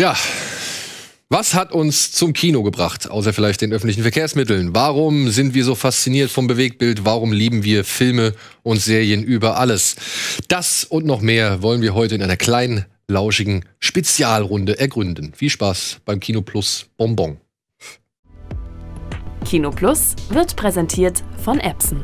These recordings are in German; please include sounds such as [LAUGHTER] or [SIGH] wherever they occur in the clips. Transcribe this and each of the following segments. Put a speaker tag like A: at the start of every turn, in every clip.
A: Ja, was hat uns zum Kino gebracht, außer vielleicht den öffentlichen Verkehrsmitteln? Warum sind wir so fasziniert vom Bewegtbild? Warum lieben wir Filme und Serien über alles? Das und noch mehr wollen wir heute in einer kleinen, lauschigen Spezialrunde ergründen. Viel Spaß beim Kino Plus Bonbon.
B: Kino Plus wird präsentiert von Epson.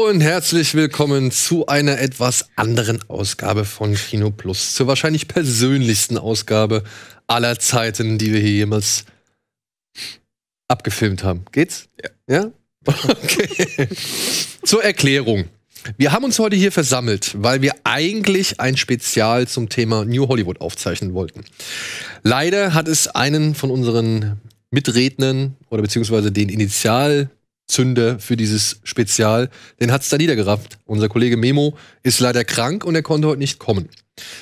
A: Hallo und herzlich willkommen zu einer etwas anderen Ausgabe von Kino Plus. Zur wahrscheinlich persönlichsten Ausgabe aller Zeiten, die wir hier jemals abgefilmt haben. Geht's? Ja. Ja? Okay. Zur Erklärung. Wir haben uns heute hier versammelt, weil wir eigentlich ein Spezial zum Thema New Hollywood aufzeichnen wollten. Leider hat es einen von unseren Mitrednern oder beziehungsweise den Initialzünder für dieses Spezial, den hat's da niedergerafft. Unser Kollege Memo ist leider krank und er konnte heute nicht kommen.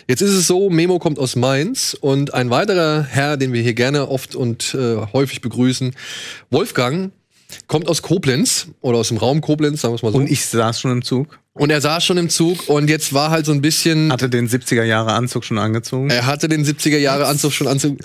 A: Jetzt ist es so, Memo kommt aus Mainz und ein weiterer Herr, den wir hier gerne oft und äh, häufig begrüßen, Wolfgang, kommt aus Koblenz oder aus dem Raum Koblenz, sagen wir es mal so.
C: Und ich saß schon im Zug.
A: Und er saß schon im Zug und jetzt war halt so ein bisschen.
C: Hatte den 70er Jahre Anzug schon angezogen.
A: Er hatte den 70er Jahre Anzug schon anzug.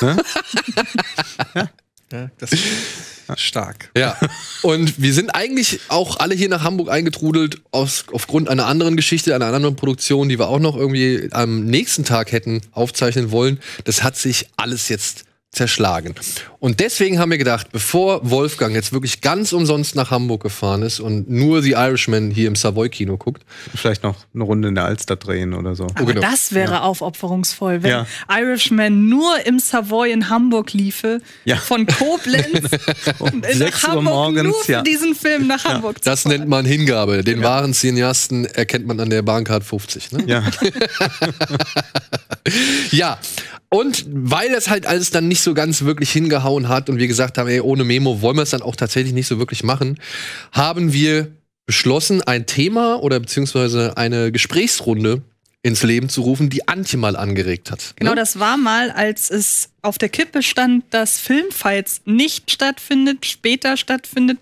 C: Ne? [LAUGHS]
D: Ja, das ist stark.
A: Ja. Und wir sind eigentlich auch alle hier nach Hamburg eingetrudelt aus, aufgrund einer anderen Geschichte, einer anderen Produktion, die wir auch noch irgendwie am nächsten Tag hätten aufzeichnen wollen. Das hat sich alles jetzt zerschlagen. Und deswegen haben wir gedacht, bevor Wolfgang jetzt wirklich ganz umsonst nach Hamburg gefahren ist und nur The Irishman hier im Savoy-Kino guckt,
C: Vielleicht noch eine Runde in der Alster drehen oder so.
E: Aber
A: genau.
E: das wäre aufopferungsvoll, wenn
C: Ja.
E: Irishman nur im Savoy in Hamburg liefe,
C: Ja.
E: von Koblenz [LAUGHS]
C: Um
E: nach
C: 6 Uhr
E: Hamburg nur
C: morgens,
E: für
C: ja.
E: diesen Film nach Hamburg zu
A: das
E: fahren.
A: nennt man Hingabe. Den wahren Cineasten erkennt man an der Bahncard 50. Ne?
C: Ja. [LAUGHS]
A: Ja, und weil das halt alles dann nicht so ganz wirklich hingehauen hat und wir gesagt haben, ey, ohne Memo wollen wir es dann auch tatsächlich nicht so wirklich machen, haben wir beschlossen, ein Thema oder beziehungsweise eine Gesprächsrunde ins Leben zu rufen, die Antje mal angeregt hat.
E: Genau,
A: Ne?
E: das war mal, als es auf der Kippe stand, dass Filmfights nicht stattfindet, später stattfindet,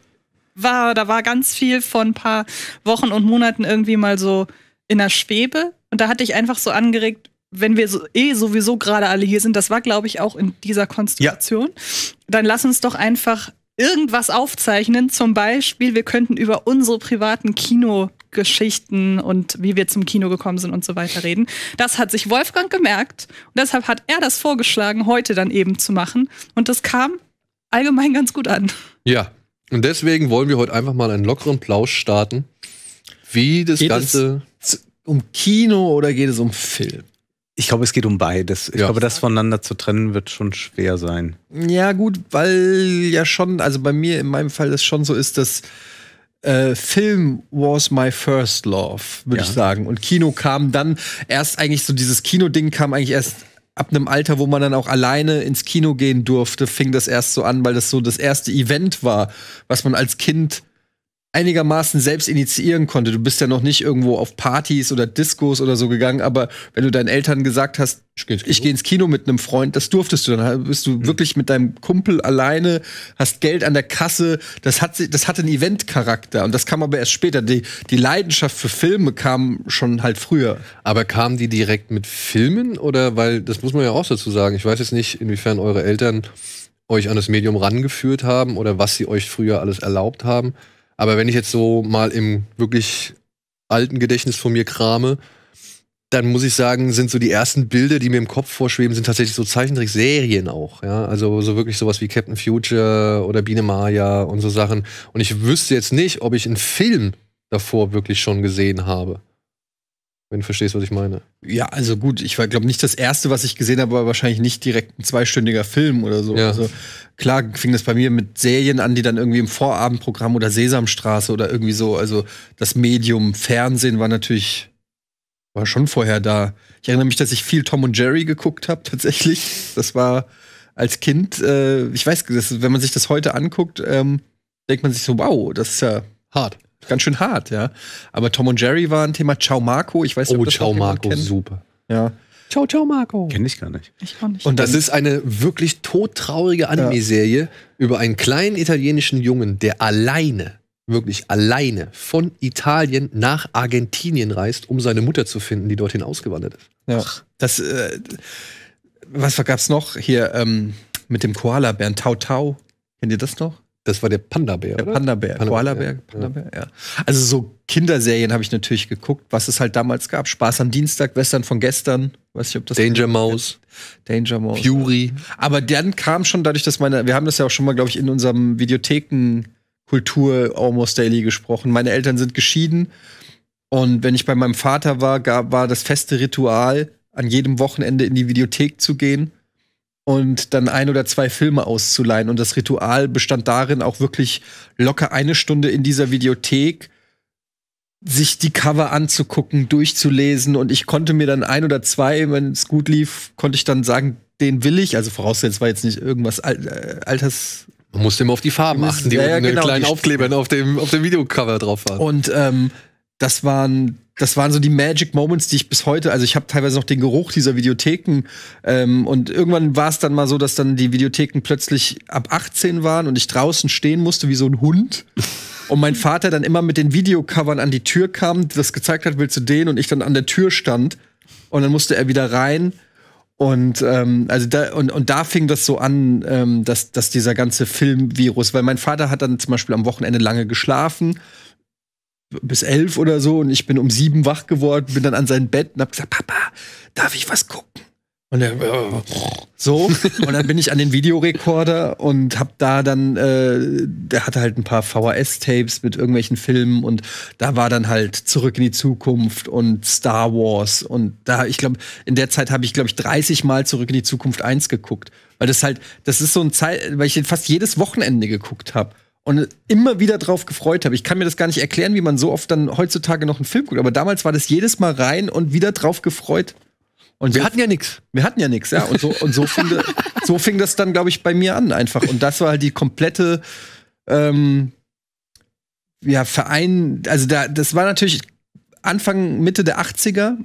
E: war, da war ganz viel von ein paar Wochen und Monaten irgendwie mal so in der Schwebe. Und da hatte ich einfach so angeregt, wenn wir so, eh sowieso gerade alle hier sind, das war, glaube ich, auch in dieser Konstellation, dann lass uns doch einfach irgendwas aufzeichnen. Zum Beispiel, wir könnten über unsere privaten Kinogeschichten und wie wir zum Kino gekommen sind und so weiter reden. Das hat sich Wolfgang gemerkt und deshalb hat er das vorgeschlagen, heute dann eben zu machen. Und das kam allgemein ganz gut an.
A: Ja, und deswegen wollen wir heute einfach mal einen lockeren Plausch starten, wie das
D: Geht
A: Ganze.
D: es um Kino oder geht es um Film?
C: Ich glaube, es geht um beides. Ich
A: Ja.
C: glaube, das voneinander zu trennen wird schon schwer sein.
D: Ja, gut, weil ja schon, also bei mir in meinem Fall es schon so ist, dass äh, Film was my first love, würde
C: Ja.
D: ich sagen. Und Kino kam dann erst eigentlich so, dieses Kino-Ding kam eigentlich erst ab einem Alter, wo man dann auch alleine ins Kino gehen durfte, fing das erst so an, weil das so das erste Event war, was man als Kind einigermaßen selbst initiieren konnte. Du bist ja noch nicht irgendwo auf Partys oder Discos oder so gegangen, aber wenn du deinen Eltern gesagt hast,
A: Ich geh ins
D: gehe ins Kino mit einem Freund, das durftest du. Dann bist du wirklich mit deinem Kumpel alleine, hast Geld an der Kasse. Das, hat, das hatte einen Eventcharakter und das kam aber erst später. Die, die Leidenschaft für Filme kam schon halt früher.
A: Aber kamen die direkt mit Filmen oder weil das muss man ja auch dazu sagen. Ich weiß jetzt nicht, inwiefern eure Eltern euch an das Medium rangeführt haben oder was sie euch früher alles erlaubt haben. Aber wenn ich jetzt so mal im wirklich alten Gedächtnis von mir krame, dann muss ich sagen, sind so die ersten Bilder, die mir im Kopf vorschweben, sind tatsächlich so Zeichentrickserien auch. Ja? Also so wirklich sowas wie Captain Future oder Biene Maya und so Sachen. Und ich wüsste jetzt nicht, ob ich einen Film davor wirklich schon gesehen habe. Wenn du verstehst, was ich meine.
D: Ja, also gut, ich war glaube nicht das erste, was ich gesehen habe, aber wahrscheinlich nicht direkt ein zweistündiger Film oder so.
A: Ja.
D: Also klar fing das bei mir mit Serien an, die dann irgendwie im Vorabendprogramm oder Sesamstraße oder irgendwie so, also das Medium Fernsehen war natürlich war schon vorher da. Ich erinnere mich, dass ich viel Tom und Jerry geguckt habe [LAUGHS] tatsächlich. Das war als Kind, äh, ich weiß, das, wenn man sich das heute anguckt, ähm, denkt man sich so, wow, das ist ja
A: Hart.
D: Ganz schön hart, ja. Aber Tom und Jerry war ein Thema. Ciao Marco, ich weiß nicht,
A: Oh,
D: ob das
A: ciao, Marco,
D: kennt.
A: super.
D: Ja.
A: Ciao, ciao, Marco.
C: Kenne ich gar nicht.
E: Ich auch nicht.
D: Und
A: Das ist eine wirklich todtraurige Anime-Serie über einen kleinen italienischen Jungen, der alleine, wirklich alleine von Italien nach Argentinien reist, um seine Mutter zu finden, die dorthin ausgewandert ist.
D: ja, das, äh, was gab's noch hier ähm, mit dem Koala-Bären Tau Tau? Kennt ihr das noch?
A: Das war der Panda-Bär,
D: Der? Panda-Bär, Koala-Bär. Panda-Bär, ja. Also so Kinderserien habe ich natürlich geguckt, was es halt damals gab. Spaß am Dienstag, Western von gestern. Weiß nicht, ob das
A: Danger Mouse,
D: Danger Mouse.
A: Fury.
D: Aber dann kam schon dadurch, dass meine, wir haben das ja auch schon mal, glaube ich, in unserem Videotheken-Kultur Almost Daily gesprochen. Meine Eltern sind geschieden. Und wenn ich bei meinem Vater war, gab, war das feste Ritual, an jedem Wochenende in die Videothek zu gehen und dann ein oder zwei Filme auszuleihen. Und das Ritual bestand darin, auch wirklich locker eine Stunde in dieser Videothek sich die Cover anzugucken, durchzulesen. Und ich konnte mir dann ein oder zwei, wenn es gut lief, konnte ich dann sagen, den will ich. Also vorausgesetzt war jetzt nicht irgendwas Al äh, Alters.
A: Man musste immer auf die Farben
D: Ja,
A: achten, die
D: ja,
A: unten den
D: genau,
A: kleinen Aufklebern auf dem, auf dem Videocover drauf waren.
D: Und ähm, das waren das waren so die Magic Moments, die ich bis heute, also ich habe teilweise noch den Geruch dieser Videotheken ähm, und irgendwann war es dann mal so, dass dann die Videotheken plötzlich ab 18 waren und ich draußen stehen musste wie so ein Hund [LAUGHS] und mein Vater dann immer mit den Videocovern an die Tür kam, das gezeigt hat, willst du den und ich dann an der Tür stand und dann musste er wieder rein und ähm, also da und, und da fing das so an, ähm, dass, dass dieser ganze Filmvirus, weil mein Vater hat dann zum Beispiel am Wochenende lange geschlafen bis elf oder so und ich bin um sieben wach geworden, bin dann an sein Bett und hab gesagt, Papa, darf ich was gucken? Und er, äh, so, und dann bin ich an den Videorekorder und hab da dann, äh, der hatte halt ein paar VHS-Tapes mit irgendwelchen Filmen und da war dann halt Zurück in die Zukunft und Star Wars und da, ich glaube, in der Zeit habe ich, glaube ich, 30 Mal Zurück in die Zukunft 1 geguckt. Weil das halt, das ist so ein Zeit, weil ich fast jedes Wochenende geguckt habe und immer wieder drauf gefreut habe. Ich kann mir das gar nicht erklären, wie man so oft dann heutzutage noch einen Film guckt, aber damals war das jedes Mal rein und wieder drauf gefreut. Und
A: wir
D: so-
A: hatten ja nichts.
D: wir hatten ja nichts, ja. Und so, und so, [LAUGHS] fing, das, so fing das dann, glaube ich, bei mir an einfach. Und das war halt die komplette ähm, ja, Verein, also da, das war natürlich Anfang, Mitte der 80er.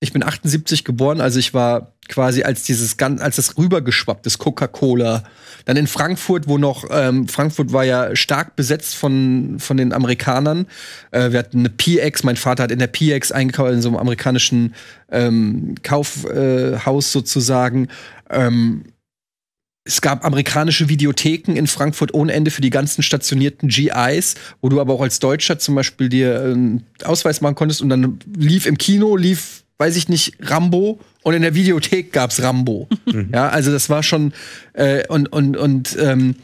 D: Ich bin 78 geboren, also ich war quasi als dieses ganz, als das rübergeschwappt ist, Coca-Cola. Dann in Frankfurt, wo noch, ähm, Frankfurt war ja stark besetzt von, von den Amerikanern. Äh, wir hatten eine PX, mein Vater hat in der PX eingekauft, in so einem amerikanischen ähm, Kaufhaus äh, sozusagen. Ähm, es gab amerikanische Videotheken in Frankfurt ohne Ende für die ganzen stationierten GIs, wo du aber auch als Deutscher zum Beispiel dir einen Ausweis machen konntest und dann lief im Kino, lief, weiß ich nicht, Rambo und in der Videothek gab's Rambo. Ja, also das war schon äh, und und und ähm,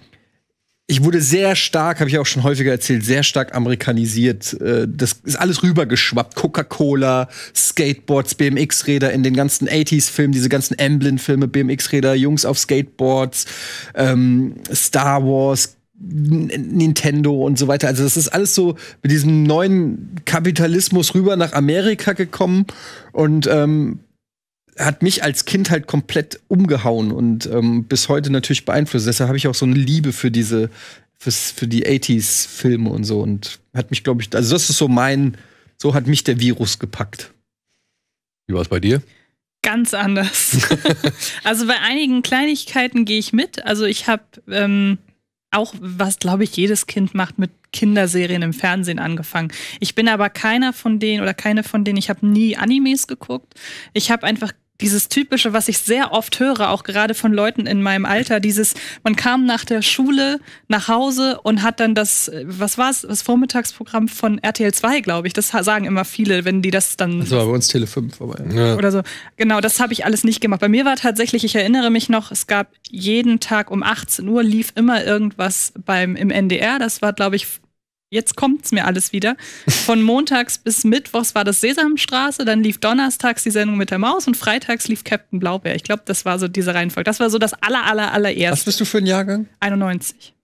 D: ich wurde sehr stark, habe ich auch schon häufiger erzählt, sehr stark amerikanisiert. Äh, Das ist alles rübergeschwappt. Coca-Cola, Skateboards, BMX-Räder in den ganzen 80s-Filmen, diese ganzen Amblin-Filme, BMX-Räder, Jungs auf Skateboards, ähm, Star Wars, Nintendo und so weiter. Also das ist alles so mit diesem neuen Kapitalismus rüber nach Amerika gekommen und ähm, hat mich als Kind halt komplett umgehauen und ähm, bis heute natürlich beeinflusst. Deshalb habe ich auch so eine Liebe für diese, fürs, für die 80s-Filme und so und hat mich, glaube ich, also das ist so mein, so hat mich der Virus gepackt.
A: Wie war es bei dir?
E: Ganz anders. [LAUGHS] also bei einigen Kleinigkeiten gehe ich mit. Also ich habe ähm, auch, was glaube ich jedes Kind macht, mit Kinderserien im Fernsehen angefangen. Ich bin aber keiner von denen oder keine von denen, ich habe nie Animes geguckt. Ich habe einfach dieses typische, was ich sehr oft höre, auch gerade von Leuten in meinem Alter, dieses, man kam nach der Schule nach Hause und hat dann das, was war's, das Vormittagsprogramm von RTL 2, glaube ich. Das sagen immer viele, wenn die das dann
D: Das war bei uns Tele 5, aber ja.
E: oder so. Genau, das habe ich alles nicht gemacht. Bei mir war tatsächlich, ich erinnere mich noch, es gab jeden Tag um 18 Uhr lief immer irgendwas beim im NDR. Das war, glaube ich, jetzt kommt's mir alles wieder. Von montags bis mittwochs war das Sesamstraße, dann lief donnerstags die Sendung mit der Maus und freitags lief Captain Blaubeer. Ich glaube, das war so diese Reihenfolge. Das war so das aller, aller,
D: Was
E: allererste.
D: bist du für ein Jahrgang?
E: 91.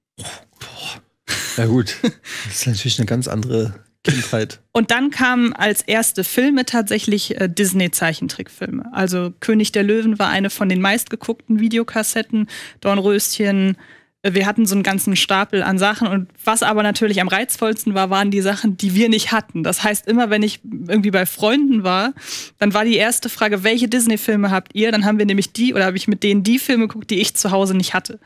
D: Ja, gut. Das ist natürlich eine ganz andere Kindheit.
E: Und dann kamen als erste Filme tatsächlich äh, Disney-Zeichentrickfilme. Also König der Löwen war eine von den meistgeguckten Videokassetten, Dornröschen. Wir hatten so einen ganzen Stapel an Sachen und was aber natürlich am reizvollsten war, waren die Sachen, die wir nicht hatten. Das heißt, immer wenn ich irgendwie bei Freunden war, dann war die erste Frage, welche Disney-Filme habt ihr? Dann haben wir nämlich die oder habe ich mit denen die Filme geguckt, die ich zu Hause nicht hatte.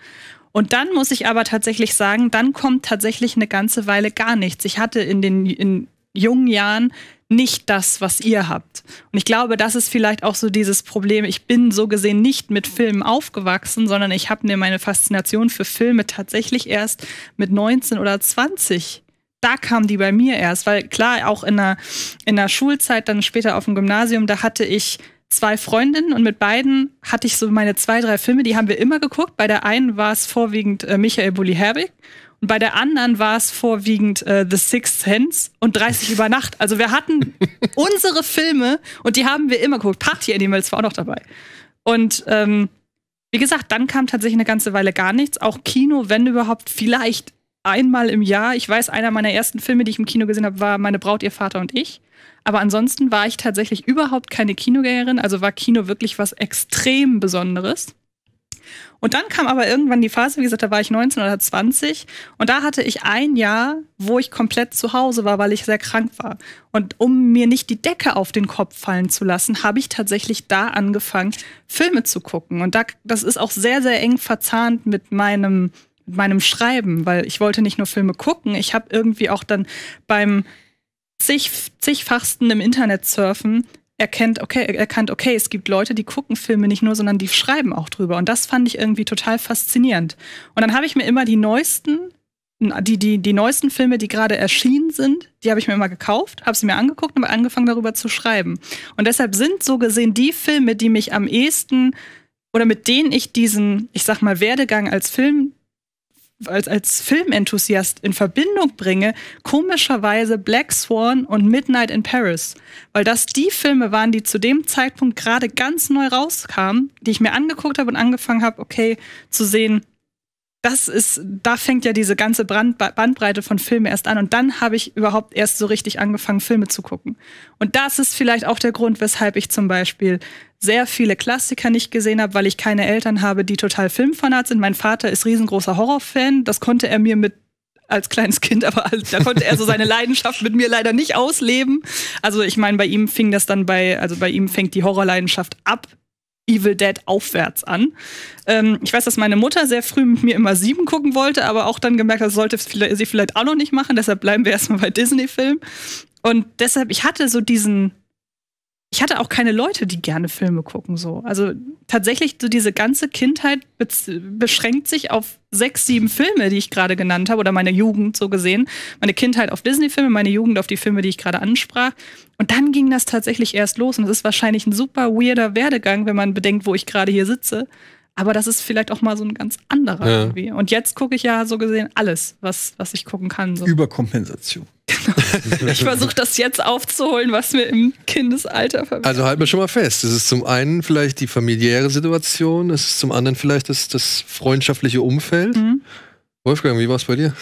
E: Und dann muss ich aber tatsächlich sagen, dann kommt tatsächlich eine ganze Weile gar nichts. Ich hatte in den in jungen Jahren nicht das, was ihr habt. Und ich glaube, das ist vielleicht auch so dieses Problem. Ich bin so gesehen nicht mit Filmen aufgewachsen, sondern ich habe mir meine Faszination für Filme tatsächlich erst mit 19 oder 20 da kam die bei mir erst, weil klar, auch in der, in der Schulzeit, dann später auf dem Gymnasium, da hatte ich zwei Freundinnen und mit beiden hatte ich so meine zwei, drei Filme, die haben wir immer geguckt. Bei der einen war es vorwiegend äh, Michael Bulli Herbig und bei der anderen war es vorwiegend äh, The Sixth Sense und 30 über Nacht. Also wir hatten [LAUGHS] unsere Filme und die haben wir immer geguckt. Party Animals war auch noch dabei. Und ähm, wie gesagt, dann kam tatsächlich eine ganze Weile gar nichts. Auch Kino, wenn überhaupt, vielleicht einmal im Jahr. Ich weiß, einer meiner ersten Filme, die ich im Kino gesehen habe, war Meine Braut, ihr Vater und ich. Aber ansonsten war ich tatsächlich überhaupt keine Kinogängerin. Also war Kino wirklich was extrem Besonderes. Und dann kam aber irgendwann die Phase, wie gesagt, da war ich 19 oder 20 und da hatte ich ein Jahr, wo ich komplett zu Hause war, weil ich sehr krank war. Und um mir nicht die Decke auf den Kopf fallen zu lassen, habe ich tatsächlich da angefangen, Filme zu gucken. Und da, das ist auch sehr, sehr eng verzahnt mit meinem, meinem Schreiben, weil ich wollte nicht nur Filme gucken, ich habe irgendwie auch dann beim zig, zigfachsten im Internet surfen erkennt, okay, erkannt, okay, es gibt Leute, die gucken Filme nicht nur, sondern die schreiben auch drüber. Und das fand ich irgendwie total faszinierend. Und dann habe ich mir immer die neuesten, die, die, die neuesten Filme, die gerade erschienen sind, die habe ich mir immer gekauft, habe sie mir angeguckt und angefangen, darüber zu schreiben. Und deshalb sind so gesehen die Filme, die mich am ehesten oder mit denen ich diesen, ich sag mal, Werdegang als Film als, als Filmenthusiast in Verbindung bringe, komischerweise Black Swan und Midnight in Paris. Weil das die Filme waren, die zu dem Zeitpunkt gerade ganz neu rauskamen, die ich mir angeguckt habe und angefangen habe, okay, zu sehen, das ist, da fängt ja diese ganze Brand, Bandbreite von Filmen erst an. Und dann habe ich überhaupt erst so richtig angefangen, Filme zu gucken. Und das ist vielleicht auch der Grund, weshalb ich zum Beispiel sehr viele Klassiker nicht gesehen habe, weil ich keine Eltern habe, die total Filmfanat sind. Mein Vater ist riesengroßer Horrorfan. Das konnte er mir mit als kleines Kind, aber da konnte er so seine Leidenschaft mit mir leider nicht ausleben. Also ich meine, bei ihm fing das dann bei, also bei ihm fängt die Horrorleidenschaft ab Evil Dead aufwärts an. Ähm, ich weiß, dass meine Mutter sehr früh mit mir immer sieben gucken wollte, aber auch dann gemerkt hat, sollte sie vielleicht auch noch nicht machen. Deshalb bleiben wir erstmal bei Disney-Filmen. Und deshalb, ich hatte so diesen, ich hatte auch keine Leute, die gerne Filme gucken, so. Also tatsächlich, so diese ganze Kindheit beschränkt sich auf sechs, sieben Filme, die ich gerade genannt habe, oder meine Jugend so gesehen. Meine Kindheit auf Disney-Filme, meine Jugend auf die Filme, die ich gerade ansprach. Und dann ging das tatsächlich erst los. Und es ist wahrscheinlich ein super weirder Werdegang, wenn man bedenkt, wo ich gerade hier sitze. Aber das ist vielleicht auch mal so ein ganz anderer
A: Ja.
E: irgendwie. Und jetzt gucke ich ja so gesehen alles, was, was ich gucken kann. So.
D: Überkompensation. [LAUGHS]
E: Ich versuche das jetzt aufzuholen, was mir im Kindesalter verwehrt.
A: Also halten wir schon mal fest. Es ist zum einen vielleicht die familiäre Situation, es ist zum anderen vielleicht das, das freundschaftliche Umfeld.
E: Mhm.
A: Wolfgang, wie war es bei dir?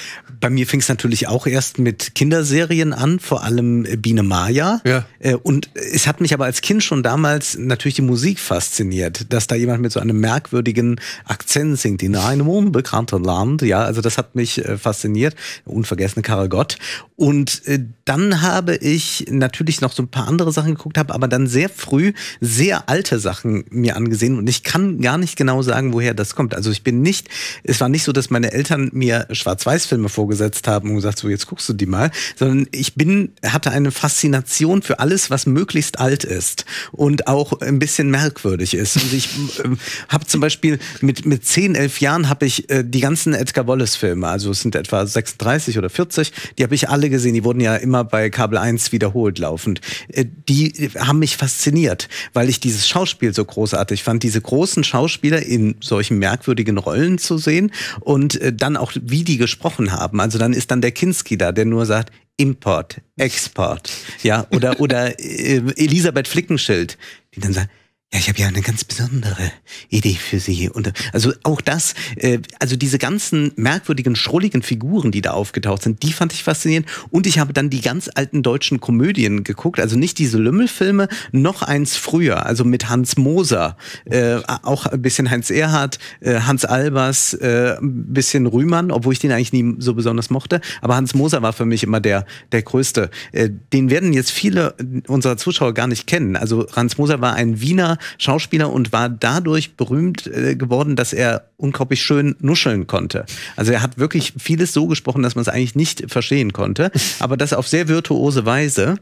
C: Bei mir fing es natürlich auch erst mit Kinderserien an, vor allem äh, Biene Maya.
A: Ja.
C: Äh, Und es hat mich aber als Kind schon damals natürlich die Musik fasziniert, dass da jemand mit so einem merkwürdigen Akzent singt in einem unbekannten Land. Ja, also das hat mich äh, fasziniert. Unvergessene Karel Gott. Und dann habe ich natürlich noch so ein paar andere Sachen geguckt, habe aber dann sehr früh sehr alte Sachen mir angesehen und ich kann gar nicht genau sagen, woher das kommt. Also ich bin nicht, es war nicht so, dass meine Eltern mir Schwarz-Weiß-Filme vorgesetzt haben und gesagt, so jetzt guckst du die mal, sondern ich bin, hatte eine Faszination für alles, was möglichst alt ist und auch ein bisschen merkwürdig ist. Und ich ähm, habe zum Beispiel mit, mit 10, 11 Jahren habe ich äh, die ganzen Edgar Wallace-Filme, also es sind etwa 36 oder 40, die habe ich alle gesehen. Die wurden ja immer immer bei Kabel 1 wiederholt laufend. Äh, die haben mich fasziniert, weil ich dieses Schauspiel so großartig fand, diese großen Schauspieler in solchen merkwürdigen Rollen zu sehen und äh, dann auch, wie die gesprochen haben. Also dann ist dann der Kinski da, der nur sagt, Import, Export, ja, oder, oder äh, Elisabeth Flickenschild, die dann sagt, ja, ich habe ja eine ganz besondere Idee für Sie. Und also auch das, äh, also diese ganzen merkwürdigen, schrulligen Figuren, die da aufgetaucht sind, die fand ich faszinierend. Und ich habe dann die ganz alten deutschen Komödien geguckt, also nicht diese Lümmelfilme, noch eins früher, also mit Hans Moser, äh, auch ein bisschen Heinz Erhardt, äh, Hans Albers, äh, ein bisschen Rühmann, obwohl ich den eigentlich nie so besonders mochte. Aber Hans Moser war für mich immer der, der größte. Äh, den werden jetzt viele unserer Zuschauer gar nicht kennen. Also Hans Moser war ein Wiener Schauspieler und war dadurch berühmt äh, geworden, dass er unglaublich schön nuscheln konnte. Also er hat wirklich vieles so gesprochen, dass man es eigentlich nicht verstehen konnte, [LAUGHS] aber das auf sehr virtuose Weise.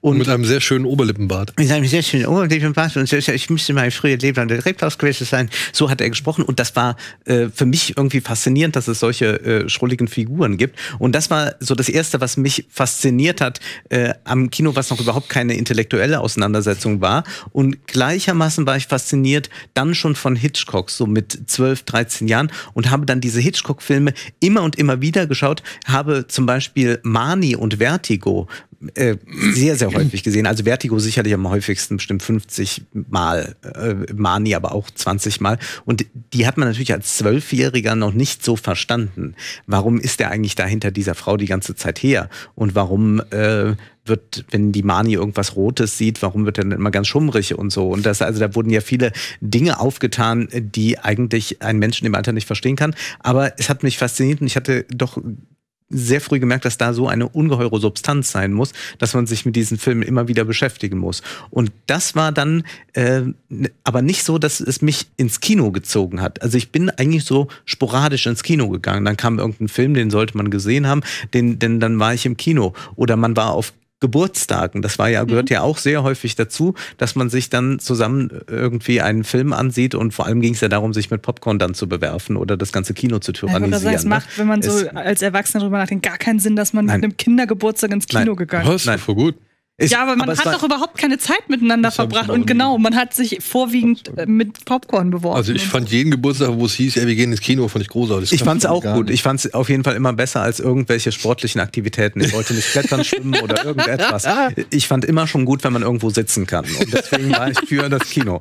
A: Und mit einem sehr schönen Oberlippenbart.
C: Mit einem sehr schönen Oberlippenbart und ich müsste mal früher Leben an der Repthaus gewesen sein. So hat er gesprochen und das war äh, für mich irgendwie faszinierend, dass es solche äh, schrulligen Figuren gibt. Und das war so das Erste, was mich fasziniert hat äh, am Kino, was noch überhaupt keine intellektuelle Auseinandersetzung war. Und gleichermaßen war ich fasziniert dann schon von Hitchcock, so mit 12, 13 Jahren und habe dann diese Hitchcock-Filme immer und immer wieder geschaut, habe zum Beispiel Mani und Vertigo äh, sehr, sehr häufig gesehen. Also Vertigo sicherlich am häufigsten, bestimmt 50 Mal, äh, Mani aber auch 20 Mal. Und die hat man natürlich als Zwölfjähriger noch nicht so verstanden. Warum ist er eigentlich da hinter dieser Frau die ganze Zeit her? Und warum äh, wird, wenn die Mani irgendwas Rotes sieht, warum wird er dann immer ganz schummrig und so? Und das, also da wurden ja viele Dinge aufgetan, die eigentlich ein Mensch im Alter nicht verstehen kann. Aber es hat mich fasziniert und ich hatte doch sehr früh gemerkt, dass da so eine ungeheure Substanz sein muss, dass man sich mit diesen Filmen immer wieder beschäftigen muss. Und das war dann äh, aber nicht so, dass es mich ins Kino gezogen hat. Also ich bin eigentlich so sporadisch ins Kino gegangen. Dann kam irgendein Film, den sollte man gesehen haben, den, denn dann war ich im Kino. Oder man war auf Geburtstagen. Das war ja, gehört mhm. ja auch sehr häufig dazu, dass man sich dann zusammen irgendwie einen Film ansieht und vor allem ging es ja darum, sich mit Popcorn dann zu bewerfen oder das ganze Kino zu tyrannisieren. Ja,
E: ne? macht, wenn man so es, als Erwachsener drüber nachdenkt, gar keinen Sinn, dass man nein. mit einem Kindergeburtstag ins Kino
A: nein.
E: gegangen
A: ist. Nein, voll gut.
E: Ist, ja, aber man aber hat doch überhaupt keine Zeit miteinander verbracht. Und genau, man hat sich vorwiegend äh, mit Popcorn beworben.
A: Also ich fand jeden Geburtstag, wo es hieß, ja, wir gehen ins Kino, fand ich großartig.
C: Ich fand es auch gut. Ich fand es auf jeden Fall immer besser als irgendwelche sportlichen Aktivitäten. Ich wollte nicht klettern, schwimmen [LAUGHS] oder irgendetwas. Ich fand immer schon gut, wenn man irgendwo sitzen kann. Und deswegen war ich für das Kino.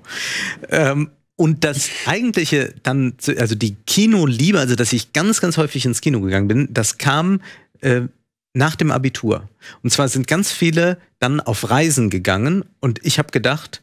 C: Ähm, und das eigentliche dann, also die Kinoliebe, also dass ich ganz, ganz häufig ins Kino gegangen bin, das kam äh, nach dem Abitur. Und zwar sind ganz viele dann auf Reisen gegangen und ich habe gedacht,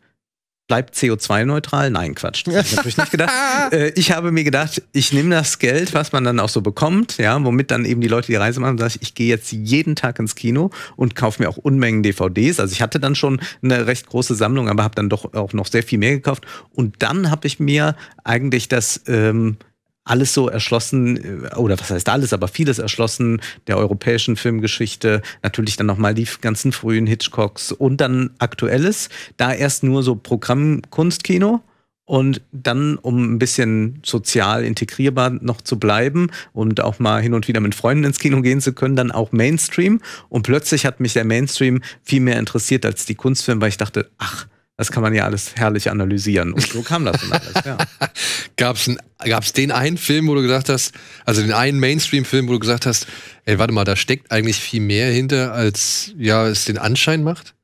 C: bleibt CO2-neutral? Nein, Quatsch. Das habe ich natürlich nicht gedacht. [LAUGHS] äh, ich habe mir gedacht, ich nehme das Geld, was man dann auch so bekommt, ja, womit dann eben die Leute die Reise machen, sage ich, ich gehe jetzt jeden Tag ins Kino und kaufe mir auch Unmengen DVDs. Also ich hatte dann schon eine recht große Sammlung, aber habe dann doch auch noch sehr viel mehr gekauft. Und dann habe ich mir eigentlich das ähm, alles so erschlossen, äh, oder was heißt alles, aber vieles erschlossen der europäischen Filmgeschichte. Natürlich dann nochmal die ganzen frühen Hitchcocks und dann aktuelles. Da erst nur so Programmkunstkino. Und dann, um ein bisschen sozial integrierbar noch zu bleiben und auch mal hin und wieder mit Freunden ins Kino gehen zu können, dann auch Mainstream. Und plötzlich hat mich der Mainstream viel mehr interessiert als die Kunstfilme, weil ich dachte, ach, das kann man ja alles herrlich analysieren. Und so kam das dann alles, ja. [LAUGHS]
A: Gab's, ein, gab's den einen Film, wo du gesagt hast, also den einen Mainstream-Film, wo du gesagt hast, ey, warte mal, da steckt eigentlich viel mehr hinter, als ja, es den Anschein macht?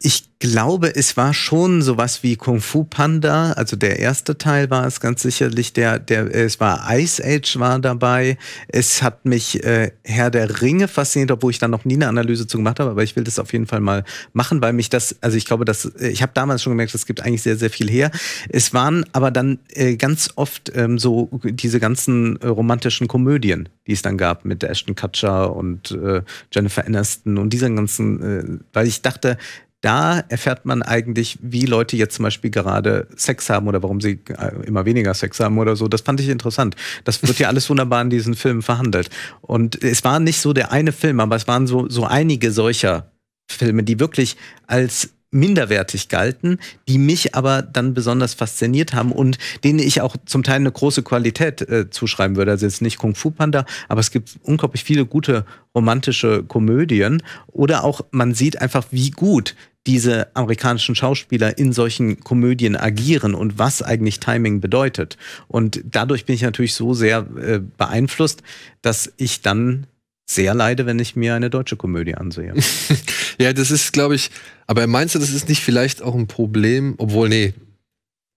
C: ich glaube, es war schon sowas wie Kung Fu Panda. Also der erste Teil war es ganz sicherlich. Der, der, es war Ice Age war dabei. Es hat mich äh, Herr der Ringe fasziniert, obwohl ich da noch nie eine Analyse zu gemacht habe. Aber ich will das auf jeden Fall mal machen, weil mich das, also ich glaube, dass ich habe damals schon gemerkt, es gibt eigentlich sehr, sehr viel her. Es waren aber dann äh, ganz oft ähm, so diese ganzen äh, romantischen Komödien, die es dann gab mit Ashton Kutcher und äh, Jennifer Aniston und diesen ganzen, äh, weil ich dachte, da erfährt man eigentlich, wie Leute jetzt zum Beispiel gerade Sex haben oder warum sie äh, immer weniger Sex haben oder so. Das fand ich interessant. Das wird ja alles wunderbar in diesen Filmen verhandelt. Und es war nicht so der eine Film, aber es waren so, so einige solcher Filme, die wirklich als minderwertig galten, die mich aber dann besonders fasziniert haben und denen ich auch zum Teil eine große Qualität äh, zuschreiben würde. Also jetzt nicht Kung Fu Panda, aber es gibt unglaublich viele gute romantische Komödien oder auch man sieht einfach, wie gut diese amerikanischen Schauspieler in solchen Komödien agieren und was eigentlich Timing bedeutet. Und dadurch bin ich natürlich so sehr äh, beeinflusst, dass ich dann sehr leide, wenn ich mir eine deutsche Komödie ansehe. [LAUGHS]
A: ja, das ist, glaube ich, aber meinst du, das ist nicht vielleicht auch ein Problem, obwohl, nee,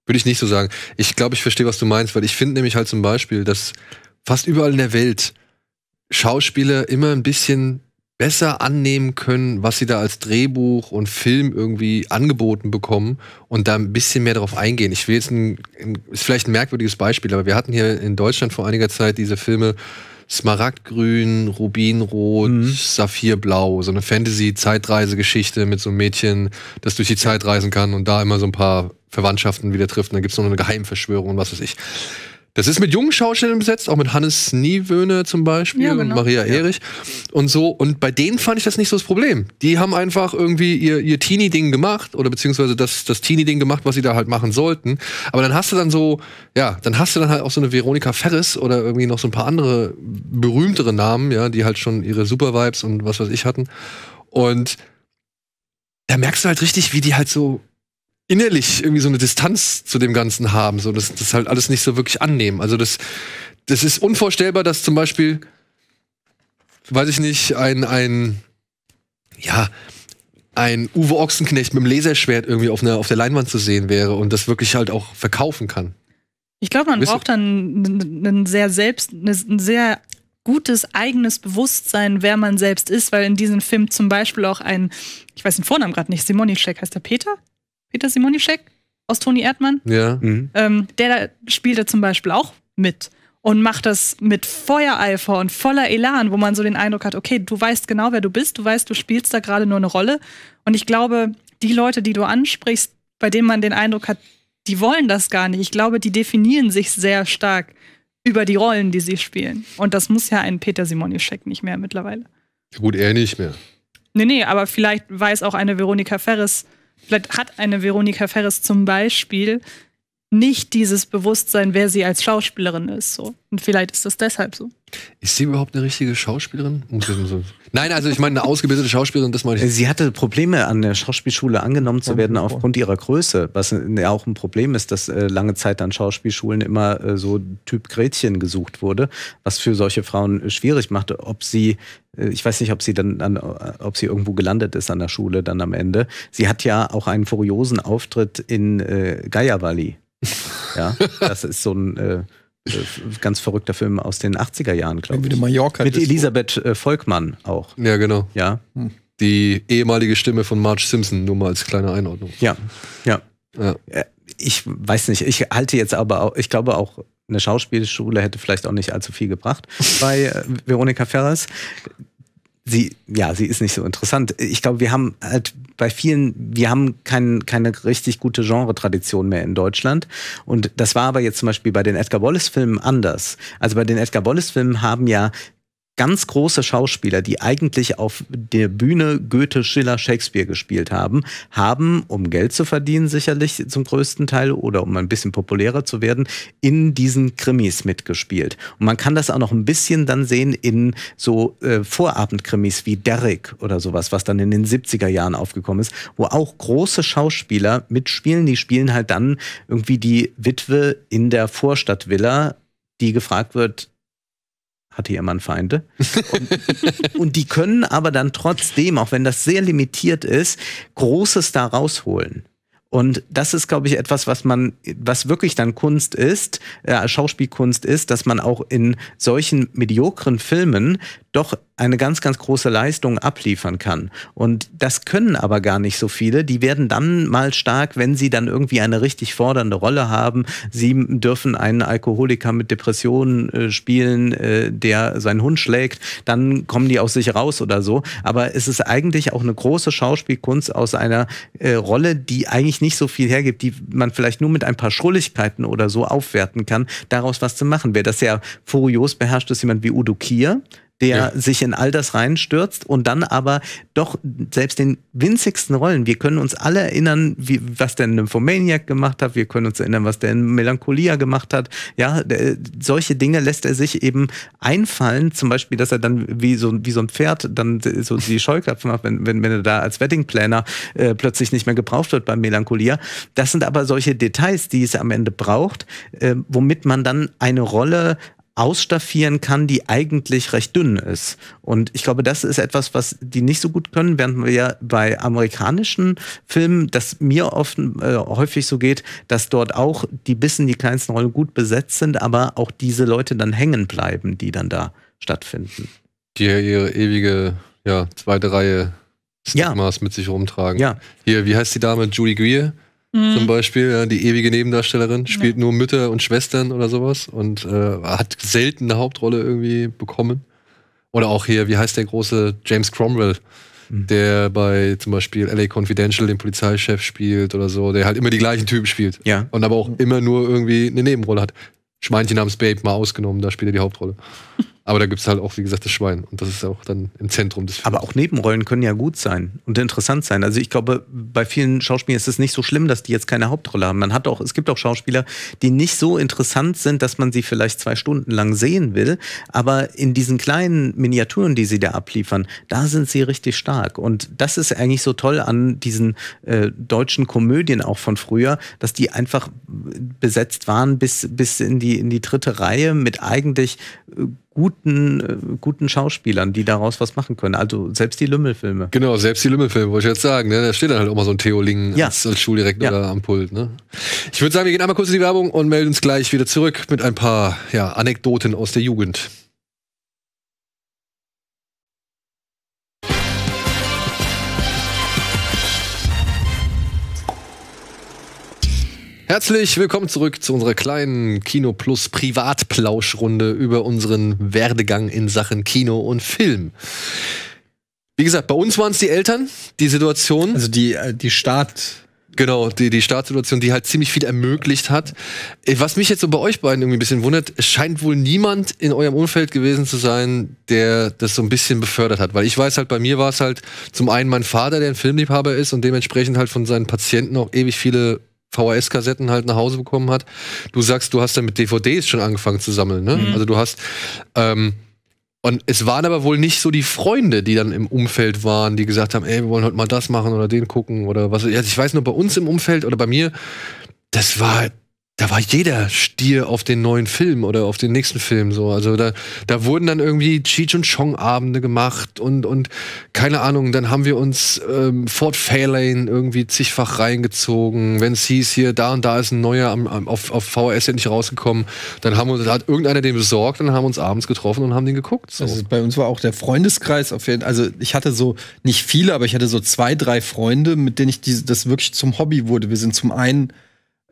A: würde ich nicht so sagen. Ich glaube, ich verstehe, was du meinst, weil ich finde nämlich halt zum Beispiel, dass fast überall in der Welt Schauspieler immer ein bisschen besser annehmen können, was sie da als Drehbuch und Film irgendwie angeboten bekommen und da ein bisschen mehr darauf eingehen. Ich will jetzt ein, ein ist vielleicht ein merkwürdiges Beispiel, aber wir hatten hier in Deutschland vor einiger Zeit diese Filme Smaragdgrün, Rubinrot, mhm. Saphirblau, so eine Fantasy-Zeitreisegeschichte mit so einem Mädchen, das durch die Zeit reisen kann und da immer so ein paar Verwandtschaften wieder trifft. Und dann gibt es noch eine Geheimverschwörung und was weiß ich. Das ist mit jungen Schauspielern besetzt, auch mit Hannes Niewöhne zum Beispiel
E: Ja,
A: und
E: genau.
A: Maria Erich und so. Und bei denen fand ich das nicht so das Problem. Die haben einfach irgendwie ihr, ihr Teenie-Ding gemacht oder beziehungsweise das, das Teenie-Ding gemacht, was sie da halt machen sollten. Aber dann hast du dann so, ja, dann hast du dann halt auch so eine Veronika Ferris oder irgendwie noch so ein paar andere berühmtere Namen, ja, die halt schon ihre Super-Vibes und was weiß ich hatten. Und da merkst du halt richtig, wie die halt so innerlich irgendwie so eine Distanz zu dem Ganzen haben, so das, das halt alles nicht so wirklich annehmen. Also das, das ist unvorstellbar, dass zum Beispiel, weiß ich nicht, ein, ein, ja, ein Uwe Ochsenknecht mit dem Laserschwert irgendwie auf, einer, auf der Leinwand zu sehen wäre und das wirklich halt auch verkaufen kann.
E: Ich glaube, man
A: Wisst
E: braucht dann ein, ein sehr selbst, ein sehr gutes eigenes Bewusstsein, wer man selbst ist, weil in diesem Film zum Beispiel auch ein, ich weiß den Vornamen gerade nicht, Simonischek, heißt der Peter? Peter Simonischek aus Toni Erdmann?
A: Ja.
C: Mhm.
E: Ähm, der da spielt da zum Beispiel auch mit und macht das mit Feuereifer und voller Elan, wo man so den Eindruck hat, okay, du weißt genau, wer du bist, du weißt, du spielst da gerade nur eine Rolle. Und ich glaube, die Leute, die du ansprichst, bei denen man den Eindruck hat, die wollen das gar nicht. Ich glaube, die definieren sich sehr stark über die Rollen, die sie spielen. Und das muss ja ein Peter Simonischek nicht mehr mittlerweile.
A: Gut, er nicht mehr.
E: Nee, nee, aber vielleicht weiß auch eine Veronika Ferris, vielleicht hat eine Veronika Ferris zum Beispiel nicht dieses Bewusstsein, wer sie als Schauspielerin ist. So. Und vielleicht ist das deshalb so.
A: Ist sie überhaupt eine richtige Schauspielerin? Nein, also ich meine eine ausgebildete Schauspielerin, das meine ich.
C: Sie hatte Probleme, an der Schauspielschule angenommen zu werden aufgrund ihrer Größe, was ja auch ein Problem ist, dass äh, lange Zeit an Schauspielschulen immer äh, so Typ Gretchen gesucht wurde, was für solche Frauen äh, schwierig machte. Ob sie, äh, ich weiß nicht, ob sie dann, an, äh, ob sie irgendwo gelandet ist an der Schule dann am Ende. Sie hat ja auch einen furiosen Auftritt in äh, Gaia Valley. Ja, das ist so ein äh, äh, ganz verrückter Film aus den 80er Jahren, glaube
D: Irgendwie
C: ich.
D: Mallorca.
C: Mit Elisabeth äh, Volkmann auch.
A: Ja, genau.
C: Ja,
A: Die ehemalige Stimme von Marge Simpson, nur mal als kleine Einordnung.
C: ja, ja.
A: Ja.
C: Äh, Ich weiß nicht, ich halte jetzt aber auch, ich glaube auch, eine Schauspielschule hätte vielleicht auch nicht allzu viel gebracht [LAUGHS] bei äh, Veronika Ferres. Sie, ja, sie ist nicht so interessant. Ich glaube, wir haben halt bei vielen, wir haben kein, keine richtig gute Genre-Tradition mehr in Deutschland. Und das war aber jetzt zum Beispiel bei den Edgar Wallace-Filmen anders. Also bei den Edgar Wallace-Filmen haben ja ganz große Schauspieler, die eigentlich auf der Bühne Goethe, Schiller, Shakespeare gespielt haben, haben, um Geld zu verdienen, sicherlich zum größten Teil oder um ein bisschen populärer zu werden, in diesen Krimis mitgespielt. Und man kann das auch noch ein bisschen dann sehen in so äh, Vorabendkrimis wie Derrick oder sowas, was dann in den 70er Jahren aufgekommen ist, wo auch große Schauspieler mitspielen. Die spielen halt dann irgendwie die Witwe in der Vorstadtvilla, die gefragt wird, hatte ihr Mann Feinde? Und, und die können aber dann trotzdem, auch wenn das sehr limitiert ist, Großes da rausholen. Und das ist, glaube ich, etwas, was man, was wirklich dann Kunst ist, äh, Schauspielkunst ist, dass man auch in solchen mediokren Filmen doch eine ganz, ganz große Leistung abliefern kann. Und das können aber gar nicht so viele. Die werden dann mal stark, wenn sie dann irgendwie eine richtig fordernde Rolle haben. Sie dürfen einen Alkoholiker mit Depressionen äh, spielen, äh, der seinen Hund schlägt. Dann kommen die aus sich raus oder so. Aber es ist eigentlich auch eine große Schauspielkunst aus einer äh, Rolle, die eigentlich nicht so viel hergibt, die man vielleicht nur mit ein paar Schrulligkeiten oder so aufwerten kann, daraus was zu machen. Wer das sehr furios beherrscht, ist jemand wie Udo Kier, der
A: Ja.
C: sich in all das reinstürzt und dann aber doch selbst den winzigsten Rollen. Wir können uns alle erinnern, wie, was der in Nymphomaniac gemacht hat. Wir können uns erinnern, was der in Melancholia gemacht hat. Ja, der, solche Dinge lässt er sich eben einfallen. Zum Beispiel, dass er dann wie so, wie so ein Pferd dann so die Scheuklappen macht, wenn, wenn, wenn er da als Wedding Planner äh, plötzlich nicht mehr gebraucht wird beim Melancholia. Das sind aber solche Details, die es am Ende braucht, äh, womit man dann eine Rolle ausstaffieren kann, die eigentlich recht dünn ist. Und ich glaube, das ist etwas, was die nicht so gut können, während wir ja bei amerikanischen Filmen, das mir oft äh, häufig so geht, dass dort auch die Bissen, die kleinsten Rollen gut besetzt sind, aber auch diese Leute dann hängen bleiben, die dann da stattfinden.
A: Die ihre ewige, ja, zweite Reihe
C: Ja.
A: Stigmas mit sich rumtragen.
C: Ja,
A: Hier, wie heißt die Dame? Judy Greer zum Beispiel, ja, die ewige Nebendarstellerin, spielt nur Mütter und Schwestern oder sowas und äh, hat selten eine Hauptrolle irgendwie bekommen. Oder auch hier, wie heißt der große James Cromwell, der bei zum Beispiel LA Confidential den Polizeichef spielt oder so, der halt immer die gleichen Typen spielt.
C: Ja.
A: Und aber auch immer nur irgendwie eine Nebenrolle hat. Schweinchen namens Babe mal ausgenommen, da spielt er die Hauptrolle. [LAUGHS] Aber da gibt es halt auch, wie gesagt, das Schwein. Und das ist auch dann im Zentrum des Films.
C: Aber auch Nebenrollen können ja gut sein und interessant sein. Also ich glaube, bei vielen Schauspielern ist es nicht so schlimm, dass die jetzt keine Hauptrolle haben. Man hat auch, es gibt auch Schauspieler, die nicht so interessant sind, dass man sie vielleicht zwei Stunden lang sehen will. Aber in diesen kleinen Miniaturen, die sie da abliefern, da sind sie richtig stark. Und das ist eigentlich so toll an diesen äh, deutschen Komödien auch von früher, dass die einfach besetzt waren bis, bis in die, in die dritte Reihe mit eigentlich äh, guten, äh, guten Schauspielern, die daraus was machen können. Also selbst die Lümmelfilme.
A: Genau, selbst die Lümmelfilme, wollte ich jetzt sagen. Ne? Da steht dann halt auch mal so ein Theo Ling
C: Ja.
A: als, als Schuldirektor
C: Ja.
A: da am Pult. Ne? Ich würde sagen, wir gehen einmal kurz in die Werbung und melden uns gleich wieder zurück mit ein paar ja, Anekdoten aus der Jugend. Herzlich willkommen zurück zu unserer kleinen Kino Plus Privatplauschrunde über unseren Werdegang in Sachen Kino und Film. Wie gesagt, bei uns waren es die Eltern, die Situation.
D: Also die, äh, die Start.
A: Genau, die, die Startsituation, die halt ziemlich viel ermöglicht hat. Äh, Was mich jetzt so bei euch beiden irgendwie ein bisschen wundert, es scheint wohl niemand in eurem Umfeld gewesen zu sein, der das so ein bisschen befördert hat. Weil ich weiß halt, bei mir war es halt zum einen mein Vater, der ein Filmliebhaber ist und dementsprechend halt von seinen Patienten auch ewig viele VHS-Kassetten halt nach Hause bekommen hat. Du sagst, du hast dann mit DVDs schon angefangen zu sammeln, ne? Also du hast ähm, und es waren aber wohl nicht so die Freunde, die dann im Umfeld waren, die gesagt haben, ey, wir wollen heute mal das machen oder den gucken oder was. Also ich weiß nur, bei uns im Umfeld oder bei mir, das war, da war jeder Stier auf den neuen Film oder auf den nächsten Film so. Also da, da wurden dann irgendwie Cheech und Chong Abende gemacht und, und keine Ahnung, dann haben wir uns ähm, Fort Fairlane irgendwie zigfach reingezogen. Wenn es hieß, hier, da und da ist ein neuer am, am, auf, auf VHS endlich rausgekommen, dann haben wir uns, da hat irgendeiner den besorgt und haben uns abends getroffen und haben den geguckt. So.
D: Also bei uns war auch der Freundeskreis auf jeden Also ich hatte so nicht viele, aber ich hatte so zwei, drei Freunde, mit denen ich diese, das wirklich zum Hobby wurde. Wir sind zum einen,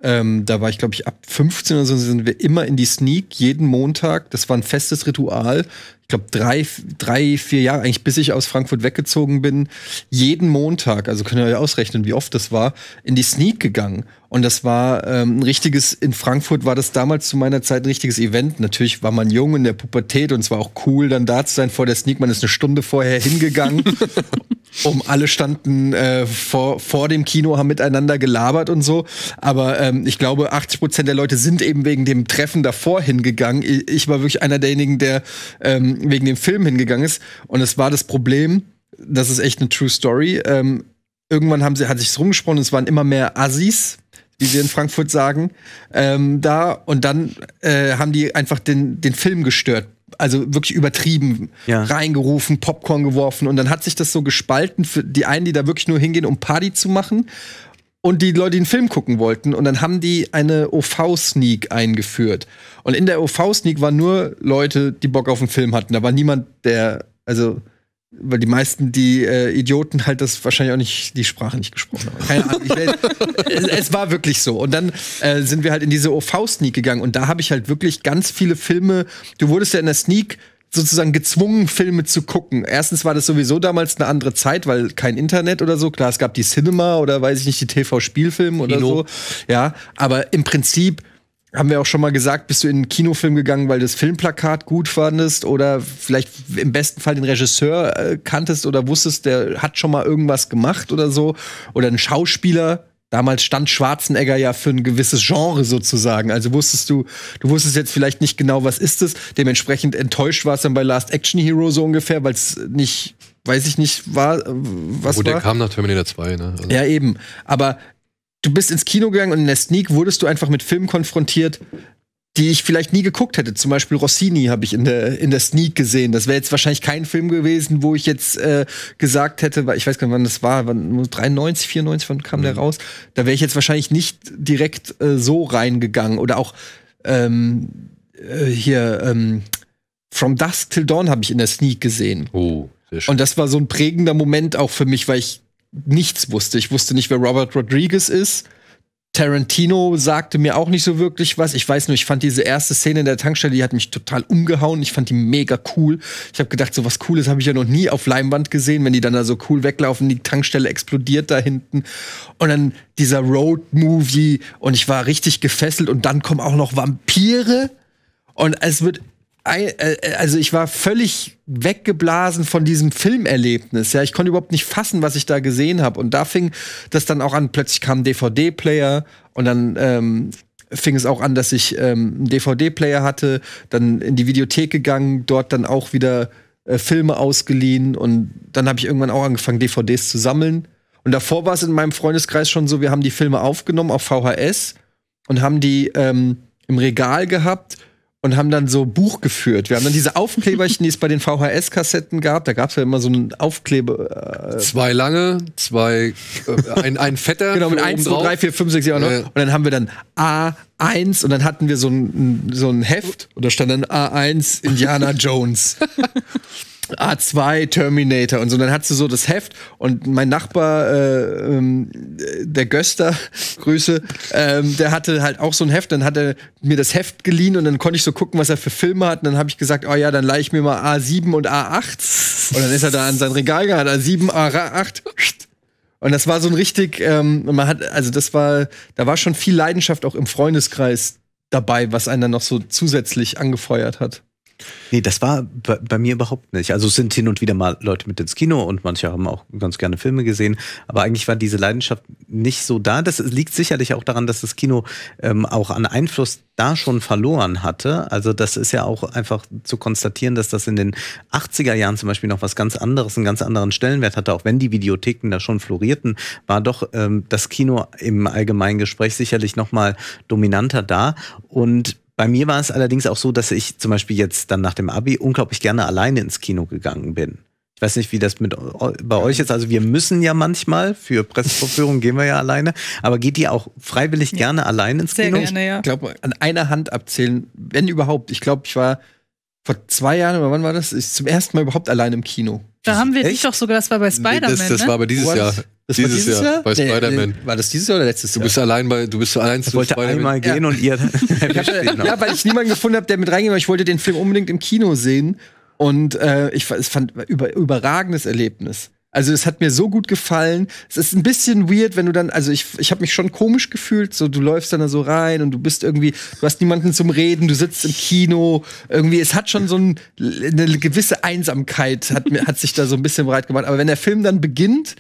D: ähm, da war ich glaube ich ab 15 oder so, sind wir immer in die Sneak jeden Montag. Das war ein festes Ritual. Ich glaube drei, drei, vier Jahre, eigentlich bis ich aus Frankfurt weggezogen bin, jeden Montag, also könnt ihr euch ausrechnen, wie oft das war, in die Sneak gegangen. Und das war ähm, ein richtiges, in Frankfurt war das damals zu meiner Zeit ein richtiges Event. Natürlich war man jung in der Pubertät und es war auch cool, dann da zu sein vor der Sneak. Man ist eine Stunde vorher hingegangen. [LAUGHS] um alle standen äh, vor, vor dem Kino, haben miteinander gelabert und so. Aber ähm, ich glaube, 80 Prozent der Leute sind eben wegen dem Treffen davor hingegangen. Ich, war wirklich einer derjenigen, der ähm, wegen dem Film hingegangen ist. Und es war das Problem, das ist echt eine True Story. Ähm, irgendwann haben sie, hat sich's rumgesprochen, es waren immer mehr Assis, wie wir in Frankfurt sagen, ähm, da. Und dann äh, haben die einfach den, den Film gestört. Also wirklich übertrieben
C: Ja.
D: reingerufen, Popcorn geworfen. Und dann hat sich das so gespalten für die einen, die da wirklich nur hingehen, um Party zu machen. Und die Leute, die den Film gucken wollten. Und dann haben die eine OV-Sneak eingeführt. Und in der OV-Sneak waren nur Leute, die Bock auf den Film hatten. Da war niemand, der, also, weil die meisten, die äh, Idioten halt das wahrscheinlich auch nicht, die Sprache nicht gesprochen haben. Keine Ahnung. Ich, [LAUGHS] es, es war wirklich so. Und dann äh, sind wir halt in diese OV-Sneak gegangen. Und da habe ich halt wirklich ganz viele Filme. Du wurdest ja in der Sneak sozusagen gezwungen, Filme zu gucken. Erstens war das sowieso damals eine andere Zeit, weil kein Internet oder so. Klar, es gab die Cinema oder weiß ich nicht, die TV-Spielfilme oder
A: Kino.
D: so. Ja, aber im Prinzip haben wir auch schon mal gesagt, bist du in einen Kinofilm gegangen, weil du das Filmplakat gut fandest oder vielleicht im besten Fall den Regisseur äh, kanntest oder wusstest, der hat schon mal irgendwas gemacht oder so oder ein Schauspieler. Damals stand Schwarzenegger ja für ein gewisses Genre sozusagen. Also wusstest du, du wusstest jetzt vielleicht nicht genau, was ist es. Dementsprechend enttäuscht war es dann bei Last Action Hero so ungefähr, weil es nicht, weiß ich nicht, war, äh, was
A: Wo der
D: war.
A: kam nach Terminator 2, ne? Also,
D: Ja, eben. Aber du bist ins Kino gegangen und in der Sneak wurdest du einfach mit Filmen konfrontiert, die ich vielleicht nie geguckt hätte. Zum Beispiel Rossini habe ich in der, in der Sneak gesehen. Das wäre jetzt wahrscheinlich kein Film gewesen, wo ich jetzt äh, gesagt hätte, weil ich weiß gar nicht, wann das war, wann, 93, 94, wann kam der raus? Da wäre ich jetzt wahrscheinlich nicht direkt äh, so reingegangen. Oder auch ähm, äh, hier ähm, From Dusk Till Dawn habe ich in der Sneak gesehen.
A: Oh.
D: Und das war so ein prägender Moment auch für mich, weil ich nichts wusste. Ich wusste nicht, wer Robert Rodriguez ist. Tarantino sagte mir auch nicht so wirklich was. Ich weiß nur, ich fand diese erste Szene in der Tankstelle, die hat mich total umgehauen. Ich fand die mega cool. Ich habe gedacht, so was Cooles habe ich ja noch nie auf Leinwand gesehen, wenn die dann da so cool weglaufen, die Tankstelle explodiert da hinten. Und dann dieser Road-Movie und ich war richtig gefesselt und dann kommen auch noch Vampire und es wird also ich war völlig weggeblasen von diesem Filmerlebnis. Ja, ich konnte überhaupt nicht fassen, was ich da gesehen habe. Und da fing das dann auch an. Plötzlich kam ein DVD-Player und dann ähm, fing es auch an, dass ich ähm, einen DVD-Player hatte, dann in die Videothek gegangen, dort dann auch wieder äh, Filme ausgeliehen und dann habe ich irgendwann auch angefangen, DVDs zu sammeln. Und davor war es in meinem Freundeskreis schon so, wir haben die Filme aufgenommen auf VHS und haben die ähm, im Regal gehabt und haben dann so Buch geführt. Wir haben dann diese Aufkleberchen, die es bei den VHS-Kassetten gab. Da gab es ja immer so einen Aufkleber. Äh,
A: Zwei lange, zwei, äh, ein, ein fetter.
D: genau, mit
A: für
D: 1,
A: oben
D: 2, 3, 4, 5, 6, 7, 8, 9.
A: Ja.
D: Und dann haben wir dann A1 und dann hatten wir so ein, so ein Heft und da stand dann A1 Indiana Jones. [LAUGHS] A2 Terminator und so. Dann hattest du so das Heft und mein Nachbar, äh, ähm, der Göster, [LAUGHS] Grüße, ähm, der hatte halt auch so ein Heft. Dann hat er mir das Heft geliehen und dann konnte ich so gucken, was er für Filme hat. Und dann habe ich gesagt, oh ja, dann leih ich mir mal A7 und A8. Und dann ist er da an sein Regal gegangen, hat A7, A8. Und das war so ein richtig, ähm, man hat, also das war, da war schon viel Leidenschaft auch im Freundeskreis dabei, was einen dann noch so zusätzlich angefeuert hat.
C: Nee, das war bei, bei mir überhaupt nicht. Also es sind hin und wieder mal Leute mit ins Kino und manche haben auch ganz gerne Filme gesehen. Aber eigentlich war diese Leidenschaft nicht so da. Das liegt sicherlich auch daran, dass das Kino ähm, auch an Einfluss da schon verloren hatte. Also das ist ja auch einfach zu konstatieren, dass das in den 80er Jahren zum Beispiel noch was ganz anderes, einen ganz anderen Stellenwert hatte. Auch wenn die Videotheken da schon florierten, war doch ähm, das Kino im allgemeinen Gespräch sicherlich noch mal dominanter da. Und bei mir war es allerdings auch so, dass ich zum Beispiel jetzt dann nach dem Abi unglaublich gerne alleine ins Kino gegangen bin. Ich weiß nicht, wie das mit bei euch ist. Also wir müssen ja manchmal für Pressevorführungen gehen wir ja alleine. Aber geht ihr auch freiwillig gerne allein ins
E: Sehr
C: Kino?
E: gerne, ja.
D: Ich glaube, an einer Hand abzählen, wenn überhaupt. Ich glaube, ich war vor zwei Jahren oder wann war das? Ich zum ersten Mal überhaupt allein im Kino.
E: Da haben wir dich
C: Echt?
E: doch sogar, das war bei
A: Nee,
E: Spider-Man,
A: das, das
E: ne?
A: war aber dieses
D: War
A: Jahr.
D: das- war
A: dieses, Jahr, bei
D: Nee,
A: Spider-Man.
D: nee, War das dieses Jahr oder letztes
A: Du
D: Jahr?
A: bist allein bei, du bist allein
C: Ich
A: zu
C: wollte
A: Spider-Man.
C: einmal gehen
D: Ja.
C: und ihr [LAUGHS]
D: ja, weil ich niemanden gefunden habe, der mit reingeht, weil ich wollte den Film unbedingt im Kino sehen. Und äh, ich es fand über, überragendes Erlebnis. Also es hat mir so gut gefallen. Es ist ein bisschen weird, wenn du dann, also ich, ich habe mich schon komisch gefühlt. So, du läufst dann da so rein und du bist irgendwie, du hast niemanden zum Reden, du sitzt im Kino. Irgendwie, es hat schon so ein, eine gewisse Einsamkeit, hat, hat sich da so ein bisschen breit gemacht. Aber wenn der Film dann beginnt,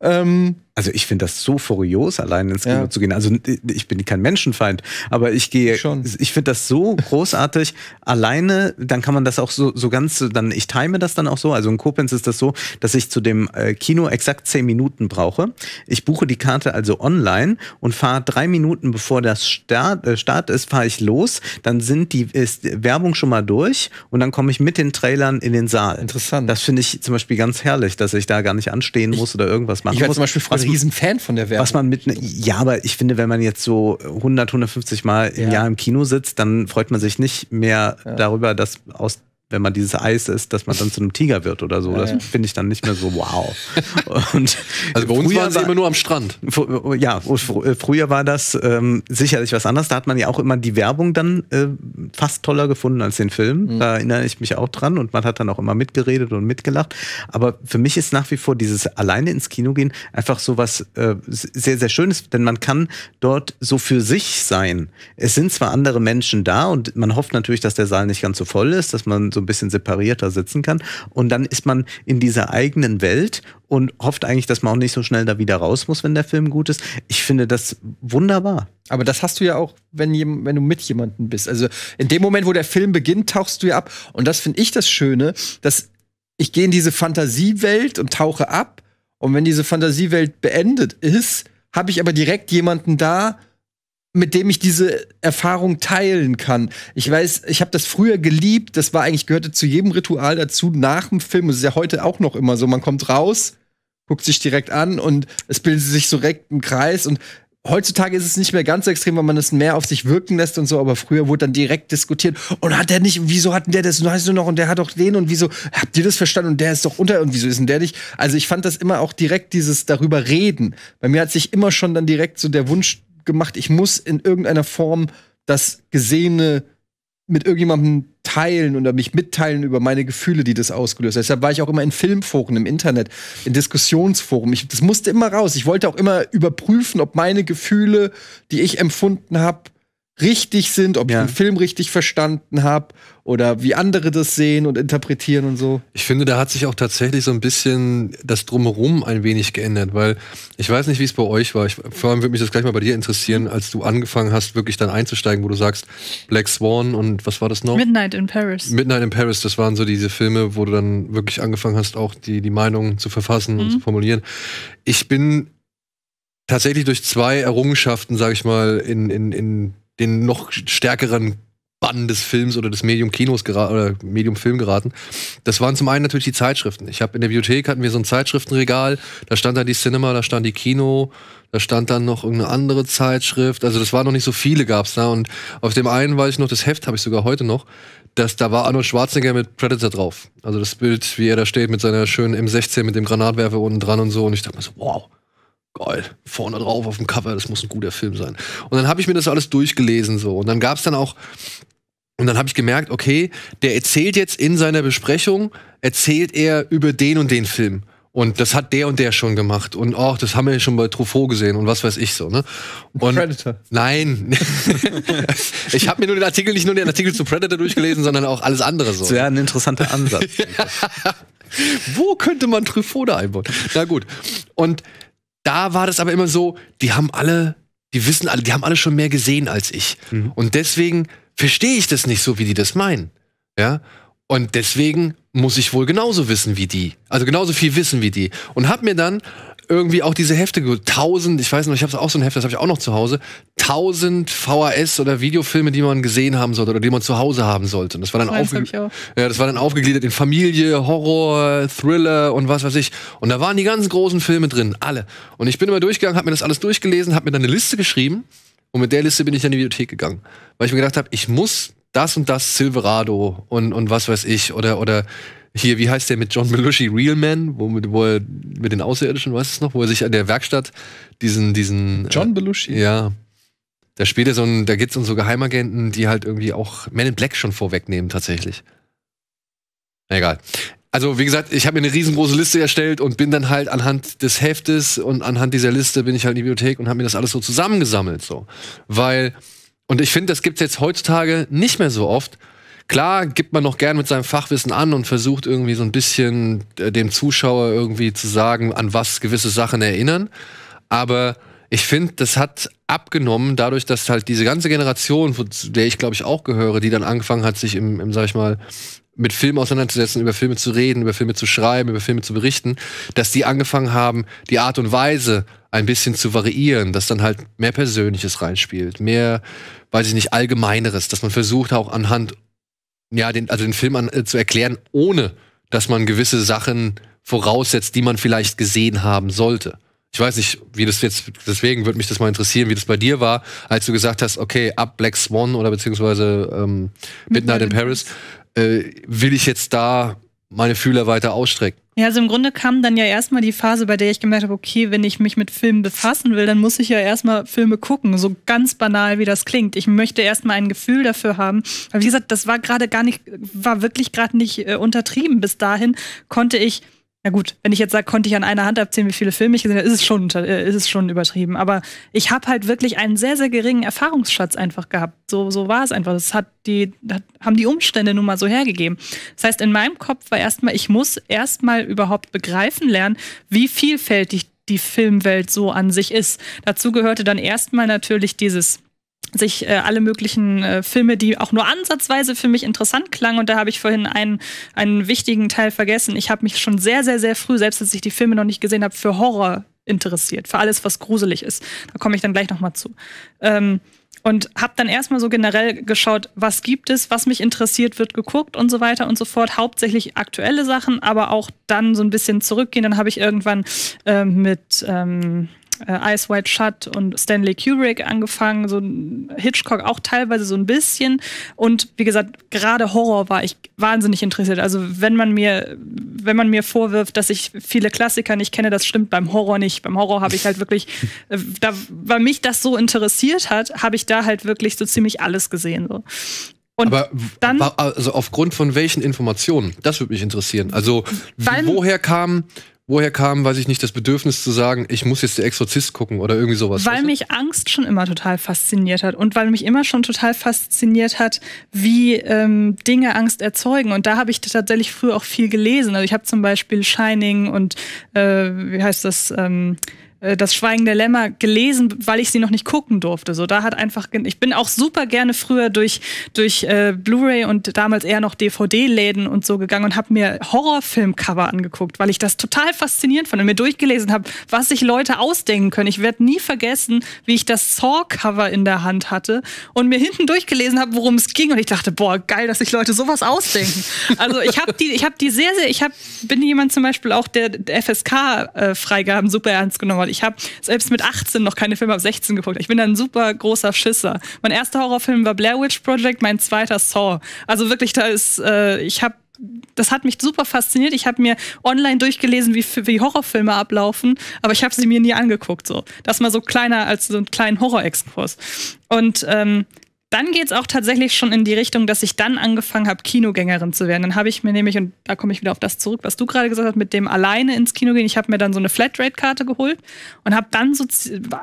D: ähm,
C: Also ich finde das so furios, allein ins Kino
D: Ja.
C: zu gehen. Also ich bin kein Menschenfeind, aber ich gehe,
D: Schon.
C: ich finde das so großartig. Alleine, dann kann man das auch so, so ganz, dann ich time das dann auch so. Also in Koblenz ist das so, dass ich zu dem äh, Kino exakt zehn Minuten brauche. Ich buche die Karte also online und fahre drei Minuten bevor das Start, äh, Start ist, fahre ich los. Dann sind die ist die Werbung schon mal durch und dann komme ich mit den Trailern in den Saal.
D: Interessant.
C: Das finde ich zum Beispiel ganz herrlich, dass ich da gar nicht anstehen muss oder irgendwas machen
D: ich
C: muss.
D: zum Beispiel Riesenfan von der Werbung.
C: was man mit, ne, ja, aber ich finde, wenn man jetzt so 100, 150 Mal im
D: Ja.
C: Jahr im Kino sitzt, dann freut man sich nicht mehr darüber, dass aus wenn man dieses Eis isst, dass man dann zu einem Tiger wird oder so. Das finde ich dann nicht mehr so wow. Und
A: Also bei uns waren sie
C: war-
A: immer nur am Strand.
C: Fr- Ja, fr- äh, früher war das ähm, sicherlich was anderes. Da hat man ja auch immer die Werbung dann äh, fast toller gefunden als den Film. Da erinnere ich mich auch dran und man hat dann auch immer mitgeredet und mitgelacht. Aber für mich ist nach wie vor dieses alleine ins Kino gehen einfach so was äh, sehr, sehr Schönes, denn man kann dort so für sich sein. Es sind zwar andere Menschen da und man hofft natürlich, dass der Saal nicht ganz so voll ist, dass man so ein bisschen separierter sitzen kann. Und dann ist man in dieser eigenen Welt und hofft eigentlich, dass man auch nicht so schnell da wieder raus muss, wenn der Film gut ist. Ich finde das wunderbar.
D: Aber das hast du ja auch, wenn, wenn du mit jemandem bist. Also in dem Moment, wo der Film beginnt, tauchst du ja ab. Und das finde ich das Schöne, dass ich gehe in diese Fantasiewelt und tauche ab. Und wenn diese Fantasiewelt beendet ist, habe ich aber direkt jemanden da, mit dem ich diese Erfahrung teilen kann. Ich weiß, ich habe das früher geliebt. Das war eigentlich gehörte zu jedem Ritual dazu nach dem Film. Das ist ja heute auch noch immer so. Man kommt raus, guckt sich direkt an und es bildet sich so direkt ein Kreis und Heutzutage ist es nicht mehr ganz so extrem, weil man es mehr auf sich wirken lässt und so, aber früher wurde dann direkt diskutiert. Und hat der nicht, wieso hat denn der das weißt du noch und der hat doch den und wieso habt ihr das verstanden und der ist doch unter und wieso ist denn der nicht? Also ich fand das immer auch direkt dieses darüber reden. Bei mir hat sich immer schon dann direkt so der Wunsch gemacht, ich muss in irgendeiner Form das Gesehene mit irgendjemandem teilen oder mich mitteilen über meine Gefühle, die das ausgelöst hat. Deshalb war ich auch immer in Filmforen, im Internet, in Diskussionsforen. Ich, das musste immer raus. Ich wollte auch immer überprüfen, ob meine Gefühle, die ich empfunden habe, richtig sind, ob
C: Ja.
D: ich den Film richtig verstanden habe oder wie andere das sehen und interpretieren und so.
A: Ich finde, da hat sich auch tatsächlich so ein bisschen das Drumherum ein wenig geändert, weil ich weiß nicht, wie es bei euch war. Ich, vor allem würde mich das gleich mal bei dir interessieren, als du angefangen hast, wirklich dann einzusteigen, wo du sagst, Black Swan und was war das noch?
E: Midnight in Paris.
A: Midnight in Paris, das waren so diese Filme, wo du dann wirklich angefangen hast, auch die, die Meinung zu verfassen und
E: Mhm.
A: zu formulieren. Ich bin tatsächlich durch zwei Errungenschaften, sag ich mal, in, in, in den noch stärkeren Bann des Films oder des Medium Kinos oder Medium Film geraten. Das waren zum einen natürlich die Zeitschriften. Ich habe in der Bibliothek hatten wir so ein Zeitschriftenregal, da stand dann die Cinema, da stand die Kino, da stand dann noch irgendeine andere Zeitschrift. Also das waren noch nicht so viele gab's da und auf dem einen weiß ich noch, das Heft habe ich sogar heute noch. dass da war Arnold Schwarzenegger mit Predator drauf. Also das Bild, wie er da steht mit seiner schönen M16 mit dem Granatwerfer unten dran und so. Und ich dachte mir so, wow, geil, vorne drauf auf dem Cover, das muss ein guter Film sein. Und dann habe ich mir das alles durchgelesen so. Und dann gab es dann auch, und dann habe ich gemerkt, okay, der erzählt jetzt in seiner Besprechung, erzählt er über den und den Film. Und das hat der und der schon gemacht. Und auch, das haben wir schon bei Truffaut gesehen und was weiß ich so, ne? Und
D: Predator.
A: Nein. [LAUGHS] ich habe mir nur den Artikel, nicht nur den Artikel zu Predator durchgelesen, sondern auch alles andere so.
C: Das wäre ein interessanter Ansatz. [LAUGHS]
A: Wo könnte man Truffaut da einbauen? Na gut. Und da war das aber immer so, die haben alle, die wissen alle, die haben alle schon mehr gesehen als ich. Und deswegen verstehe ich das nicht so, wie die das meinen. Ja. Und deswegen muss ich wohl genauso wissen wie die. Also genauso viel wissen wie die. Und hab mir dann irgendwie auch diese Hefte geholt. Tausend, ich weiß noch, ich habe auch so ein Heft, das habe ich auch noch zu Hause. Tausend VHS oder Videofilme, die man gesehen haben sollte oder die man zu Hause haben sollte. Und das war dann
E: hab
A: aufge ja, das war dann aufgegliedert in Familie, Horror, Thriller und was weiß ich. Und da waren die ganzen großen Filme drin, alle. Und ich bin immer durchgegangen, habe mir das alles durchgelesen, habe mir dann eine Liste geschrieben und mit der Liste bin ich dann in die Bibliothek gegangen, weil ich mir gedacht habe, ich muss das und das Silverado und und was weiß ich oder oder hier, wie heißt der mit John Belushi, Real Man, wo, wo er mit den Außerirdischen, weißt du es noch, wo er sich an der Werkstatt diesen diesen
D: John Belushi.
A: ja. Da spielt er so ein, da geht's um so Geheimagenten, die halt irgendwie auch Men in Black schon vorwegnehmen, tatsächlich. Egal. Also, wie gesagt, ich habe mir eine riesengroße Liste erstellt und bin dann halt anhand des Heftes und anhand dieser Liste bin ich halt in die Bibliothek und habe mir das alles so zusammengesammelt, so. Weil, und ich finde, das gibt's jetzt heutzutage nicht mehr so oft. Klar gibt man noch gern mit seinem Fachwissen an und versucht irgendwie so ein bisschen äh, dem Zuschauer irgendwie zu sagen, an was gewisse Sachen erinnern. Aber ich finde, das hat abgenommen, dadurch, dass halt diese ganze Generation, zu der ich glaube ich auch gehöre, die dann angefangen hat, sich im, im sag ich mal, mit Filmen auseinanderzusetzen, über Filme zu reden, über Filme zu schreiben, über Filme zu berichten, dass die angefangen haben, die Art und Weise ein bisschen zu variieren, dass dann halt mehr Persönliches reinspielt, mehr, weiß ich nicht, Allgemeineres, dass man versucht auch anhand, ja, den, also den Film an, äh, zu erklären, ohne dass man gewisse Sachen voraussetzt, die man vielleicht gesehen haben sollte. Ich weiß nicht, wie das jetzt, deswegen würde mich das mal interessieren, wie das bei dir war, als du gesagt hast, okay, ab Black Swan oder beziehungsweise ähm, Midnight in Paris. äh, will ich jetzt da meine Fühler weiter ausstrecken?
E: Ja, also im Grunde kam dann ja erstmal die Phase, bei der ich gemerkt habe, okay, wenn ich mich mit Filmen befassen will, dann muss ich ja erstmal Filme gucken, so ganz banal wie das klingt. Ich möchte erstmal ein Gefühl dafür haben. Aber wie gesagt, das war gerade gar nicht, war wirklich gerade nicht äh, untertrieben. Bis dahin konnte ich ja gut, wenn ich jetzt sage, konnte ich an einer Hand abzählen, wie viele Filme ich gesehen habe, ist es schon, äh, ist es schon übertrieben. Aber ich habe halt wirklich einen sehr, sehr geringen Erfahrungsschatz einfach gehabt. So, so war es einfach. Das hat die, das haben die Umstände nun mal so hergegeben. Das heißt, in meinem Kopf war erstmal, ich muss erstmal überhaupt begreifen lernen, wie vielfältig die Filmwelt so an sich ist. Dazu gehörte dann erstmal natürlich dieses sich äh, alle möglichen äh, Filme, die auch nur ansatzweise für mich interessant klangen. Und da habe ich vorhin einen, einen wichtigen Teil vergessen. Ich habe mich schon sehr, sehr, sehr früh, selbst als ich die Filme noch nicht gesehen habe, für Horror interessiert, für alles, was gruselig ist. Da komme ich dann gleich nochmal zu. Ähm, und habe dann erstmal so generell geschaut, was gibt es, was mich interessiert, wird geguckt und so weiter und so fort. Hauptsächlich aktuelle Sachen, aber auch dann so ein bisschen zurückgehen. Dann habe ich irgendwann äh, mit ähm, äh, Eyes Wide Shut und Stanley Kubrick angefangen, so Hitchcock auch teilweise so ein bisschen. Und wie gesagt, gerade Horror war ich wahnsinnig interessiert. Also wenn man mir, wenn man mir vorwirft, dass ich viele Klassiker nicht kenne, das stimmt beim Horror nicht. Beim Horror habe ich halt wirklich, äh, da, weil mich das so interessiert hat, habe ich da halt wirklich so ziemlich alles gesehen. So.
A: Und Aber dann, also aufgrund von welchen Informationen? Das würde mich interessieren. Also woher kam woher kam, weiß ich nicht, das Bedürfnis zu sagen, ich muss jetzt der Exorzist gucken oder irgendwie sowas?
E: Weil mich Angst schon immer total fasziniert hat und weil mich immer schon total fasziniert hat, wie ähm, Dinge Angst erzeugen. Und da habe ich tatsächlich früher auch viel gelesen. Also ich habe zum Beispiel Shining und äh, wie heißt das? Ähm, äh, das Schweigen der Lämmer gelesen, weil ich sie noch nicht gucken durfte. So, da hat einfach, ich bin auch super gerne früher durch, durch äh, Blu-ray und damals eher noch DVD-Läden und so gegangen und habe mir Horrorfilm-Cover angeguckt, weil ich das total faszinierend fand und mir durchgelesen habe, was sich Leute ausdenken können. Ich werde nie vergessen, wie ich das Saw-Cover in der Hand hatte und mir hinten durchgelesen habe, worum es ging und ich dachte, boah, geil, dass sich Leute sowas ausdenken. Also ich habe die, ich habe die sehr, sehr, ich hab, bin jemand zum Beispiel auch, der, FSK-Freigaben äh, super ernst genommen hat. Ich habe selbst mit 18 noch keine Filme ab 16 geguckt. Ich bin ein super großer Schisser. Mein erster Horrorfilm war Blair Witch Project, mein zweiter Saw. Also wirklich, da ist, äh, ich habe das hat mich super fasziniert. Ich habe mir online durchgelesen, wie, wie Horrorfilme ablaufen, aber ich habe sie mir nie angeguckt. So, das mal so kleiner als so einen kleinen Horrorexkurs. Und ähm, dann geht es auch tatsächlich schon in die Richtung, dass ich dann angefangen habe, Kinogängerin zu werden. Dann habe ich mir nämlich, und da komme ich wieder auf das zurück, was du gerade gesagt hast, mit dem alleine ins Kino gehen. Ich habe mir dann so eine Flatrate-Karte geholt und habe dann so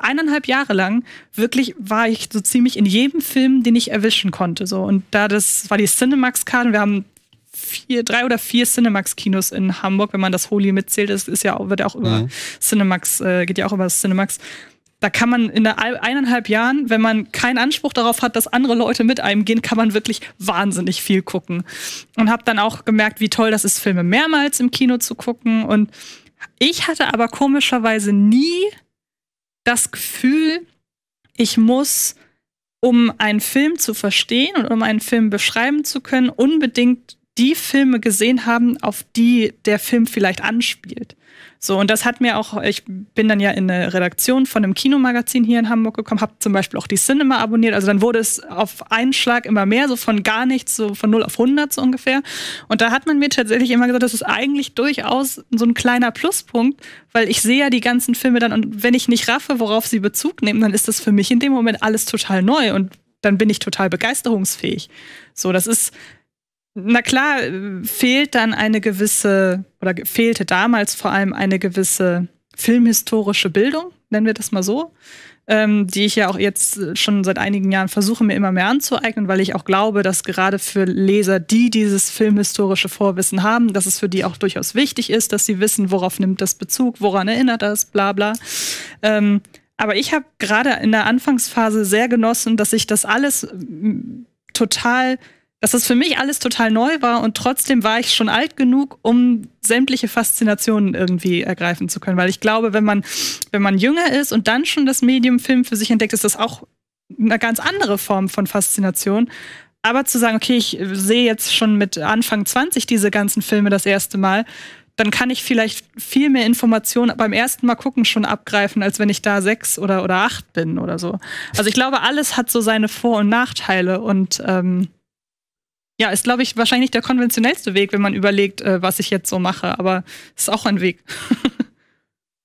E: eineinhalb Jahre lang wirklich war ich so ziemlich in jedem Film, den ich erwischen konnte. So. Und da das war die Cinemax-Karte, wir haben vier, drei oder vier Cinemax-Kinos in Hamburg, wenn man das Holy mitzählt. Das ist ja, wird ja auch über mhm. Cinemax, äh, geht ja auch über das Cinemax da kann man in eineinhalb Jahren, wenn man keinen Anspruch darauf hat, dass andere Leute mit einem gehen, kann man wirklich wahnsinnig viel gucken. Und habe dann auch gemerkt, wie toll das ist, Filme mehrmals im Kino zu gucken. Und ich hatte aber komischerweise nie das Gefühl, ich muss, um einen Film zu verstehen und um einen Film beschreiben zu können, unbedingt die Filme gesehen haben, auf die der Film vielleicht anspielt. So, und das hat mir auch, ich bin dann ja in eine Redaktion von einem Kinomagazin hier in Hamburg gekommen, habe zum Beispiel auch die Cinema abonniert. Also dann wurde es auf einen Schlag immer mehr, so von gar nichts, so von 0 auf 100 so ungefähr. Und da hat man mir tatsächlich immer gesagt, das ist eigentlich durchaus so ein kleiner Pluspunkt, weil ich sehe ja die ganzen Filme dann und wenn ich nicht raffe, worauf sie Bezug nehmen, dann ist das für mich in dem Moment alles total neu und dann bin ich total begeisterungsfähig. So, das ist, na klar, fehlt dann eine gewisse, oder fehlte damals vor allem eine gewisse filmhistorische Bildung, nennen wir das mal so, ähm, die ich ja auch jetzt schon seit einigen Jahren versuche, mir immer mehr anzueignen, weil ich auch glaube, dass gerade für Leser, die dieses filmhistorische Vorwissen haben, dass es für die auch durchaus wichtig ist, dass sie wissen, worauf nimmt das Bezug, woran erinnert das, bla bla. Ähm, aber ich habe gerade in der Anfangsphase sehr genossen, dass ich das alles total dass das für mich alles total neu war und trotzdem war ich schon alt genug, um sämtliche Faszinationen irgendwie ergreifen zu können. Weil ich glaube, wenn man, wenn man jünger ist und dann schon das Medium Film für sich entdeckt, ist das auch eine ganz andere Form von Faszination. Aber zu sagen, okay, ich sehe jetzt schon mit Anfang 20 diese ganzen Filme das erste Mal, dann kann ich vielleicht viel mehr Informationen beim ersten Mal gucken schon abgreifen, als wenn ich da sechs oder, oder acht bin oder so. Also ich glaube, alles hat so seine Vor- und Nachteile und ähm, ja, ist, glaube ich, wahrscheinlich der konventionellste Weg, wenn man überlegt, äh, was ich jetzt so mache. Aber es ist auch ein Weg. [LAUGHS]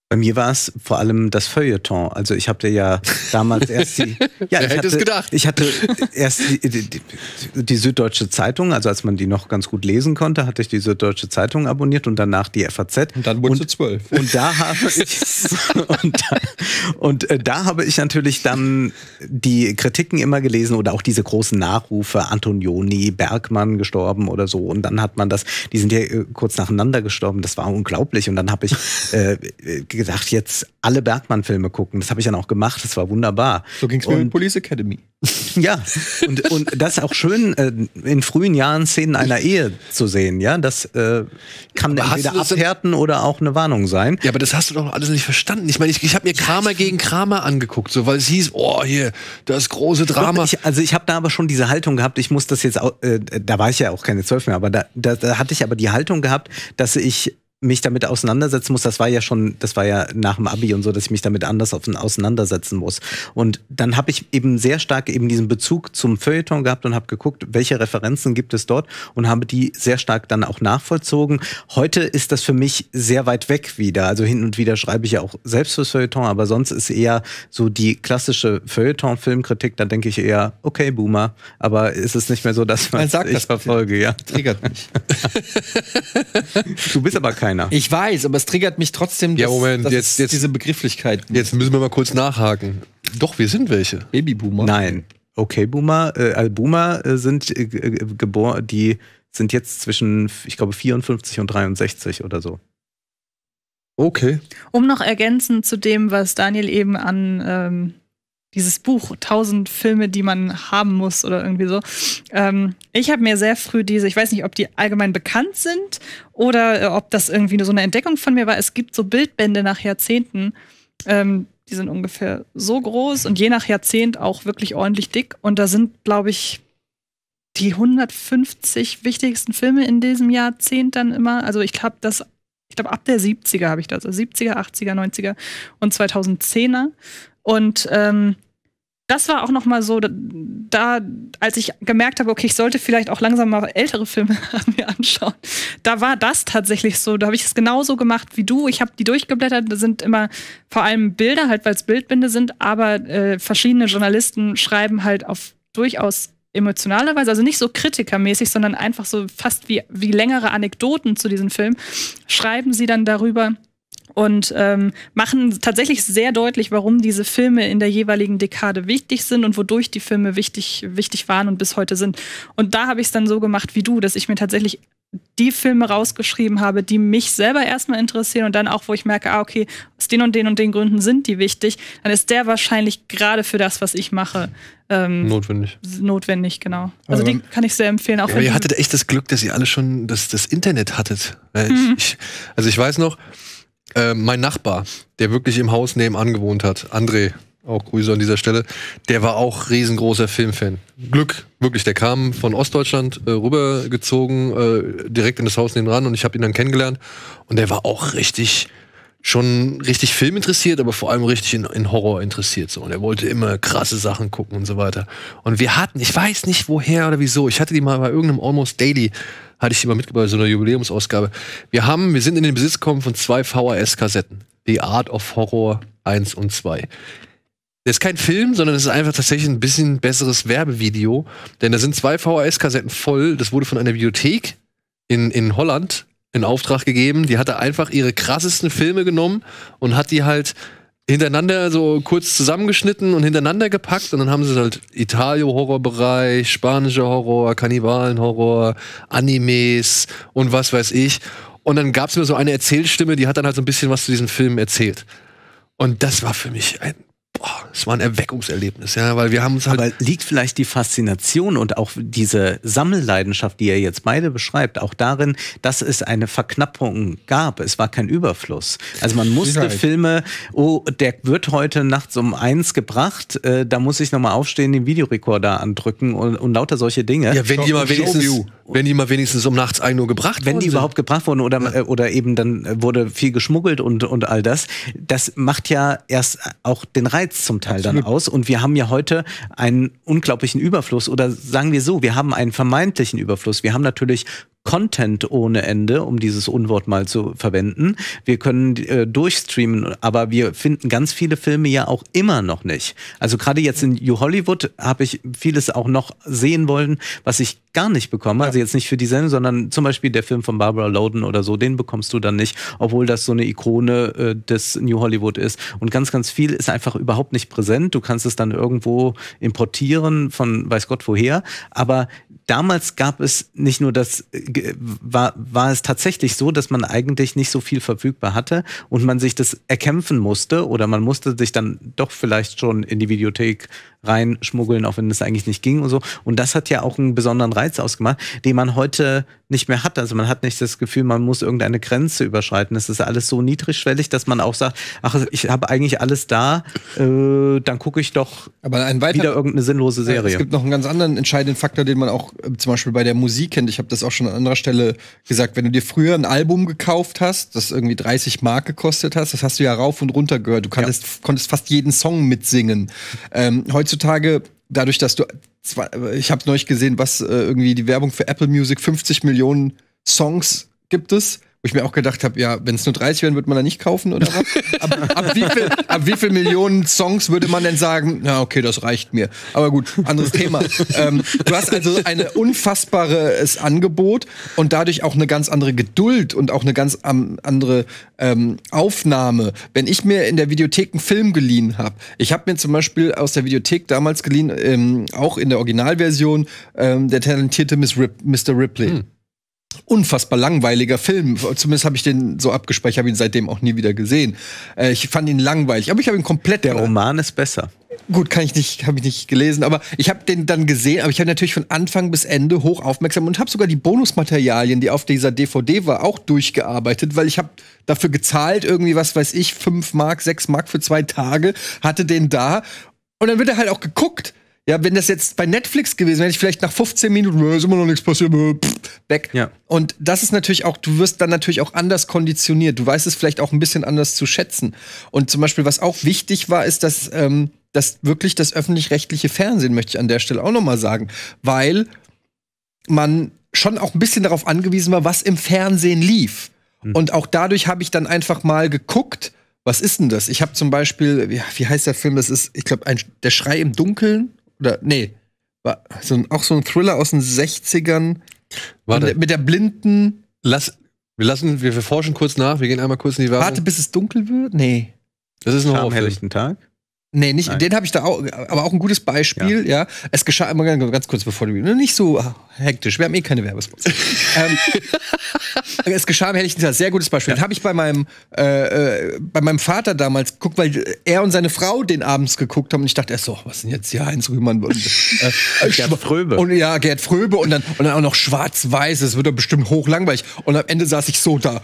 C: Bei mir war es vor allem das Feuilleton. Also ich hatte ja damals erst die. [LAUGHS] Ja,
A: Wer
C: ich
A: hätte
C: hatte,
A: es gedacht?
C: Ich hatte erst die, die, die, Süddeutsche Zeitung, also als man die noch ganz gut lesen konnte, hatte ich die Süddeutsche Zeitung abonniert und danach die FAZ.
D: Und dann wurdest du zwölf.
C: Und da habe ich [LAUGHS] und, da, und äh, da habe ich natürlich dann die Kritiken immer gelesen oder auch diese großen Nachrufe, Antonioni, Bergmann gestorben oder so. Und dann hat man das, die sind ja äh, kurz nacheinander gestorben, das war unglaublich. Und dann habe ich äh, gedacht, jetzt alle Bergmann-Filme gucken. Das habe ich dann auch gemacht, das war wunderbar.
D: So ging es mir mit Police Academy. [LAUGHS]
C: Ja, und, und das ist auch schön, äh, in frühen Jahren Szenen einer Ehe zu sehen. Ja, das äh, kann
A: Aber
C: entweder
A: das denn-
C: abhärten oder auch eine Warnung sein.
A: Ja, aber das hast du doch alles nicht verstanden. Ich meine, ich, ich habe mir Kramer gegen Kramer angeguckt, so weil es hieß, oh hier, das große Drama.
C: Ich, also ich habe da aber schon diese Haltung gehabt, ich muss das jetzt auch, äh, da war ich ja auch keine zwölf mehr, aber da, da, da hatte ich aber die Haltung gehabt, dass ich mich damit auseinandersetzen muss. Das war ja schon, das war ja nach dem Abi und so, dass ich mich damit anders auf, auseinandersetzen muss. Und dann habe ich eben sehr stark eben diesen Bezug zum Feuilleton gehabt und habe geguckt, welche Referenzen gibt es dort und habe die sehr stark dann auch nachvollzogen. Heute ist das für mich sehr weit weg wieder. Also hin und wieder schreibe ich ja auch selbst fürs Feuilleton, aber sonst ist eher so die klassische Feuilleton-Filmkritik, da denke ich eher, okay, Boomer, aber ist es nicht mehr so, dass
D: Man sagt
C: ich
D: das
C: verfolge, ja.
D: Triggert mich. [LAUGHS] [LAUGHS]
C: Du bist aber keiner.
D: Ich weiß, aber es triggert mich trotzdem,
A: Ja, Moment,
D: dass
A: jetzt- jetzt-
D: diese Begrifflichkeit.
A: Jetzt müssen wir mal kurz nachhaken. Doch, wir sind welche.
D: Babyboomer.
C: Nein. Okay, Boomer, äh, äh, Boomer äh, sind äh, ge- geboren, die sind jetzt zwischen, ich glaube, 54 und 63 oder so.
A: Okay.
E: Um noch ergänzend zu dem, was Daniel eben an ähm, dieses Buch 1000 Filme, die man haben muss oder irgendwie so. Ähm, ich habe mir sehr früh diese, ich weiß nicht, ob die allgemein bekannt sind oder äh, ob das irgendwie nur so eine Entdeckung von mir war. Es gibt so Bildbände nach Jahrzehnten. Ähm, die sind ungefähr so groß und je nach Jahrzehnt auch wirklich ordentlich dick. Und da sind, glaube ich, die 150 wichtigsten Filme in diesem Jahrzehnt dann immer. Also ich habe das, ich glaube ab der 70er habe ich das, also 70er, 80er, 90er und 2010er. Und ähm, das war auch noch mal so, da, als ich gemerkt habe, okay, ich sollte vielleicht auch langsam mal ältere Filme [LAUGHS] mir anschauen, da war das tatsächlich so. Da habe ich es genauso gemacht wie du. Ich habe die durchgeblättert. Da sind immer vor allem Bilder, halt weil es Bildbände sind, aber äh, verschiedene Journalisten schreiben halt auf durchaus emotionale Weise, also nicht so kritikermäßig, sondern einfach so fast wie, wie längere Anekdoten zu diesem Film, schreiben sie dann darüber und ähm, machen tatsächlich sehr deutlich, warum diese Filme in der jeweiligen Dekade wichtig sind und wodurch die Filme wichtig, wichtig waren und bis heute sind. Und da habe ich es dann so gemacht wie du, dass ich mir tatsächlich die Filme rausgeschrieben habe, die mich selber erstmal interessieren und dann auch, wo ich merke, ah, okay, aus den und den und den Gründen sind die wichtig, dann ist der wahrscheinlich gerade für das, was ich mache, ähm,
A: Notwendig.
E: notwendig, genau. Also
D: Aber-
E: die kann ich sehr empfehlen. Auch
A: Ja, ihr hattet echt das Glück, dass ihr alle schon das, das Internet hattet. Weil
E: Mhm.
A: Ich, ich, also ich weiß noch, äh, mein Nachbar, der wirklich im Haus nebenan gewohnt hat, André, auch Grüße an dieser Stelle, der war auch riesengroßer Filmfan. Glück, wirklich, der kam von Ostdeutschland äh, rübergezogen, äh, direkt in das Haus nebenan und ich habe ihn dann kennengelernt und der war auch richtig schon richtig Film interessiert, aber vor allem richtig in, in Horror interessiert. So. Und er wollte immer krasse Sachen gucken und so weiter. Und wir hatten, ich weiß nicht woher oder wieso, ich hatte die mal bei irgendeinem Almost Daily, hatte ich die mal mitgebracht, so einer Jubiläumsausgabe. Wir haben, wir sind in den Besitz gekommen von zwei VHS-Kassetten. The Art of Horror 1 und 2. Das ist kein Film, sondern es ist einfach tatsächlich ein bisschen besseres Werbevideo. Denn da sind zwei VHS-Kassetten voll. Das wurde von einer Bibliothek in, in Holland in Auftrag gegeben. Die hatte einfach ihre krassesten Filme genommen und hat die halt hintereinander so kurz zusammengeschnitten und hintereinander gepackt und dann haben sie halt Italio-Horrorbereich, spanischer Horror, Kannibalen-Horror, Animes und was weiß ich. Und dann gab es mir so eine Erzählstimme, die hat dann halt so ein bisschen was zu diesem Film erzählt. Und das war für mich ein, boah, das war ein Erweckungserlebnis, ja, weil wir haben uns halt
C: Aber liegt vielleicht die Faszination und auch diese Sammelleidenschaft, die ihr jetzt beide beschreibt, auch darin, dass es eine Verknappung gab. Es war kein Überfluss. Also man musste
D: Sicherheit.
C: Filme, oh, der wird heute nachts um eins gebracht, äh, da muss ich nochmal aufstehen, den Videorekorder andrücken und, und lauter solche Dinge.
A: Ja, wenn die mal
D: Show
A: wenigstens. Wenn die mal wenigstens um nachts 1 Uhr gebracht
C: wenn
A: worden
C: die
A: sind.
C: überhaupt gebracht wurden oder, äh, oder eben dann äh, wurde viel geschmuggelt und, und all das, das macht ja erst auch den Reiz zum Teil dann aus. Und wir haben ja heute einen unglaublichen Überfluss oder sagen wir so, wir haben einen vermeintlichen Überfluss. Wir haben natürlich Content ohne Ende, um dieses Unwort mal zu verwenden. Wir können äh, durchstreamen, aber wir finden ganz viele Filme ja auch immer noch nicht. Also gerade jetzt in New Hollywood habe ich vieles auch noch sehen wollen, was ich gar nicht bekomme. Also jetzt nicht für die Sendung, sondern zum Beispiel der Film von Barbara Loden oder so, den bekommst du dann nicht, obwohl das so eine Ikone äh, des New Hollywood ist. Und ganz, ganz viel ist einfach überhaupt nicht präsent. Du kannst es dann irgendwo importieren von weiß Gott woher. Aber damals gab es nicht nur das, war, war es tatsächlich so, dass man eigentlich nicht so viel verfügbar hatte und man sich das erkämpfen musste oder man musste sich dann doch vielleicht schon in die Videothek reinschmuggeln, auch wenn es eigentlich nicht ging und so. Und das hat ja auch einen besonderen Reiz ausgemacht, den man heute nicht mehr hat. Also man hat nicht das Gefühl, man muss irgendeine Grenze überschreiten. Es ist alles so niedrigschwellig, dass man auch sagt, ach, ich habe eigentlich alles da, äh, dann gucke ich doch
D: weiterer
C: wieder irgendeine sinnlose
D: Es
C: Serie.
D: gibt noch einen ganz anderen entscheidenden Faktor, den man auch äh, zum Beispiel bei der Musik kennt. Ich habe das auch schon an anderer Stelle gesagt. Wenn du dir früher ein Album gekauft hast, das irgendwie 30 Mark gekostet hast, das hast du ja rauf und runter gehört. Du konntest, konntest fast jeden Song mitsingen. Ähm, heutzutage, dadurch, dass du ich habe neulich gesehen, was äh, irgendwie die Werbung für Apple Music 50 Millionen Songs gibt es. Wo ich mir auch gedacht habe, ja, wenn es nur 30 wären, würde man da nicht kaufen oder was? ab, ab, wie viel, ab wie viel Millionen Songs würde man denn sagen, na okay, das reicht mir. Aber gut, anderes Thema. ähm, du hast also ein unfassbares Angebot und dadurch auch eine ganz andere Geduld und auch eine ganz andere ähm, Aufnahme. Wenn ich mir in der Videothek einen Film geliehen habe, ich habe mir zum Beispiel aus der Videothek damals geliehen, ähm, auch in der Originalversion, ähm, der talentierte Miss Rip, Mr. Ripley unfassbar langweiliger Film. Zumindest habe ich den so abgespeichert, habe ihn seitdem auch nie wieder gesehen. Äh, ich fand ihn langweilig, aber ich habe ihn komplett
C: Der Roman ist besser.
D: Gut, kann ich nicht, habe ich nicht gelesen, aber ich habe den dann gesehen, aber ich habe natürlich von Anfang bis Ende hoch aufmerksam und habe sogar die Bonusmaterialien, die auf dieser DVD war, auch durchgearbeitet, weil ich habe dafür gezahlt, irgendwie was weiß ich, 5 Mark, 6 Mark für zwei Tage, hatte den da und dann wird er halt auch geguckt. Ja, wenn das jetzt bei Netflix gewesen wäre, hätte ich vielleicht nach 15 Minuten, äh, ist immer noch nichts passiert, äh, pff, weg.
C: Ja.
D: Und das ist natürlich auch, du wirst dann natürlich auch anders konditioniert. Du weißt es vielleicht auch ein bisschen anders zu schätzen. Und zum Beispiel, was auch wichtig war, ist, dass, ähm, dass wirklich das öffentlich-rechtliche Fernsehen, möchte ich an der Stelle auch noch mal sagen, weil man schon auch ein bisschen darauf angewiesen war, was im Fernsehen lief. Und auch dadurch habe ich dann einfach mal geguckt, was ist denn das? Ich habe zum Beispiel, wie, wie heißt der Film? Das ist, ich glaube, der Schrei im Dunkeln. Oder, nee, war so ein, auch so ein Thriller aus den 60ern.
A: Warte.
D: Mit der- Mit der blinden.
A: Lass, wir lassen, wir, wir forschen kurz nach, wir gehen einmal kurz in die Werbung.
D: Warte, bis es dunkel wird? Nee.
A: das ist ein
C: Am
A: Horrorfilm.
C: helllichten Tag.
D: Nee, nicht,
C: Nein.
D: den habe ich da auch, aber auch ein gutes Beispiel, ja. Es geschah immer ganz, kurz bevor du, nicht so ah, hektisch, wir haben eh keine Werbespots. [LAUGHS] ähm, es geschah im Helllichten Tag, sehr gutes Beispiel. Den habe ich bei meinem, äh, äh, bei meinem Vater damals geguckt, weil er und seine Frau den abends geguckt haben und ich dachte erst so, was ist denn jetzt hier Heinz Rühmann? Und, äh,
C: Gerd Fröbe.
D: Und ja, Gerd Fröbe und dann, und dann auch noch schwarz-weiß, das wird doch bestimmt hochlangweilig. Und am Ende saß ich so da.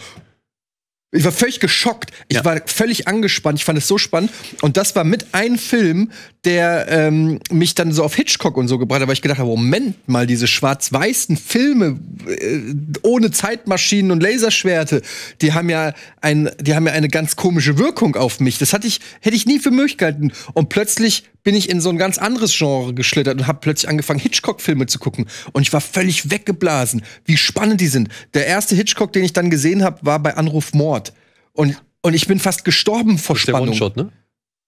D: Ich war völlig geschockt. Ich
C: Ja.
D: war völlig angespannt. Ich fand es so spannend. Und das war mit ein Film, der ähm, mich dann so auf Hitchcock und so gebracht hat, weil ich gedacht habe, Moment mal, diese schwarz-weißen Filme äh, ohne Zeitmaschinen und Laserschwerte, die haben ja ein, die haben ja eine ganz komische Wirkung auf mich. Das hatte ich, hätte ich nie für möglich gehalten. Und plötzlich bin ich in so ein ganz anderes Genre geschlittert und habe plötzlich angefangen, Hitchcock-Filme zu gucken. Und ich war völlig weggeblasen, wie spannend die sind. Der erste Hitchcock, den ich dann gesehen habe, war bei Anruf Mord. Und, und ich bin fast gestorben vor
A: Das ist der
D: Spannung.
A: One-Shot, ne?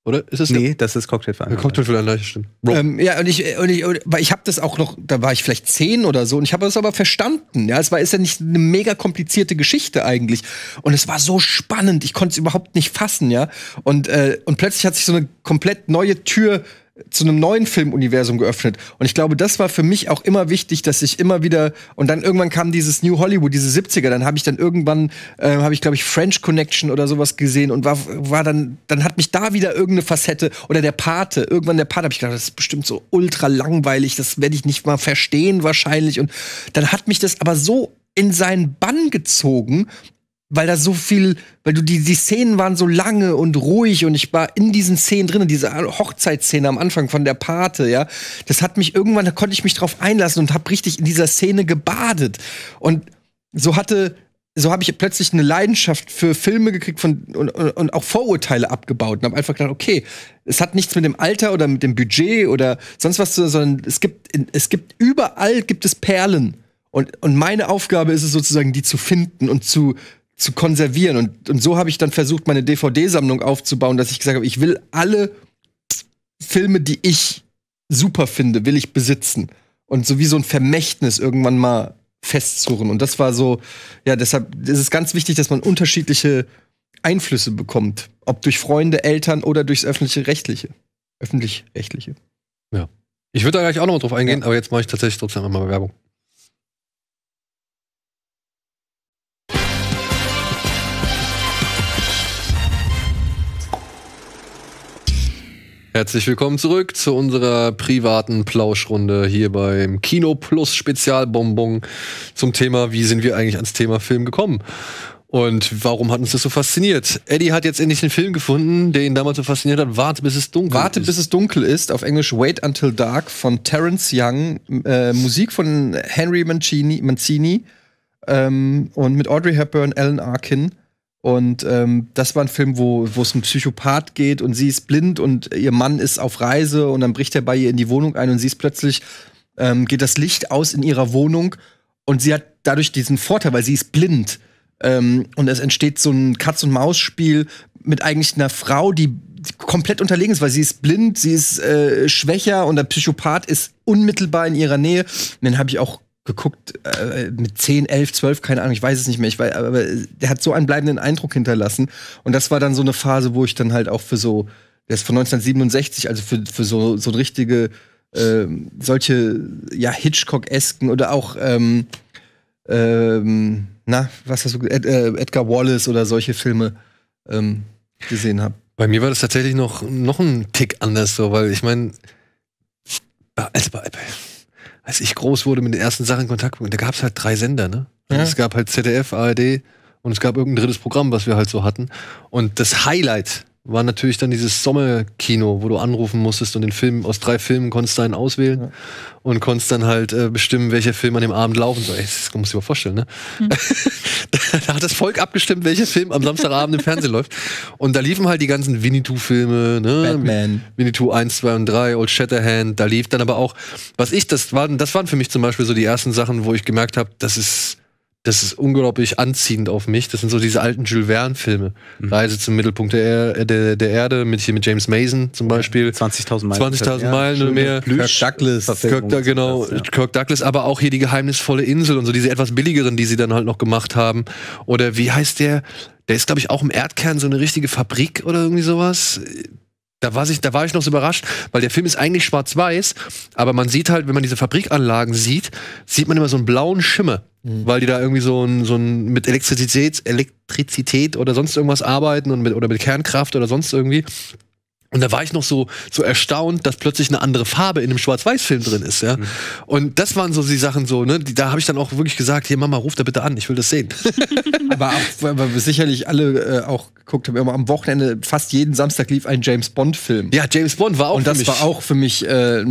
A: Oder ist es
C: Nee, das ist
A: der
C: Cocktailverein.
A: Cocktail für ein stimmt. Bro.
D: Ähm, ja, und ich, und ich, und, weil ich habe das auch noch, da war ich vielleicht zehn oder so, und ich habe das aber verstanden. Ja, es war ist ja nicht eine mega komplizierte Geschichte eigentlich, und es war so spannend. Ich konnte es überhaupt nicht fassen, ja. Und äh, und plötzlich hat sich so eine komplett neue Tür zu einem neuen Filmuniversum geöffnet. Und ich glaube, das war für mich auch immer wichtig, dass ich immer wieder und dann irgendwann kam dieses New Hollywood, diese 70er, dann habe ich dann irgendwann äh, habe ich glaube ich French Connection oder sowas gesehen und war war dann dann hat mich da wieder irgendeine Facette oder der Pate, irgendwann der Pate, habe ich gedacht, das ist bestimmt so ultra langweilig, das werde ich nicht mal verstehen wahrscheinlich und dann hat mich das aber so in seinen Bann gezogen, weil da so viel, weil du die, die Szenen waren so lange und ruhig und ich war in diesen Szenen drin, diese Hochzeitsszene am Anfang von der Pate, ja. Das hat mich irgendwann, da konnte ich mich drauf einlassen und habe richtig in dieser Szene gebadet. Und so hatte, so habe ich plötzlich eine Leidenschaft für Filme gekriegt von, und, und, auch Vorurteile abgebaut und habe einfach gedacht, okay, es hat nichts mit dem Alter oder mit dem Budget oder sonst was zu sondern es gibt, es gibt überall gibt es Perlen. Und, und meine Aufgabe ist es sozusagen, die zu finden und zu, zu konservieren. Und, und so habe ich dann versucht, meine DVD-Sammlung aufzubauen, dass ich gesagt habe, ich will alle Filme, die ich super finde, will ich besitzen. Und so wie so ein Vermächtnis irgendwann mal festzurren. Und das war so, ja, deshalb ist es ganz wichtig, dass man unterschiedliche Einflüsse bekommt. Ob durch Freunde, Eltern oder durchs öffentliche Rechtliche. Öffentlich-rechtliche.
A: Ja. Ich würde da gleich auch noch drauf eingehen, aber jetzt mache ich tatsächlich trotzdem einmal Werbung. Herzlich willkommen zurück zu unserer privaten Plauschrunde hier beim Kino Plus Spezialbonbon zum Thema, wie sind wir eigentlich ans Thema Film gekommen? Und warum hat uns das so fasziniert? Eddie hat jetzt endlich den Film gefunden, der ihn damals so fasziniert hat. Warte, bis es dunkel
D: Warte,
A: ist.
D: bis es dunkel ist. Auf Englisch Wait Until Dark von Terence Young. Äh, Musik von Henry Mancini, Mancini ähm, und mit Audrey Hepburn, Alan Arkin. Und ähm, das war ein Film, wo es um Psychopath geht und sie ist blind und ihr Mann ist auf Reise und dann bricht er bei ihr in die Wohnung ein und sie ist plötzlich, ähm, geht das Licht aus in ihrer Wohnung und sie hat dadurch diesen Vorteil, weil sie ist blind. Ähm, und es entsteht so ein Katz-und-Maus-Spiel mit eigentlich einer Frau, die komplett unterlegen ist, weil sie ist blind, sie ist äh, schwächer und der Psychopath ist unmittelbar in ihrer Nähe. Und den habe ich auch geguckt äh, mit 10, 11, 12, keine Ahnung, ich weiß es nicht mehr. Ich weiß, aber der hat so einen bleibenden Eindruck hinterlassen. Und das war dann so eine Phase, wo ich dann halt auch für so, der ist von 1967, also für, für so, so richtige, ähm, solche, ja, Hitchcock-esken oder auch, ähm, ähm, na, was hast du, Ed, äh, Edgar Wallace oder solche Filme ähm, gesehen habe.
A: Bei mir war das tatsächlich noch, noch ein Tick anders so, weil ich meine, als, als ich groß wurde mit den ersten Sachen in Kontakt, da gab es halt drei Sender, ne?
D: Ja.
A: Es gab halt ZDF, ARD und es gab irgendein drittes Programm, was wir halt so hatten. Und das Highlight war natürlich dann dieses Sommerkino, wo du anrufen musstest und den Film aus drei Filmen konntest du einen auswählen und konntest dann halt äh, bestimmen, welcher Film an dem Abend laufen soll. Ey, das du dir mal vorstellen, ne? da, [LAUGHS] da hat das Volk abgestimmt, welcher Film am Samstagabend im Fernsehen läuft. Und da liefen halt die ganzen Winnetou-Filme, ne?
D: Batman.
A: Winnetou 1, 2 und 3, Old Shatterhand, da lief dann aber auch, was ich, das waren, das waren für mich zum Beispiel so die ersten Sachen, wo ich gemerkt habe, das ist, das ist unglaublich anziehend auf mich. Das sind so diese alten Jules Verne-Filme. Reise zum Mittelpunkt der, er der, der Erde mit hier mit James Mason zum Beispiel.
C: 20.000 Meilen.
A: 20.000 Meilen oder mehr.
D: Kirk Douglas.
A: Kirk, da, genau,
C: Das, ja.
A: Kirk Douglas, aber auch hier die geheimnisvolle Insel und so diese etwas billigeren, die sie dann halt noch gemacht haben. Oder wie heißt der? Der ist, glaube ich, auch im Erdkern so eine richtige Fabrik oder irgendwie sowas. Da war, ich, da war ich noch so überrascht, weil der Film ist eigentlich schwarz-weiß, aber man sieht halt, wenn man diese Fabrikanlagen sieht, sieht man immer so einen blauen Schimmer, weil die da irgendwie so ein, so ein mit Elektrizität, Elektrizität oder sonst irgendwas arbeiten und mit, oder mit Kernkraft oder sonst irgendwie. Und da war ich noch so, so erstaunt, dass plötzlich eine andere Farbe in einem Schwarz-Weiß-Film drin ist, ja. Und das waren so die Sachen so, ne, die, da habe ich dann auch wirklich gesagt, hier Mama, ruf da bitte an, ich will das sehen. [LAUGHS]
D: aber auch, weil wir sicherlich alle äh, auch geguckt haben, immer am Wochenende, fast jeden Samstag lief ein James Bond-Film.
A: ja, James Bond war auch
D: Und
A: für
D: das
A: mich.
D: war auch für mich äh,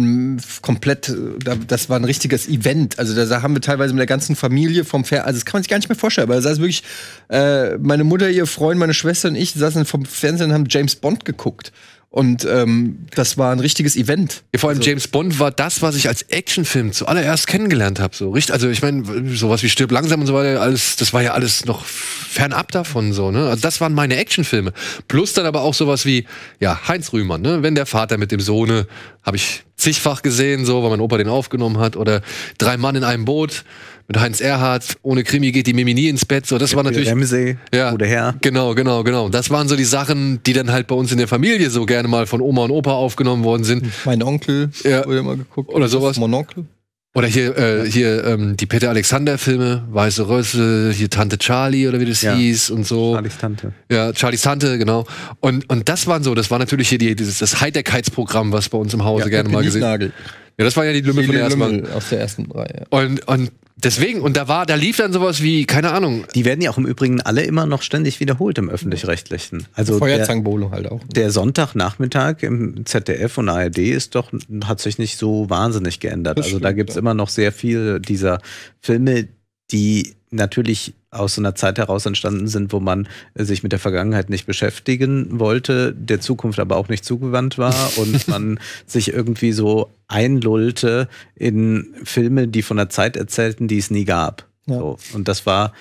D: komplett, äh, da- das war ein richtiges Event. Also da- da haben wir teilweise mit der ganzen Familie vom Fer also das kann man sich gar nicht mehr vorstellen, aber da saß wirklich äh, meine Mutter, ihr Freund, meine Schwester und ich saßen vom Fernsehen und haben James Bond geguckt. Und ähm, das war ein richtiges Event.
A: Ja, vor allem James Bond war das, was ich als Actionfilm zuallererst kennengelernt habe. So richtig, also ich meine, sowas wie Stirb langsam und so weiter, alles, das war ja alles noch fernab davon so. Ne? Also das waren meine Actionfilme. Plus dann aber auch sowas wie ja Heinz Rühmann, ne? wenn der Vater mit dem Sohne, habe ich zigfach gesehen, so, weil mein Opa den aufgenommen hat. Oder drei Mann in einem Boot mit Heinz Erhardt. Ohne Krimi geht die Mimi nie ins Bett. So, das war natürlich
C: Ramsey,
A: ja,
C: oder Herr.
A: Genau, genau, genau. Das waren so die Sachen, die dann halt bei uns in der Familie so gerne mal von Oma und Opa aufgenommen worden sind.
D: Mein Onkel
A: Ja.
D: wurde immer geguckt.
A: Oder sowas.
D: Onkel.
A: Oder hier, äh, hier ähm, die Peter Alexander-Filme, Weiße Rössel, hier Tante Charlie oder wie das
C: Ja.
A: hieß und so.
C: Charlies Tante.
A: Ja, Charlies Tante, genau. Und, und das waren so, das war natürlich hier die, dieses das Heiterkeitsprogramm, was bei uns im Hause gerne mal gesehen. Ja, das war ja die Lümmel von der ersten Mal.
D: aus der ersten Reihe.
A: Und, und Deswegen, und da war, da lief dann sowas wie, keine Ahnung,
C: Die werden ja auch im Übrigen alle immer noch ständig wiederholt im Öffentlich-Rechtlichen. Also der,
D: Feuerzangenbowle halt auch.
C: der Sonntagnachmittag im ZDF und ARD ist doch, hat sich nicht so wahnsinnig geändert.
D: Das
C: also da
D: stimmt,
C: gibt's
D: ja.
C: immer noch sehr viel dieser Filme, die natürlich aus so einer Zeit heraus entstanden sind, wo man sich mit der Vergangenheit nicht beschäftigen wollte, der Zukunft aber auch nicht zugewandt war [LAUGHS] und man sich irgendwie so einlullte in Filme, die von einer Zeit erzählten, die es nie gab.
D: Ja.
C: So. Und das war,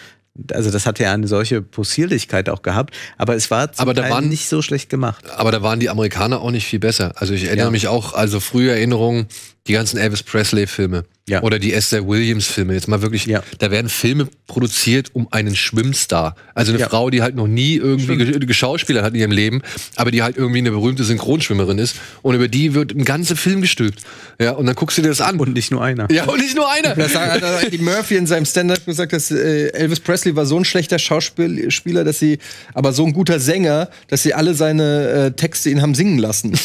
C: also das hat ja eine solche Possierlichkeit auch gehabt, aber es war zum
A: Aber da
C: Teil
A: waren-
C: nicht so schlecht gemacht.
A: aber da waren die Amerikaner auch nicht viel besser. Also ich erinnere
C: Ja.
A: mich auch, also frühe Erinnerungen, die ganzen Elvis Presley-Filme
C: Ja.
A: oder die Esther Williams-Filme. Jetzt mal wirklich,
C: Ja.
A: da werden Filme produziert um einen Schwimmstar. Also eine
C: Ja.
A: Frau, die halt noch nie irgendwie ge geschauspielert hat in ihrem Leben, aber die halt irgendwie eine berühmte Synchronschwimmerin ist. Und über die wird ein ganzer Film gestülpt. Ja, und dann guckst du dir das an.
C: Und nicht nur einer.
A: ja, und nicht nur einer. [LAUGHS]
D: Das hat Eddie Murphy in seinem Stand-up gesagt, dass äh, Elvis Presley war so ein schlechter Schauspieler, dass sie, aber so ein guter Sänger, dass sie alle seine äh, Texte ihn haben singen lassen.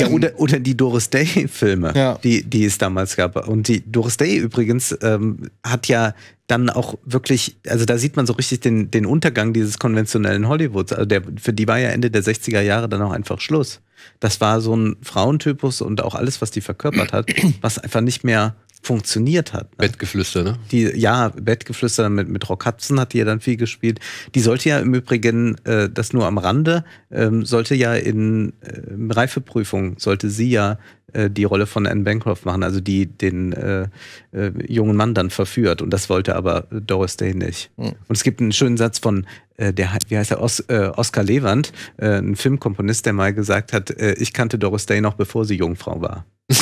C: Ja, oder, oder die Doris Day-Filme,
D: Ja.
C: die, die es damals gab. Und die Doris Day übrigens ähm, hat ja dann auch wirklich, also da sieht man so richtig den, den Untergang dieses konventionellen Hollywoods. Also der, für die war ja Ende der 60er Jahre dann auch einfach Schluss. Das war so ein Frauentypus und auch alles, was die verkörpert hat, was einfach nicht mehr funktioniert hat. Ne?
A: Bettgeflüster, ne?
C: Die, ja, Bettgeflüster mit, mit Rock Hudson hat die ja dann viel gespielt. Die sollte ja im Übrigen, äh, das nur am Rande, ähm, sollte ja in äh, Reifeprüfung, sollte sie ja äh, die Rolle von Anne Bancroft machen, also die den äh, äh, jungen Mann dann verführt. Und das wollte aber Doris Day nicht. Und es gibt einen schönen Satz von, der, wie heißt er, Os, äh, Oskar Lewand, äh, ein Filmkomponist, der mal gesagt hat, äh, ich kannte Doris Day noch, bevor sie Jungfrau war. [LAUGHS]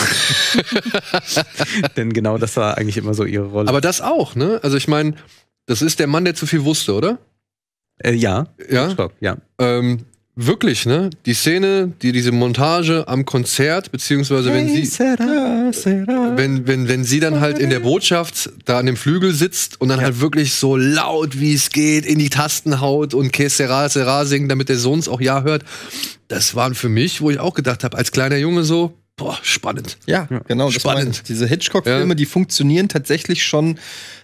C: Denn genau das war eigentlich immer so ihre Rolle.
A: Aber das auch, ne? Also ich meine, das ist der Mann, der zu viel wusste, oder?
C: äh, ja,
A: Ja.
C: Hitchcock, ja.
A: Ähm, wirklich, ne? Die Szene, die diese Montage am Konzert, beziehungsweise wenn sie, wenn, wenn, wenn sie dann halt in der Botschaft da an dem Flügel sitzt und dann halt wirklich so laut wie es geht in die Tasten haut und Que sera, sera singt, damit der Sohn es auch ja hört. Das waren für mich, wo ich auch gedacht habe, als kleiner Junge so, boah, spannend.
D: Ja, genau. Das
A: Spannend.
D: Diese Hitchcock-Filme,
A: Ja.
D: die funktionieren tatsächlich schon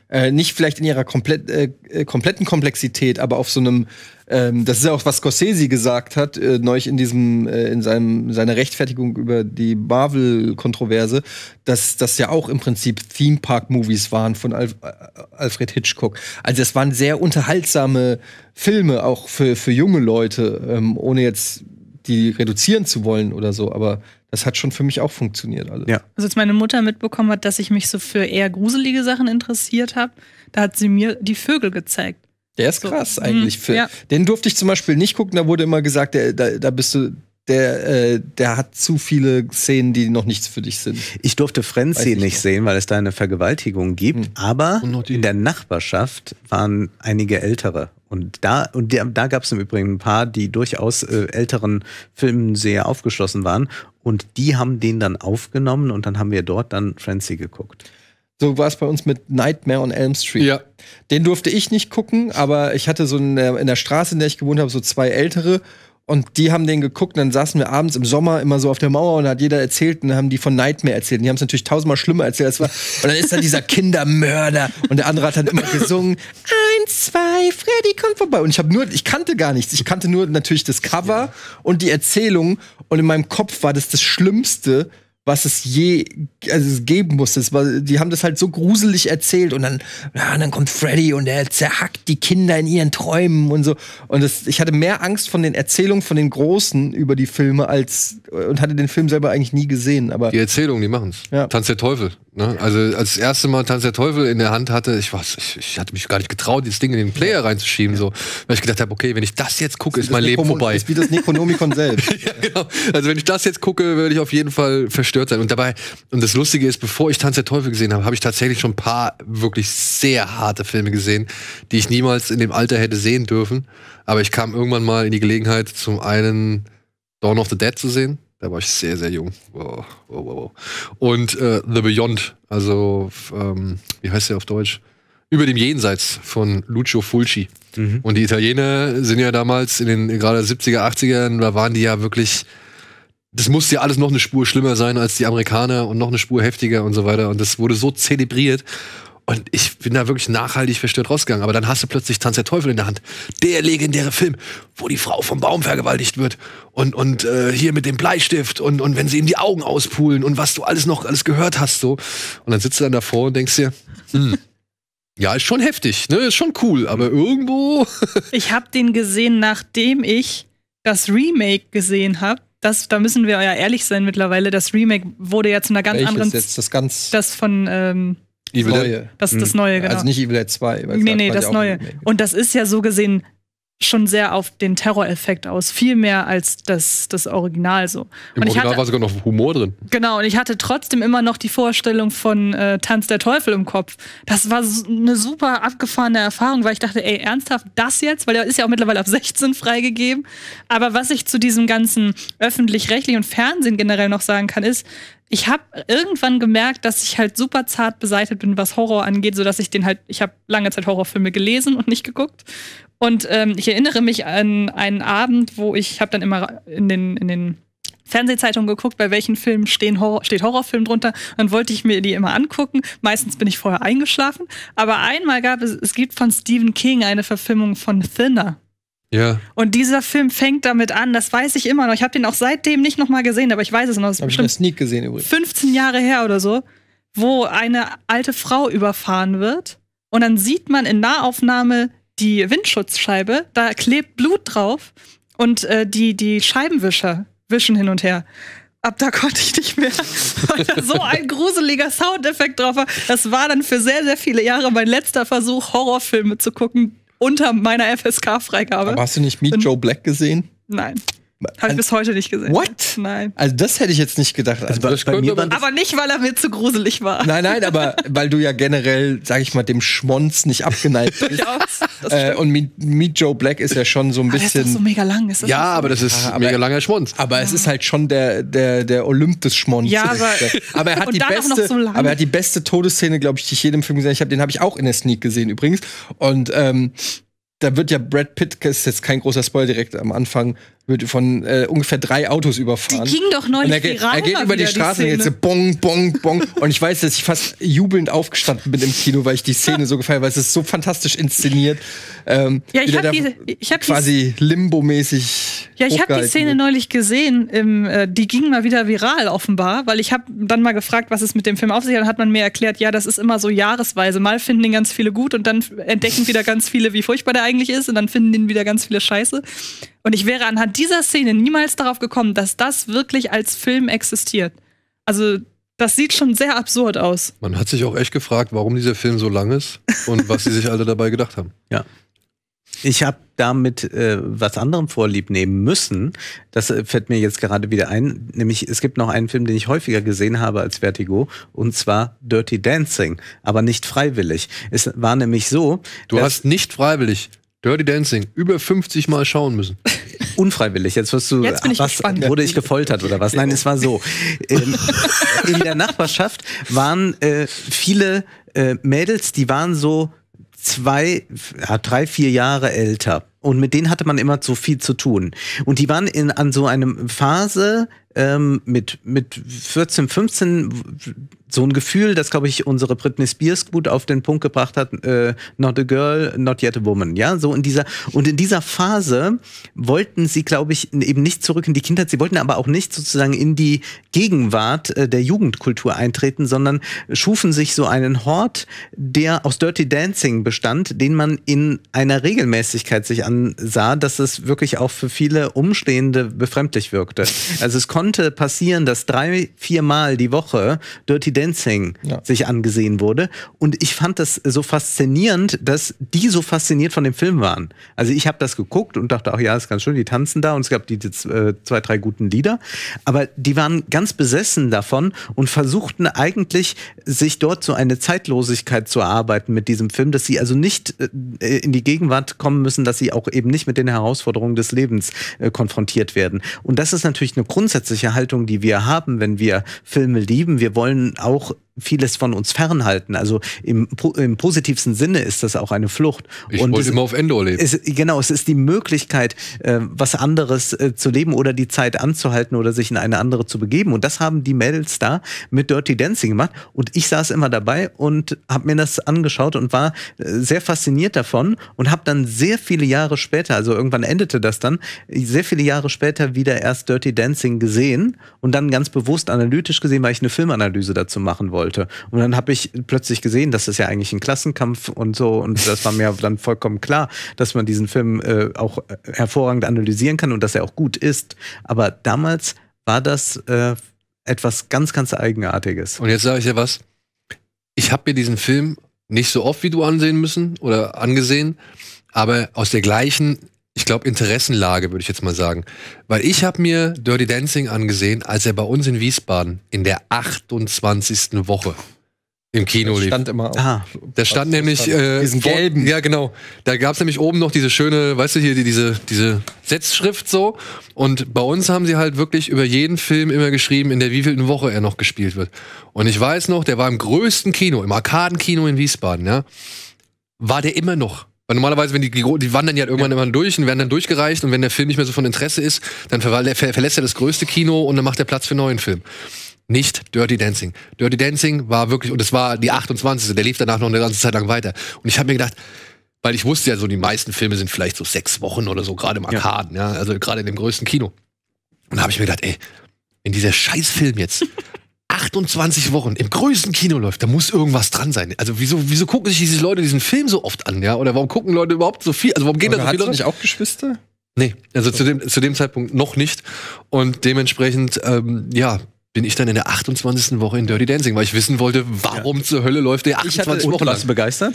D: äh, nicht vielleicht in ihrer komplett, äh, äh, kompletten Komplexität, aber auf so einem, ähm, das ist ja auch, was Scorsese gesagt hat, äh, neulich in diesem, äh, in seinem, seiner Rechtfertigung über die Marvel-Kontroverse, dass das ja auch im Prinzip Theme Park-Movies waren von Alf äh, Alfred Hitchcock. Also es waren sehr unterhaltsame Filme, auch für, für junge Leute, ähm, ohne jetzt die reduzieren zu wollen oder so, aber das hat schon für mich auch funktioniert alles.
C: Ja.
E: Also als meine Mutter mitbekommen hat, dass ich mich so für eher gruselige Sachen interessiert habe, da hat sie mir die Vögel gezeigt.
D: Der ist
E: So,
D: krass
E: mhm,
D: eigentlich. Für,
E: ja.
D: Den durfte ich zum Beispiel nicht gucken, da wurde immer gesagt, der, da, da bist du, der, äh, der hat zu viele Szenen, die noch nichts für dich sind.
C: Ich durfte Frenzy
D: ich
C: nicht
D: noch.
C: sehen, weil es da eine Vergewaltigung gibt,
D: Hm.
C: aber in der Nachbarschaft waren einige Ältere. Und da, und der, da gab es im Übrigen ein paar, die durchaus äh, älteren Filmen sehr aufgeschlossen waren. Und die haben den dann aufgenommen und dann haben wir dort dann Frenzy geguckt.
D: So war es bei uns mit Nightmare on Elm Street.
A: Ja.
D: Den durfte ich nicht gucken, aber ich hatte so in der, in der Straße, in der ich gewohnt habe, so zwei ältere. Und die haben den geguckt, und dann saßen wir abends im Sommer immer so auf der Mauer und hat jeder erzählt und dann haben die von Nightmare erzählt. Und die haben es natürlich tausendmal schlimmer erzählt. als war. Und dann ist da dieser Kindermörder und der andere hat dann immer gesungen, eins, zwei, Freddy kommt vorbei. Und ich habe nur, ich kannte gar nichts. Ich kannte nur natürlich das Cover und die Erzählung. Und in meinem Kopf war das das Schlimmste, was es je also es geben musste. Es war, die haben das halt so gruselig erzählt und dann, ja, und dann kommt Freddy und er zerhackt die Kinder in ihren Träumen und so. Und das, ich hatte mehr Angst von den Erzählungen von den Großen über die Filme als und hatte den Film selber eigentlich nie gesehen. Aber
A: Die Erzählungen, die machen's.
D: Ja.
A: Tanz der Teufel. Ne? Also als das erste Mal Tanz der Teufel in der Hand hatte, ich, was, ich, ich hatte mich gar nicht getraut, dieses Ding in den Player reinzuschieben, so, weil ich gedacht habe, okay, wenn ich das jetzt gucke, ist mein Leben
D: Necromo-
A: vorbei.
D: Das ist wie das Necronomicon [LAUGHS] selbst.
A: ja, genau. Also wenn ich das jetzt gucke, würde ich auf jeden Fall verstört sein. Und dabei, und das Lustige ist, bevor ich Tanz der Teufel gesehen habe, habe ich tatsächlich schon ein paar wirklich sehr harte Filme gesehen, die ich niemals in dem Alter hätte sehen dürfen. Aber ich kam irgendwann mal in die Gelegenheit, zum einen Dawn of the Dead zu sehen. Da war ich sehr, sehr jung. Wow, wow, wow. Und äh, The Beyond, also ähm, wie heißt der auf Deutsch? Über dem Jenseits von Lucio Fulci. Und die Italiener sind ja damals in den gerade 70er, 80ern, da waren die ja wirklich, das musste ja alles noch eine Spur schlimmer sein als die Amerikaner und noch eine Spur heftiger und so weiter. Und das wurde so zelebriert. Und ich bin da wirklich nachhaltig verstört rausgegangen. Aber dann hast du plötzlich Tanz der Teufel in der Hand. Der legendäre Film, wo die Frau vom Baum vergewaltigt wird. Und, und äh, hier mit dem Bleistift und, und wenn sie ihm die Augen auspulen und was du alles noch alles gehört hast. so. Und dann sitzt du dann davor und denkst dir, hm, ja, ist schon heftig, ne? Ist schon cool, aber irgendwo. [LAUGHS]
E: Ich habe den gesehen, nachdem ich das Remake gesehen habe. Das, da müssen wir ja ehrlich sein mittlerweile. Das Remake wurde ja zu einer ganz
D: Welches
E: anderen.
D: jetzt das ganz
E: Das von ähm,
A: Evil
D: neue.
E: das, das neue, genau.
D: Also nicht Evil Dead 2. weil
E: nee, nee, das neue. Und das ist ja so gesehen schon sehr auf den Terroreffekt aus. Viel mehr als das, das Original so.
A: Im
E: und ich
A: Original
E: hatte,
A: war sogar noch Humor drin.
E: Genau, und ich hatte trotzdem immer noch die Vorstellung von äh, Tanz der Teufel im Kopf. Das war so eine super abgefahrene Erfahrung, weil ich dachte, ey, ernsthaft, das jetzt? Weil der ist ja auch mittlerweile ab 16 freigegeben. Aber was ich zu diesem ganzen öffentlich-rechtlichen und Fernsehen generell noch sagen kann, ist, ich habe irgendwann gemerkt, dass ich halt super zart beseitigt bin, was Horror angeht, sodass ich den halt, ich habe lange Zeit Horrorfilme gelesen und nicht geguckt. Und ähm, ich erinnere mich an einen Abend, wo ich habe dann immer in den, in den Fernsehzeitungen geguckt, bei welchen Filmen stehen Horror, steht Horrorfilm drunter. Dann wollte ich mir die immer angucken. Meistens bin ich vorher eingeschlafen. Aber einmal gab es, es gibt von Stephen King eine Verfilmung von Thinner.
A: Ja.
E: Und dieser Film fängt damit an, das weiß ich immer noch. Ich habe den auch seitdem nicht nochmal gesehen, aber ich weiß es noch.
D: Hab ich in der Sneak gesehen übrigens.
E: 15 Jahre her oder so, wo eine alte Frau überfahren wird. Und dann sieht man in Nahaufnahme die Windschutzscheibe, da klebt Blut drauf und äh, die, die Scheibenwischer wischen hin und her. Ab da konnte ich nicht mehr, [LAUGHS] weil da so ein gruseliger Soundeffekt drauf war. Das war dann für sehr, sehr viele Jahre mein letzter Versuch, Horrorfilme zu gucken unter meiner FSK-Freigabe.
D: Aber hast du nicht Meet Joe Black gesehen?
E: Nein, habe ich bis heute nicht gesehen.
D: What?
E: Nein.
D: Also das hätte ich jetzt nicht gedacht. Also,
C: bei,
A: das
C: bei
A: könnte
C: mir
A: aber-
C: waren das,
E: Aber nicht, weil er mir zu gruselig war.
D: nein, nein, aber weil du ja generell, sag ich mal, dem Schmonz nicht abgeneigt [LAUGHS] bist.
E: Durchaus. Das
D: äh, und Meet, Meet Joe Black ist ja schon so ein
E: Aber der ist doch
D: bisschen.
E: so mega lang. Ist das
A: Ja, aber das ist
D: Ah, aber-
A: mega langer Schmonz.
D: aber es ist halt schon der, der, der Olymp des Schmonz.
E: Ja, [LAUGHS] aber-
D: aber er hat
E: und
D: die beste,
E: so
D: aber er hat die beste Todesszene, glaube ich, die ich jedem Film gesehen habe. Den habe ich auch in der Sneak gesehen übrigens. Und ähm, da wird ja Brad Pitt, das ist jetzt kein großer Spoiler direkt am Anfang, wird von äh, ungefähr drei Autos
E: Die
D: überfahren.
E: ging doch
D: Und
E: neulich
D: er,
E: viral
D: er geht über die Straße und
E: Szene.
D: jetzt so bong, bong, bong. und ich weiß, dass ich fast jubelnd aufgestanden bin im Kino, weil ich die Szene so gefeiert habe, weil es ist so fantastisch inszeniert. Ähm,
E: Ja, ich
D: wie der
E: hab
D: da
E: die- ich hab die-
D: quasi Limbo-mäßig.
E: Ja, ich habe die Szene
D: wird.
E: neulich gesehen. Im, äh, die ging mal wieder viral offenbar, weil ich habe dann mal gefragt, was es mit dem Film auf sich hat. Dann hat man mir erklärt, ja, das ist immer so jahresweise. Mal finden den ganz viele gut und dann entdecken wieder ganz viele, wie furchtbar der eigentlich ist und dann finden den wieder ganz viele Scheiße. Und ich wäre anhand dieser Szene niemals darauf gekommen, dass das wirklich als Film existiert. Also das sieht schon sehr absurd aus.
A: Man hat sich auch echt gefragt, warum dieser Film so lang ist und was sie sich alle dabei gedacht haben. [LAUGHS]
C: ich habe damit äh, was anderem vorlieb nehmen müssen. Das äh, fällt mir jetzt gerade wieder ein. Nämlich, es gibt noch einen Film, den ich häufiger gesehen habe als Vertigo, und zwar Dirty Dancing, aber nicht freiwillig. Es war nämlich so,
A: Du hast nicht freiwillig Dirty Dancing über 50 Mal schauen müssen. [LAUGHS]
C: Unfreiwillig, jetzt wirst du,
E: Jetzt bin ich
C: was,
E: gespannt.
C: wurde ich gefoltert oder was? Nein, es war so. Ähm, [LAUGHS] in der Nachbarschaft waren äh, viele äh, Mädels, die waren so zwei, ja, drei, vier Jahre älter. Und mit denen hatte man immer so viel zu tun. Und die waren in, an so einem Phase ähm, mit, mit 14, 15, so ein Gefühl, das, glaube ich, unsere Britney Spears gut auf den Punkt gebracht hat, äh, not a girl, not yet a woman. Ja, so in dieser, und in dieser Phase wollten sie, glaube ich, eben nicht zurück in die Kindheit, sie wollten aber auch nicht sozusagen in die Gegenwart äh, der Jugendkultur eintreten, sondern schufen sich so einen Hort, der aus Dirty Dancing bestand, den man in einer Regelmäßigkeit sich ansah, dass es wirklich auch für viele Umstehende befremdlich wirkte. Also es konnte passieren, dass drei, viermal die Woche Dirty Dancing
D: Ja.
C: sich angesehen wurde. Und ich fand das so faszinierend, dass die so fasziniert von dem Film waren. Also ich habe das geguckt und dachte, ach ja, ist ganz schön, die tanzen da und es gab die, die äh, zwei, drei guten Lieder. Aber die waren ganz besessen davon und versuchten eigentlich, sich dort so eine Zeitlosigkeit zu erarbeiten mit diesem Film, dass sie also nicht äh, in die Gegenwart kommen müssen, dass sie auch eben nicht mit den Herausforderungen des Lebens äh, konfrontiert werden. Und das ist natürlich eine grundsätzliche Haltung, die wir haben, wenn wir Filme lieben. Wir wollen auch vieles von uns fernhalten. Also im, im positivsten Sinne ist das auch eine Flucht.
A: Ich
C: Und
A: wollte immer auf Endor leben.
C: es, genau, es ist die Möglichkeit, äh, was anderes äh, zu leben oder die Zeit anzuhalten oder sich in eine andere zu begeben. Und das haben die Mädels da mit Dirty Dancing gemacht. Und ich saß immer dabei und habe mir das angeschaut und war äh, sehr fasziniert davon und habe dann sehr viele Jahre später, also irgendwann endete das dann, sehr viele Jahre später wieder erst Dirty Dancing gesehen und dann ganz bewusst analytisch gesehen, weil ich eine Filmanalyse dazu machen wollte. Und dann habe ich plötzlich gesehen, das ist ja eigentlich ein Klassenkampf und so. Und das war mir dann vollkommen klar, dass man diesen Film äh, auch äh, hervorragend analysieren kann und dass er auch gut ist. Aber damals war das äh, etwas ganz, ganz Eigenartiges.
A: Und jetzt sage ich dir was. Ich habe mir diesen Film nicht so oft wie du ansehen müssen oder angesehen, aber aus der gleichen, ich glaube, Interessenlage, würde ich jetzt mal sagen. Weil ich habe mir Dirty Dancing angesehen, als er bei uns in Wiesbaden in der 28. Woche im Kino
D: Das
A: lief.
D: stand immer auf.
C: Ah,
A: Da stand nämlich äh,
D: Diesen gelben.
A: Ja, genau. Da gab es nämlich oben noch diese schöne, weißt du hier, die, diese, diese Setzschrift so. Und bei uns haben sie halt wirklich über jeden Film immer geschrieben, in der wievielten Woche er noch gespielt wird. Und ich weiß noch, der war im größten Kino, im Arkadenkino in Wiesbaden, ja. War der immer noch. Weil normalerweise, wenn die, die wandern ja irgendwann immer durch und werden dann durchgereicht und wenn der Film nicht mehr so von Interesse ist, dann verlässt er das größte Kino und dann macht er Platz für einen neuen Film nicht Dirty Dancing. Dirty Dancing war wirklich, und es war die 28. Der lief danach noch eine ganze Zeit lang weiter. Und ich habe mir gedacht, weil ich wusste ja so, die meisten Filme sind vielleicht so sechs Wochen oder so, gerade im Arkaden, ja, also gerade in dem größten Kino. Und da habe ich mir gedacht, ey, wenn dieser Scheißfilm jetzt [LAUGHS] 28 Wochen im größten Kino läuft, da muss irgendwas dran sein. Also wieso, wieso gucken sich diese Leute diesen Film so oft an, ja? Oder warum gucken Leute überhaupt so viel? Also warum gehen da so viele Leute?
D: nicht auch Geschwister?
A: Nee, also zu dem, zu dem Zeitpunkt noch nicht. Und dementsprechend, ähm, ja, bin ich dann in der 28. Woche in Dirty Dancing, weil ich wissen wollte, warum zur Hölle läuft der
D: Ich hatte-
A: 28 Wochen lang.
C: begeistert?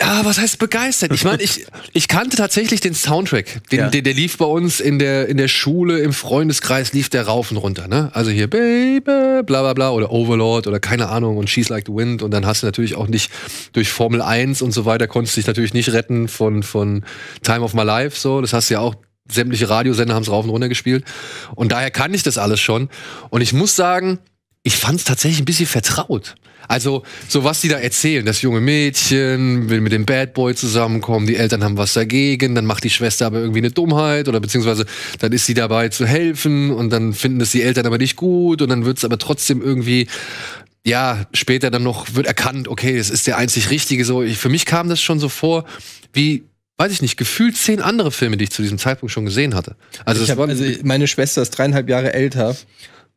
A: Ja, was heißt begeistert? Ich meine, ich, ich kannte tatsächlich den Soundtrack. Den,
C: Ja.
A: der, der lief bei uns in der, in der Schule, im Freundeskreis, lief der rauf und runter. Ne? Also hier Baby, bla bla bla oder Overlord oder keine Ahnung und She's Like the Wind. Und dann hast du natürlich auch nicht durch Formel 1 und so weiter, konntest dich natürlich nicht retten von, von Time of My Life. So, das hast du ja auch sämtliche Radiosender haben es rauf und runter gespielt. Und daher kann ich das alles schon. Und ich muss sagen, ich fand es tatsächlich ein bisschen vertraut. Also, so was die da erzählen, das junge Mädchen will mit dem Bad Boy zusammenkommen, die Eltern haben was dagegen, dann macht die Schwester aber irgendwie eine Dummheit oder beziehungsweise dann ist sie dabei zu helfen und dann finden es die Eltern aber nicht gut und dann wird es aber trotzdem irgendwie, ja, später dann noch wird erkannt, okay, es ist der einzig Richtige so. Ich, für mich kam das schon so vor, wie, weiß ich nicht, gefühlt zehn andere Filme, die ich zu diesem Zeitpunkt schon gesehen hatte. Also, das
D: hab, also meine Schwester ist dreieinhalb Jahre älter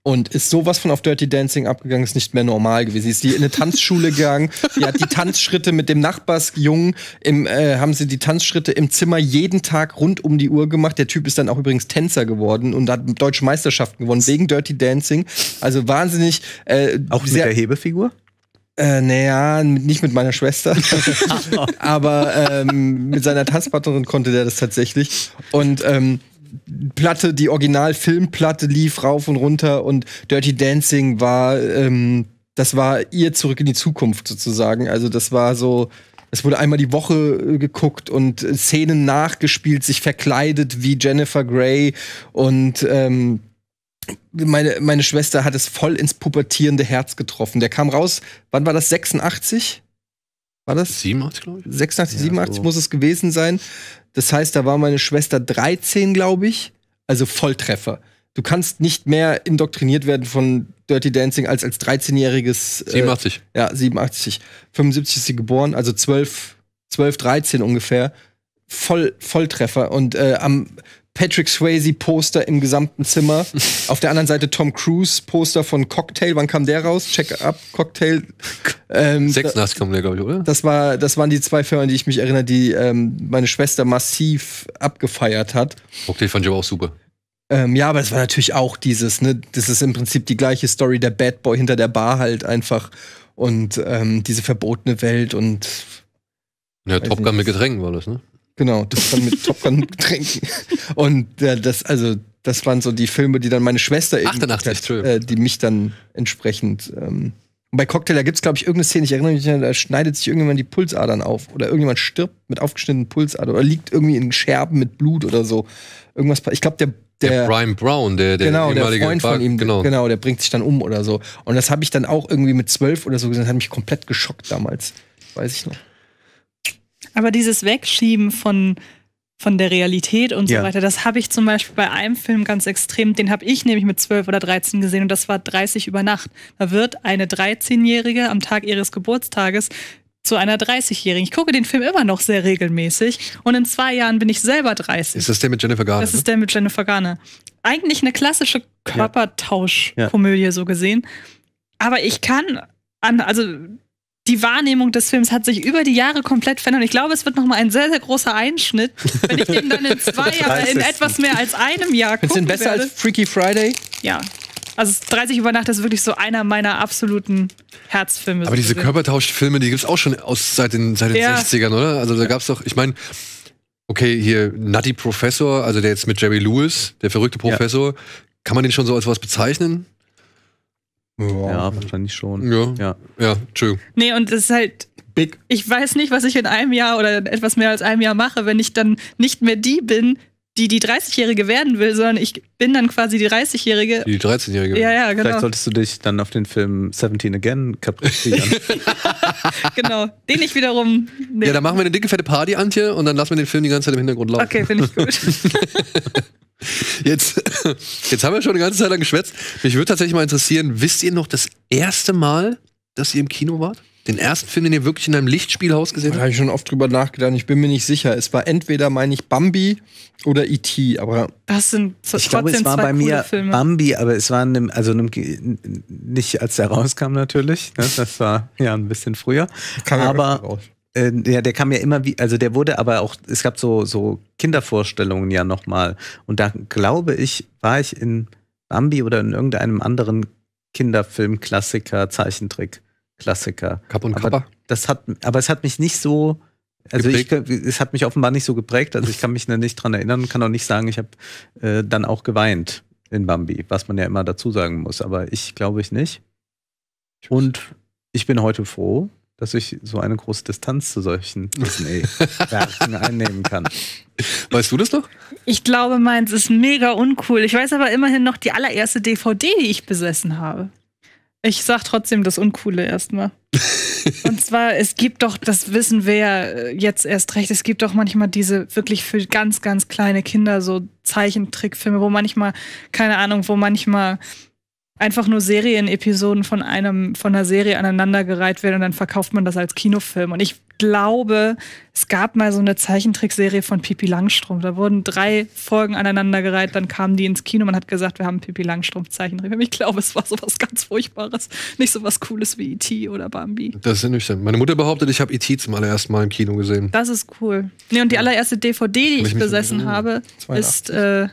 D: und ist sowas von auf Dirty Dancing abgegangen, ist nicht mehr normal gewesen. Sie ist die in eine Tanzschule gegangen, die hat die Tanzschritte mit dem Nachbarsjungen, im, äh, haben sie die Tanzschritte im Zimmer jeden Tag rund um die Uhr gemacht. Der Typ ist dann auch übrigens Tänzer geworden und hat deutsche Meisterschaften gewonnen wegen Dirty Dancing. Also wahnsinnig. Äh,
C: Auch mit der Hebefigur?
D: äh, naja, nicht mit meiner Schwester. [LAUGHS] Aber ähm, mit seiner Tanzpartnerin konnte der das tatsächlich. Und ähm, Platte, die Original-Filmplatte lief rauf und runter und Dirty Dancing war, ähm, das war ihr zurück in die Zukunft sozusagen. Also das war so, es wurde einmal die Woche äh, geguckt und Szenen nachgespielt, sich verkleidet wie Jennifer Grey und ähm, meine, meine Schwester hat es voll ins pubertierende Herz getroffen. Der kam raus, wann war das? 86? War das?
A: 87, glaube ich.
D: 86,
C: Ja,
D: 87
C: so.
D: muss es gewesen sein. Das heißt, da war meine Schwester 13, glaube ich. Also Volltreffer. Du kannst nicht mehr indoktriniert werden von Dirty Dancing als als 13-jähriges. Äh,
A: 87.
D: ja, 87. 75 ist sie geboren, also 12, 12 13 ungefähr. Voll, Volltreffer. Und äh, am Patrick Swayze Poster im gesamten Zimmer. [LAUGHS] Auf der anderen Seite Tom Cruise Poster von Cocktail. Wann kam der raus? Check up, Cocktail. Ähm,
A: 86 kam der, glaube ich, oder?
D: das war, das waren die zwei Filme, an die ich mich erinnere, die ähm, meine Schwester massiv abgefeiert hat.
A: Okay, fand ich aber auch super.
D: Ähm, ja, aber es war natürlich auch dieses, ne, das ist im Prinzip die gleiche Story, der Bad Boy hinter der Bar halt einfach und ähm, diese verbotene Welt und
A: Ja, Top Gun mit Getränken war das, ne?
D: Genau, das dann mit Top Gun [LAUGHS] Getränken. Und äh, das, also, das waren so die Filme, die dann meine Schwester eben
A: 88,
D: hat, äh, die mich dann entsprechend. Ähm, und bei Cocktail, da gibt's, glaube ich, irgendeine Szene, ich erinnere mich, da schneidet sich irgendjemand die Pulsadern auf. Oder irgendjemand stirbt mit aufgeschnittenen Pulsadern oder liegt irgendwie in Scherben mit Blut oder so. Irgendwas, ich glaube, der
A: Der,
D: der,
A: Brian Brown, der, der
D: genau, der Freund von
A: Bar-
D: ihm,
A: Genau.
D: genau. der bringt sich dann um oder so. Und das habe ich dann auch irgendwie mit zwölf oder so gesehen, das hat mich komplett geschockt damals. Weiß ich noch.
E: Aber dieses Wegschieben von, von der Realität und so
C: Ja.
E: weiter, das habe ich zum Beispiel bei einem Film ganz extrem, den habe ich nämlich mit 12 oder 13 gesehen und das war 30 über Nacht. Da wird eine 13-Jährige am Tag ihres Geburtstages zu einer 30-Jährigen. Ich gucke den Film immer noch sehr regelmäßig und in zwei Jahren bin ich selber 30.
A: Ist das der mit Jennifer Garner?
E: Das ist der mit Jennifer Garner. Eigentlich eine klassische Körpertausch-Komödie so gesehen. Aber ich kann an, also die Wahrnehmung des Films hat sich über die Jahre komplett verändert. Ich glaube, es wird nochmal ein sehr, sehr großer Einschnitt, wenn ich den dann in [LAUGHS] zwei Jahren, in
C: 30.
E: etwas mehr als einem Jahr
D: Findest du
E: gucken
D: den besser
E: werde.
D: als Freaky Friday?
E: Ja. Also 30 über Nacht ist wirklich so einer meiner absoluten Herzfilme.
A: Aber diese. Körpertauschfilme, die gibt's auch schon aus, seit den, seit den
E: Ja.
A: 60ern, oder? Also da gab's doch, ich meine, okay, hier Nutty Professor, also der jetzt mit Jerry Lewis, der verrückte Professor, kann man den schon so als was bezeichnen?
C: Ja, wahrscheinlich schon.
A: Ja.
C: Ja.
A: Ja, Entschuldigung.
E: Nee, und es ist halt.
D: Big.
E: Ich weiß nicht, was ich in einem Jahr oder etwas mehr als einem Jahr mache, wenn ich dann nicht mehr die bin, die die 30-Jährige werden will, sondern ich bin dann quasi die 30-Jährige.
A: Die 13-Jährige.
E: Ja, ja,
C: Vielleicht
E: genau.
C: solltest du dich dann auf den Film 17 Again kaprizieren. [LAUGHS]
E: genau. Den ich wiederum. Nee.
A: Ja, dann machen wir eine dicke, fette Party, Antje, und dann lassen wir den Film die ganze Zeit im Hintergrund laufen.
E: Okay, finde ich gut. [LAUGHS]
A: Jetzt, [LAUGHS] jetzt haben wir schon eine ganze Zeit lang geschwätzt. Mich würde tatsächlich mal interessieren, wisst ihr noch das erste Mal, dass ihr im Kino wart? Den ersten Film, den ihr wirklich in einem Lichtspielhaus gesehen
D: Da
A: habt?
D: habe ich schon oft drüber nachgedacht. Ich bin mir nicht sicher. Es war entweder, meine ich, Bambi oder E.T., aber
E: Das sind
C: Ich glaube, es war bei mir
E: Filme.
C: Bambi, aber es war in einem, also in einem, nicht als der rauskam natürlich. Ne? Das war ja ein bisschen früher.
D: kam ja
C: aber
D: öfter raus.
C: Äh, ja, der kam ja immer wie, also der wurde aber auch, es gab so, so Kindervorstellungen ja nochmal. Und da glaube ich, war ich in Bambi oder in irgendeinem anderen Kinderfilm-Klassiker, Zeichentrick-Klassiker.
A: Kapp und
C: Aber
A: Kappa?
C: das hat, aber es hat mich nicht so, also ich, es hat mich offenbar nicht so geprägt. Also ich kann mich nicht dran erinnern und kann auch nicht sagen, ich habe äh, dann auch geweint in Bambi, was man ja immer dazu sagen muss. Aber ich glaube ich nicht. Und ich bin heute froh, dass ich so eine große Distanz zu solchen Disney-Werken [LAUGHS] einnehmen kann.
A: Weißt du das noch?
E: Ich glaube, meins ist mega uncool. Ich weiß aber immerhin noch die allererste DVD, die ich besessen habe. Ich sag trotzdem das Uncoole erstmal. [LAUGHS] Und zwar, es gibt doch, das wissen wir ja äh, jetzt erst recht, es gibt doch manchmal diese wirklich für ganz, ganz kleine Kinder so Zeichentrickfilme, wo manchmal, keine Ahnung, wo manchmal einfach nur Serienepisoden von einem, von einer Serie aneinandergereiht werden und dann verkauft man das als Kinofilm. Und ich glaube, es gab mal so eine Zeichentrickserie von Pipi Langstrumpf. Da wurden drei Folgen aneinandergereiht, dann kamen die ins Kino. Man hat gesagt, wir haben Pipi Langstrumpf Zeichentrickfilm. Ich glaube, es war sowas ganz Furchtbares. Nicht sowas Cooles wie E.T. oder Bambi.
A: Das ist nüchtern. Meine Mutter behauptet, ich habe E.T. zum allerersten Mal im Kino gesehen.
E: Das ist cool. Nee, und die allererste DVD, die
A: ich
E: ich besessen habe,
D: 82.
E: ist äh,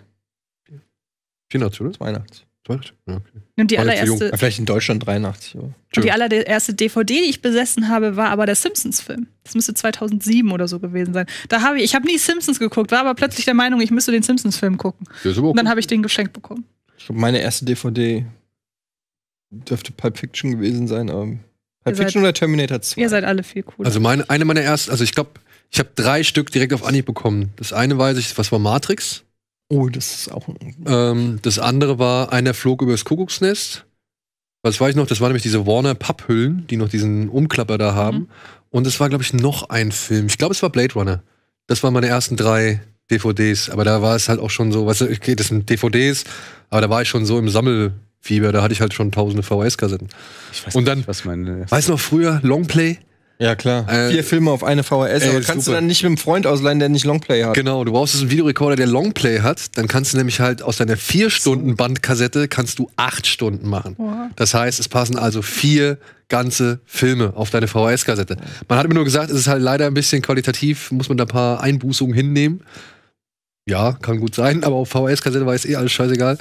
A: 84, oder?
D: 82.
A: Ja, okay.
E: und die allererste
D: Ja, vielleicht in Deutschland 83. Aber.
E: Und die allererste DVD, die ich besessen habe, war aber der Simpsons-Film. Das müsste 2007 oder so gewesen sein. Da habe ich, ich habe nie Simpsons geguckt, war aber plötzlich der Meinung, ich müsste den Simpsons-Film gucken. Und dann habe ich den geschenkt bekommen.
D: Ich glaube, meine erste DVD dürfte Pulp Fiction gewesen sein. Aber Pulp
E: Ihr
D: Fiction
E: seid-
D: oder Terminator 2?
E: Ihr seid alle viel cooler.
A: Also meine, eine meiner ersten, also ich glaube, ich habe drei Stück direkt auf Anhieb bekommen. Das eine weiß ich, was war Matrix.
D: Oh, das ist auch ein.
A: Ähm, das andere war Einer flog übers Kuckucksnest. Was weiß ich noch? Das waren nämlich diese Warner Papphüllen, die noch diesen Umklapper da haben.
E: Mhm.
A: Und es war, glaube ich, noch ein Film. Ich glaube, es war Blade Runner. Das waren meine ersten drei DVDs. Aber da war es halt auch schon so, weißt du, okay, das sind DVDs, aber da war ich schon so im Sammelfieber. Da hatte ich halt schon tausende VHS-Kassetten.
C: Ich weiß
A: Und dann-
C: nicht, was meine.
A: Weißt du noch früher, Longplay?
D: Ja, klar.
A: Äh,
D: Vier Filme auf eine VHS,
A: äh,
D: aber kannst
A: super.
D: du dann nicht mit einem Freund ausleihen, der nicht Longplay hat.
A: Genau, du brauchst einen Videorekorder, der Longplay hat. Dann kannst du nämlich halt aus deiner vier Stunden Bandkassette kannst du acht Stunden machen. Das heißt, es passen also vier ganze Filme auf deine VHS-Kassette. Man hat mir nur gesagt, es ist halt leider ein bisschen qualitativ, muss man da ein paar Einbußungen hinnehmen. Ja, kann gut sein, aber auf VHS-Kassette war es eh alles scheißegal.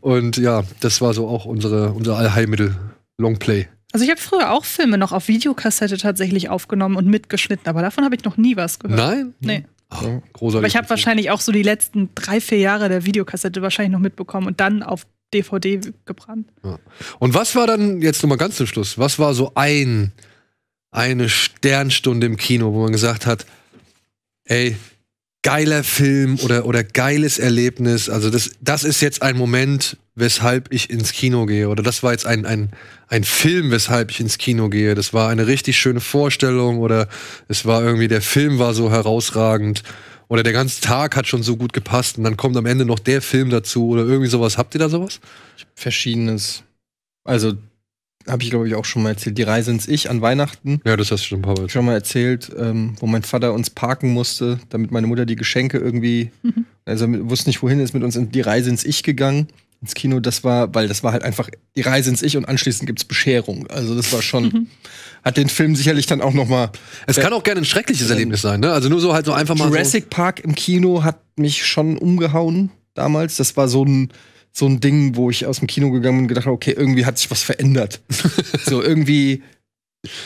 A: Und ja, das war so auch unsere, unser Allheilmittel. Longplay.
E: Also ich habe früher auch Filme noch auf Videokassette tatsächlich aufgenommen und mitgeschnitten, aber davon habe ich noch nie was gehört.
A: Nein?
E: Nee.
A: Ach, großartig.
E: Aber ich habe wahrscheinlich auch so die letzten drei, vier Jahre der Videokassette wahrscheinlich noch mitbekommen und dann auf DVD gebrannt.
A: Und was war dann, jetzt nochmal ganz zum Schluss, was war so ein, eine Sternstunde im Kino, wo man gesagt hat, ey, geiler Film oder, oder geiles Erlebnis. Also das, das ist jetzt ein Moment, weshalb ich ins Kino gehe. Oder das war jetzt ein, ein, ein Film, weshalb ich ins Kino gehe. Das war eine richtig schöne Vorstellung oder es war irgendwie, der Film war so herausragend. Oder der ganze Tag hat schon so gut gepasst und dann kommt am Ende noch der Film dazu oder irgendwie sowas. Habt ihr da sowas?
D: Verschiedenes. Also, habe ich, glaube ich, auch schon mal erzählt. Die Reise ins Ich an Weihnachten.
A: Ja, das hast du schon ein paar Mal
D: schon mal erzählt, ähm, wo mein Vater uns parken musste, damit meine Mutter die Geschenke irgendwie, also wir wussten nicht wohin, ist mit uns in die Reise ins Ich gegangen, ins Kino. Das war, weil das war halt einfach die Reise ins Ich und anschließend gibt's Bescherung. Also das war schon, hat den Film sicherlich dann auch noch mal.
A: Es kann auch gerne ein schreckliches Erlebnis sein, ne? Also nur so halt so einfach mal.
D: Jurassic Park im Kino hat mich schon umgehauen damals. Das war so ein so ein Ding, wo ich aus dem Kino gegangen bin und gedacht habe, okay, irgendwie hat sich was verändert. [LAUGHS] so irgendwie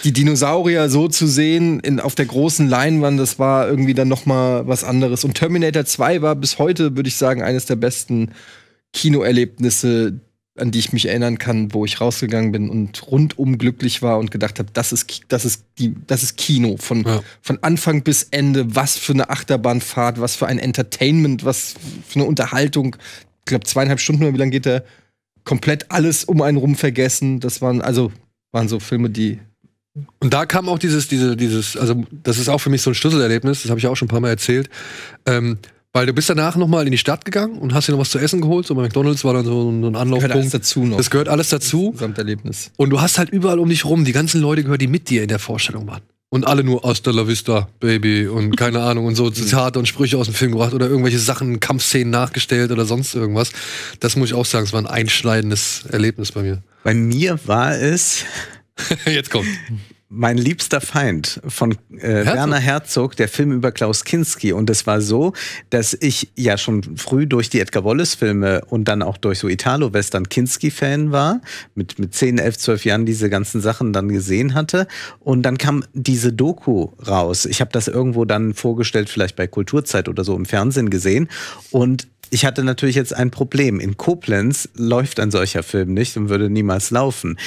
D: die Dinosaurier so zu sehen in, auf der großen Leinwand, das war irgendwie dann noch mal was anderes. Und Terminator 2 war bis heute, würde ich sagen, eines der besten Kinoerlebnisse, an die ich mich erinnern kann, wo ich rausgegangen bin und rundum glücklich war und gedacht habe, das ist, das ist, die, das ist Kino. Von,
A: Ja.
D: von Anfang bis Ende, was für eine Achterbahnfahrt, was für ein Entertainment, was für eine Unterhaltung. Ich glaube, zweieinhalb Stunden oder wie lange geht der? Komplett alles um einen rum vergessen. Das waren, also, waren so Filme, die.
A: Und da kam auch dieses, diese, dieses, also das ist auch für mich so ein Schlüsselerlebnis, das habe ich auch schon ein paar Mal erzählt. Ähm, weil du bist danach noch mal in die Stadt gegangen und hast dir noch was zu essen geholt. So bei McDonalds war dann so ein
D: Gehört alles
A: Anlaufpunkt.
D: dazu noch.
A: Das gehört alles dazu.
D: Gesamterlebnis.
A: Und du hast halt überall um dich rum die ganzen Leute gehört, die mit dir in der Vorstellung waren. Und alle nur Hasta la vista, Baby und [LAUGHS] keine Ahnung und so Zitate und Sprüche aus dem Film gebracht oder irgendwelche Sachen, Kampfszenen nachgestellt oder sonst irgendwas. Das muss ich auch sagen, es war ein einschneidendes Erlebnis bei mir.
C: Bei mir war es [LAUGHS]
A: Jetzt kommt. [LAUGHS]
C: mein liebster Feind von äh,
A: Herzog?
C: Werner Herzog, der Film über Klaus Kinski. Und es war so, dass ich ja schon früh durch die Edgar Wallace-Filme und dann auch durch so Italo-Western Kinski-Fan war. Mit, mit 10, 11, 12 Jahren diese ganzen Sachen dann gesehen hatte. Und dann kam diese Doku raus. Ich habe das irgendwo dann vorgestellt, vielleicht bei Kulturzeit oder so im Fernsehen gesehen. Und ich hatte natürlich jetzt ein Problem. In Koblenz läuft ein solcher Film nicht und würde niemals laufen.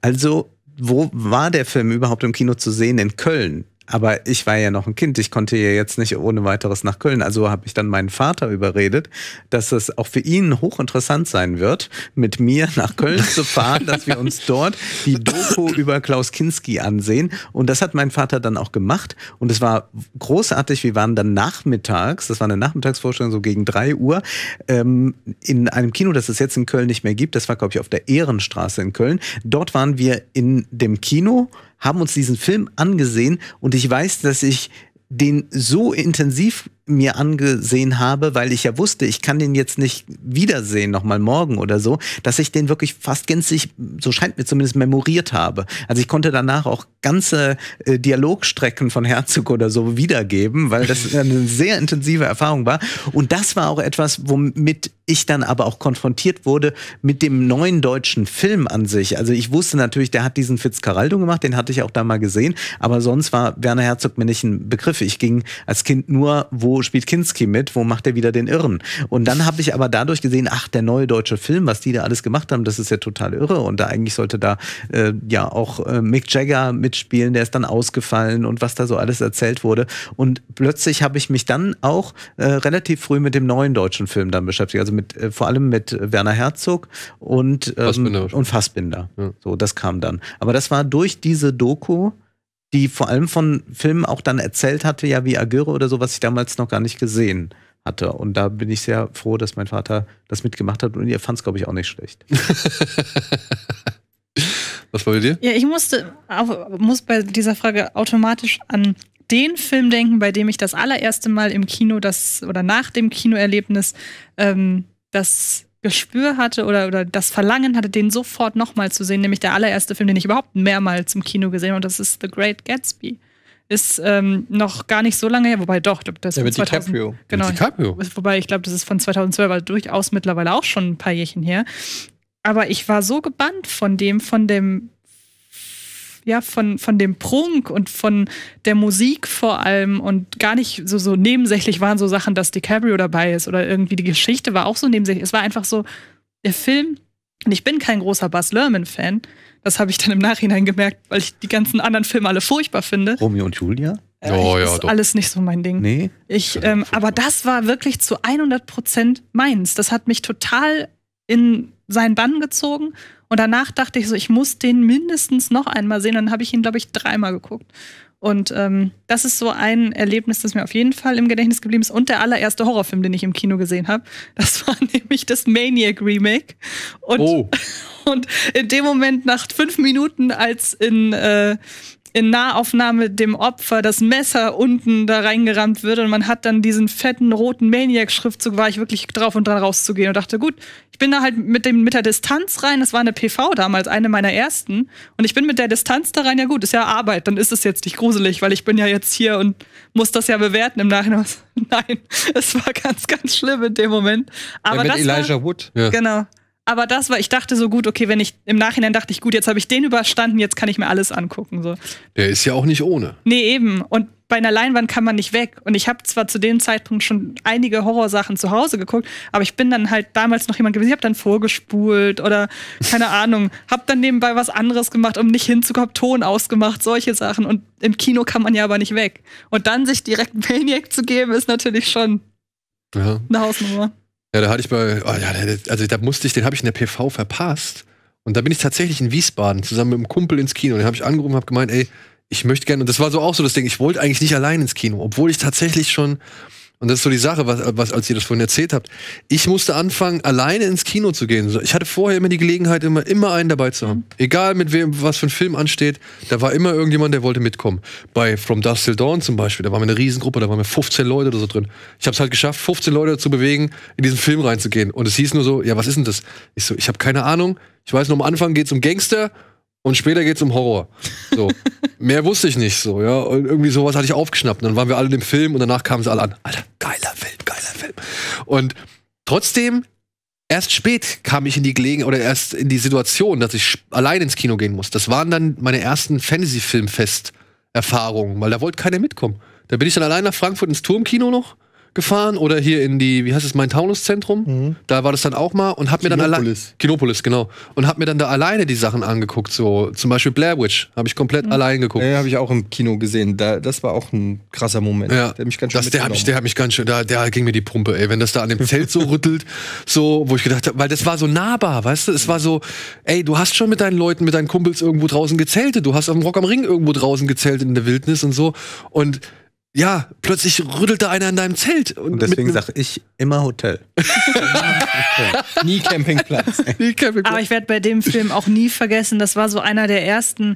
C: Also, wo war der Film überhaupt im Kino zu sehen? In Köln. Aber ich war ja noch ein Kind, ich konnte ja jetzt nicht ohne weiteres nach Köln. Also habe ich dann meinen Vater überredet, dass es auch für ihn hochinteressant sein wird, mit mir nach Köln zu fahren, dass wir uns dort die Doku [LAUGHS] über Klaus Kinski ansehen. Und das hat mein Vater dann auch gemacht. Und es war großartig. Wir waren dann nachmittags, das war eine Nachmittagsvorstellung, so gegen drei Uhr, ähm, in einem Kino, das es jetzt in Köln nicht mehr gibt. Das war, glaube ich, auf der Ehrenstraße in Köln. Dort waren wir in dem Kino, haben uns diesen Film angesehen und ich weiß, dass ich den so intensiv mir angesehen habe, weil ich ja wusste, ich kann den jetzt nicht wiedersehen, nochmal morgen oder so, dass ich den wirklich fast gänzlich, so scheint mir zumindest, memoriert habe. Also ich konnte danach auch ganze äh, Dialogstrecken von Herzog oder so wiedergeben, weil das [LAUGHS] eine sehr intensive Erfahrung war. Und das war auch etwas, womit ich dann aber auch konfrontiert wurde mit dem neuen deutschen Film an sich. Also ich wusste natürlich, der hat diesen Fitzcarraldo gemacht, den hatte ich auch da mal gesehen, aber sonst war Werner Herzog mir nicht ein Begriff. Ich ging als Kind nur, wo spielt Kinski mit, wo macht er wieder den Irren? Und dann habe ich aber dadurch gesehen, ach, der neue deutsche Film, was die da alles gemacht haben, das ist ja total irre. Und da eigentlich sollte da äh, ja auch äh, Mick Jagger mitspielen, der ist dann ausgefallen und was da so alles erzählt wurde. Und plötzlich habe ich mich dann auch äh, relativ früh mit dem neuen deutschen Film dann beschäftigt. Also mit äh, vor allem mit Werner Herzog und, ähm,
A: Fassbinder.
C: und Fassbinder.
A: Ja.
C: So, das kam dann. Aber das war durch diese Doku, die vor allem von Filmen auch dann erzählt hatte, ja wie Agyre oder so, was ich damals noch gar nicht gesehen hatte. Und da bin ich sehr froh, dass mein Vater das mitgemacht hat und ihr fand es, glaube ich, auch nicht schlecht. [LAUGHS]
A: Was war bei dir?
E: Ja, ich musste, auch, muss bei dieser Frage automatisch an den Film denken, bei dem ich das allererste Mal im Kino das oder nach dem Kinoerlebnis ähm, das Gespür hatte oder, oder das Verlangen hatte, den sofort nochmal zu sehen, nämlich der allererste Film, den ich überhaupt mehrmals im Kino gesehen habe, und das ist The Great Gatsby. Ist ähm, noch gar nicht so lange her, wobei doch, das ist
D: Ja,
E: von
D: mit
E: 2000
D: DiCaprio.
E: Genau.
A: Mit DiCaprio.
E: Wobei ich glaube, das ist von 2012, also durchaus mittlerweile auch schon ein paar Jährchen her. Aber ich war so gebannt von dem, von dem, ja, von, von dem Prunk und von der Musik vor allem und gar nicht so, so nebensächlich waren so Sachen, dass DiCaprio dabei ist oder irgendwie die Geschichte war auch so nebensächlich. Es war einfach so, der Film, und ich bin kein großer Buzz Lerman-Fan, das habe ich dann im Nachhinein gemerkt, weil ich die ganzen anderen Filme alle furchtbar finde.
C: Romeo und Julia?
E: Äh,
A: Oh ja,
E: ist
A: doch.
E: alles nicht so mein Ding.
C: Nee.
E: Ich, ähm, aber das war wirklich zu 100 Prozent meins. Das hat mich total in seinen Bann gezogen. Und danach dachte ich so, ich muss den mindestens noch einmal sehen. Dann habe ich ihn, glaube ich, dreimal geguckt. Und ähm, das ist so ein Erlebnis, das mir auf jeden Fall im Gedächtnis geblieben ist. Und der allererste Horrorfilm, den ich im Kino gesehen habe, das [LAUGHS] war nämlich das Maniac Remake. Und,
A: Oh. [LAUGHS]
E: und in dem Moment, nach fünf Minuten, als in, äh, in Nahaufnahme dem Opfer das Messer unten da reingerammt wird und man hat dann diesen fetten roten Maniac-Schriftzug, war ich wirklich drauf und dran rauszugehen und dachte, gut, ich bin da halt mit, dem, mit der Distanz rein, das war eine PV damals, eine meiner ersten und ich bin mit der Distanz da rein, ja gut, ist ja Arbeit, dann ist es jetzt nicht gruselig, weil ich bin ja jetzt hier und muss das ja bewerten im Nachhinein. [LAUGHS] Nein, es war ganz, ganz schlimm in dem Moment. Aber
D: ja, mit
E: das
D: Elijah
E: war,
D: Wood.
A: Ja.
E: Genau. Aber das war, ich dachte so gut, okay, wenn ich im Nachhinein dachte ich, gut, jetzt habe ich den überstanden, jetzt kann ich mir alles angucken. So.
A: Der ist ja auch nicht ohne.
E: Nee, eben. Und bei einer Leinwand kann man nicht weg. Und ich habe zwar zu dem Zeitpunkt schon einige Horrorsachen zu Hause geguckt, aber ich bin dann halt damals noch jemand gewesen, ich habe dann vorgespult oder keine Ahnung, habe dann nebenbei was anderes gemacht, um nicht hinzukommen, Ton ausgemacht, solche Sachen. Und im Kino kann man ja aber nicht weg. Und dann sich direkt Maniac zu geben, ist natürlich schon
A: Ja.
E: eine Hausnummer.
A: Ja, da hatte ich bei, oh ja, also da musste ich, den habe ich in der PV verpasst. Und da bin ich tatsächlich in Wiesbaden zusammen mit einem Kumpel ins Kino. Den habe ich angerufen und habe gemeint, ey, ich möchte gerne, und das war so auch so das Ding, ich wollte eigentlich nicht allein ins Kino, obwohl ich tatsächlich schon, und das ist so die Sache, was, was als ihr das vorhin erzählt habt, ich musste anfangen, alleine ins Kino zu gehen. Ich hatte vorher immer die Gelegenheit, immer, immer einen dabei zu haben. Egal mit wem, was für ein Film ansteht, da war immer irgendjemand, der wollte mitkommen. Bei From Dusk Till Dawn zum Beispiel, da waren wir eine Riesengruppe, da waren wir 15 Leute oder so drin. Ich habe es halt geschafft, 15 Leute zu bewegen, in diesen Film reinzugehen. Und es hieß nur so, ja, was ist denn das? Ich so, ich habe keine Ahnung. Ich weiß nur, am Anfang geht's um Gangster und später geht's um Horror. So. [LAUGHS] Mehr wusste ich nicht so, ja. Und irgendwie sowas hatte ich aufgeschnappt. Und dann waren wir alle in dem Film und danach kamen sie alle an. Alter, geiler Film, geiler Film. Und trotzdem, erst spät kam ich in die Gelegenheit oder erst in die Situation, dass ich allein ins Kino gehen muss. Das waren dann meine ersten Fantasy-Filmfest-Erfahrungen, weil da wollte keiner mitkommen. Da bin ich dann allein nach Frankfurt ins Turmkino noch gefahren oder hier in die, wie heißt es, mein Taunus-Zentrum. Da war das dann auch mal und hab mir dann allein.
D: Kinopolis.
A: Kinopolis, genau. Und hab mir dann da alleine die Sachen angeguckt. So zum Beispiel Blair Witch habe ich komplett allein geguckt.
D: Ja, habe ich auch im Kino gesehen. Da, das war auch ein krasser Moment.
A: Ja,
D: Der hat mich ganz schön
A: das, der, hat mich, der hat mich ganz schön, da, der ging mir die Pumpe, ey. Wenn das da an dem Zelt so [LAUGHS] rüttelt, so, wo ich gedacht habe, weil das war so nahbar, weißt du? Es war so, ey, du hast schon mit deinen Leuten, mit deinen Kumpels irgendwo draußen gezeltet. Du hast auf dem Rock am Ring irgendwo draußen gezeltet in der Wildnis und so. Und ja, plötzlich rüttelt da einer in deinem Zelt.
C: Und deswegen
A: mit
C: sage ich immer Hotel. [LAUGHS]
D: Nie Campingplatz.
A: einem- [LAUGHS]
E: Aber ich werde bei dem Film auch nie vergessen, das war so einer der ersten.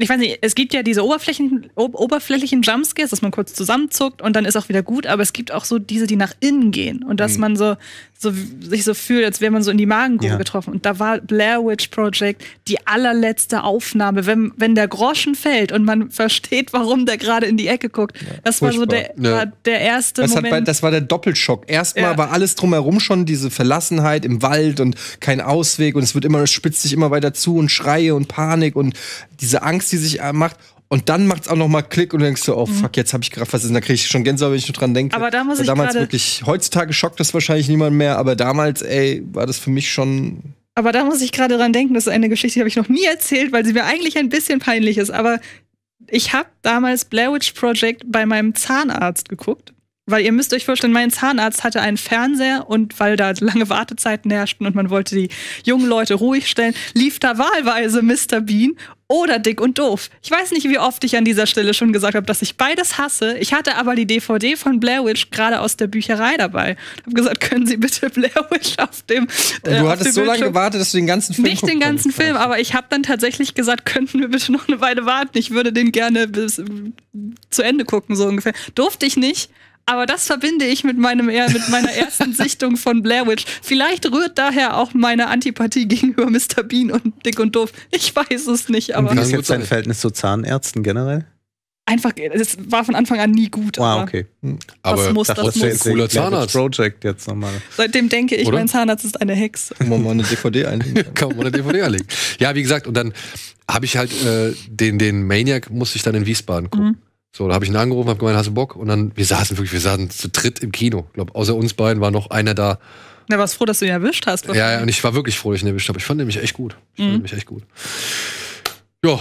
E: Ich weiß nicht, es gibt ja diese oberflächlichen, ob, oberflächlichen Jumpscares, dass man kurz zusammenzuckt und dann ist auch wieder gut, aber es gibt auch so diese, die nach innen gehen und dass man so, so sich so fühlt, als wäre man so in die Magengrube
C: Ja.
E: getroffen. Und da war Blair Witch Project die allerletzte Aufnahme, wenn, wenn der Groschen fällt und man [LAUGHS] versteht, warum der gerade in die Ecke guckt. das war so der,
A: Ja.
E: war der erste
D: Das, hat bei,
E: Moment.
D: das war der Doppelschock. Erstmal
E: Ja.
D: war alles drumherum schon diese Verlassenheit im Wald und kein Ausweg und es wird immer, es spitzt sich immer weiter zu und Schreie und Panik und diese Angst, die sich äh, macht. Und dann macht es auch noch mal Klick und du denkst so, oh fuck, jetzt habe ich gerade was ist. Da kriege ich schon Gänsehaut, wenn ich nur dran denke.
E: Mhm. Aber da muss ich
D: damals wirklich, heutzutage schockt das wahrscheinlich niemand mehr, aber damals, ey, war das für mich schon.
E: Aber da muss ich gerade dran denken, das ist eine Geschichte, die habe ich noch nie erzählt, weil sie mir eigentlich ein bisschen peinlich ist. Aber ich habe damals Blair Witch Project bei meinem Zahnarzt geguckt. Weil ihr müsst euch vorstellen, mein Zahnarzt hatte einen Fernseher und weil da lange Wartezeiten herrschten und man wollte die jungen Leute ruhig stellen, lief da wahlweise Mr. Bean oder Dick und Doof. Ich weiß nicht, wie oft ich an dieser Stelle schon gesagt habe, dass ich beides hasse. Ich hatte aber die DVD von Blair Witch gerade aus der Bücherei dabei. Habe gesagt, können Sie bitte [LAUGHS] Blair Witch auf dem
D: Und
E: äh,
D: du
E: auf
D: hattest so lange gewartet, dass du den ganzen Film
E: nicht den ganzen. Film, aber ich habe dann tatsächlich gesagt, könnten wir bitte noch eine Weile warten. Ich würde den gerne bis äh, zu Ende gucken, so ungefähr. Durfte ich nicht. Aber das verbinde ich mit meinem eher mit meiner ersten [LAUGHS] Sichtung von Blair Witch. Vielleicht rührt daher auch meine Antipathie gegenüber Mr. Bean und Dick und Doof. Ich weiß es nicht, aber
C: Und wie ist
A: Kann
C: jetzt dein. Verhältnis zu Zahnärzten generell?
E: einfach, es war von Anfang an nie gut.
C: Wow,
E: aber
C: okay.
A: Aber
E: das muss, das
C: das
E: muss.
C: jetzt
A: cooler Zahnarzt.
C: Project jetzt nochmal.
E: Seitdem denke ich,
A: Oder?
E: mein Zahnarzt ist eine Hexe.
D: Gucken wir mal eine DVD [LAUGHS] einlegen.
A: Kann man eine DVD anlegen. Ja, wie gesagt, und dann habe ich halt äh, den, den Maniac musste ich dann in Wiesbaden gucken.
E: Mhm.
A: So, da habe ich ihn angerufen, habe gemeint, hast du Bock? Und dann, wir saßen wirklich, wir saßen zu dritt im Kino. Ich glaube, außer uns beiden war noch einer da.
E: Na, warst froh, dass du ihn erwischt hast.
A: Ja, ja, und ich war wirklich froh, dass ich ihn erwischt habe. Ich fand nämlich echt gut. Ich fand
E: Mhm.
A: den nämlich echt gut. Ja,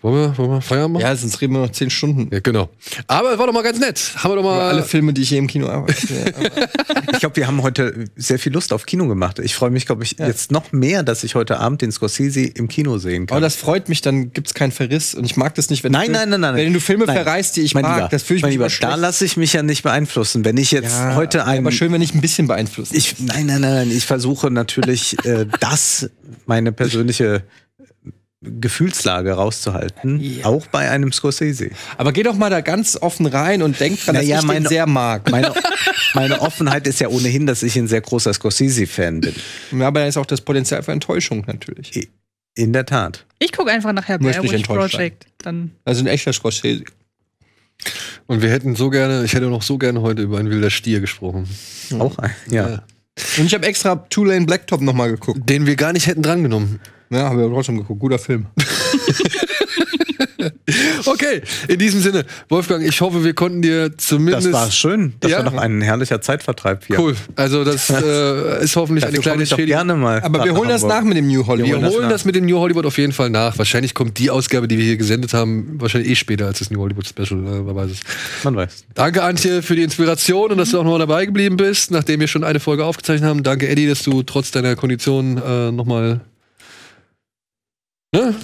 A: Wollen wir, wollen wir Feierabend machen?
D: Ja, sonst reden wir noch zehn Stunden.
A: Ja, genau. Aber war doch mal ganz nett. Haben wir doch
D: Über
A: mal.
D: alle Filme, die ich hier im Kino arbeite. [LAUGHS]
C: Ich glaube, wir haben heute sehr viel Lust auf Kino gemacht. Ich freue mich, glaube ich, jetzt noch mehr, dass ich heute Abend den Scorsese im Kino sehen kann.
D: Aber das freut mich, dann gibt's keinen Verriss. Und ich mag das nicht, wenn,
C: Nein,
D: du,
C: nein, nein, nein.
D: wenn du Filme
C: Nein.
D: verreißt, die ich
C: mein
D: mag.
C: Lieber,
D: das fühle ich
C: mein
D: mich
C: Lieber,
D: schlecht.
C: Da lasse ich mich ja nicht beeinflussen. Wenn ich jetzt
D: Ja,
C: heute ein.
D: aber schön, wenn ich ein bisschen beeinflussen.
C: ich, nein, nein, nein, nein. Ich versuche natürlich, äh, das meine persönliche Gefühlslage rauszuhalten.
D: Ja.
C: Auch bei einem Scorsese.
D: aber geh doch mal da ganz offen rein und denk dran, dass
C: Naja,
D: ich den
C: meine-
D: sehr mag.
C: Meine, [LAUGHS] meine Offenheit ist ja ohnehin, dass ich ein sehr großer Scorsese-Fan bin.
D: Ja, aber da ist auch das Potenzial für Enttäuschung natürlich.
C: In der Tat.
E: Ich gucke einfach nachher
D: ich
E: Witch Project. Dann
D: Also ein echter Scorsese.
A: Und wir hätten so gerne, ich hätte noch so gerne heute über ein wilder Stier gesprochen.
C: Auch ein, ja.
A: Ja.
D: Und ich habe extra Two Lane Blacktop noch mal geguckt.
A: Den wir gar nicht hätten drangenommen.
D: Ja, habe ich aber trotzdem geguckt. Guter Film. [LAUGHS]
A: Okay, in diesem Sinne, Wolfgang, ich hoffe, wir konnten dir zumindest.
C: Das war schön. Das
A: Ja.
C: war doch ein herrlicher Zeitvertreib hier.
A: Cool. Also, das [LAUGHS] äh, ist hoffentlich eine
C: Dafür
A: kleine
C: komme ich doch
A: Schädigung.
C: gerne mal.
D: Aber wir holen das nach mit dem New Hollywood.
A: Wir
C: holen das
A: holen
C: nach.
A: das mit dem New Hollywood auf jeden Fall nach. Wahrscheinlich kommt die Ausgabe, die wir hier gesendet haben, wahrscheinlich eh später als das New Hollywood Special. Äh, wer weiß es.
C: Man weiß.
A: Danke, Antje, für die Inspiration und dass du auch nochmal dabei geblieben bist, nachdem wir schon eine Folge aufgezeichnet haben. Danke, Eddie, dass du trotz deiner Kondition äh, nochmal ne,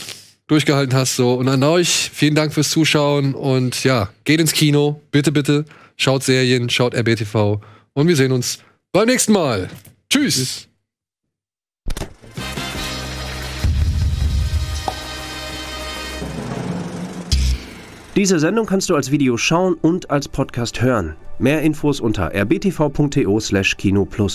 A: durchgehalten hast. So. Und an euch, vielen Dank fürs Zuschauen und ja, geht ins Kino, bitte, bitte. Schaut Serien, schaut RBTV und wir sehen uns beim nächsten Mal. Tschüss.
F: Diese Sendung kannst du als Video schauen und als Podcast hören. Mehr Infos unter rbtv.to/kinoplus.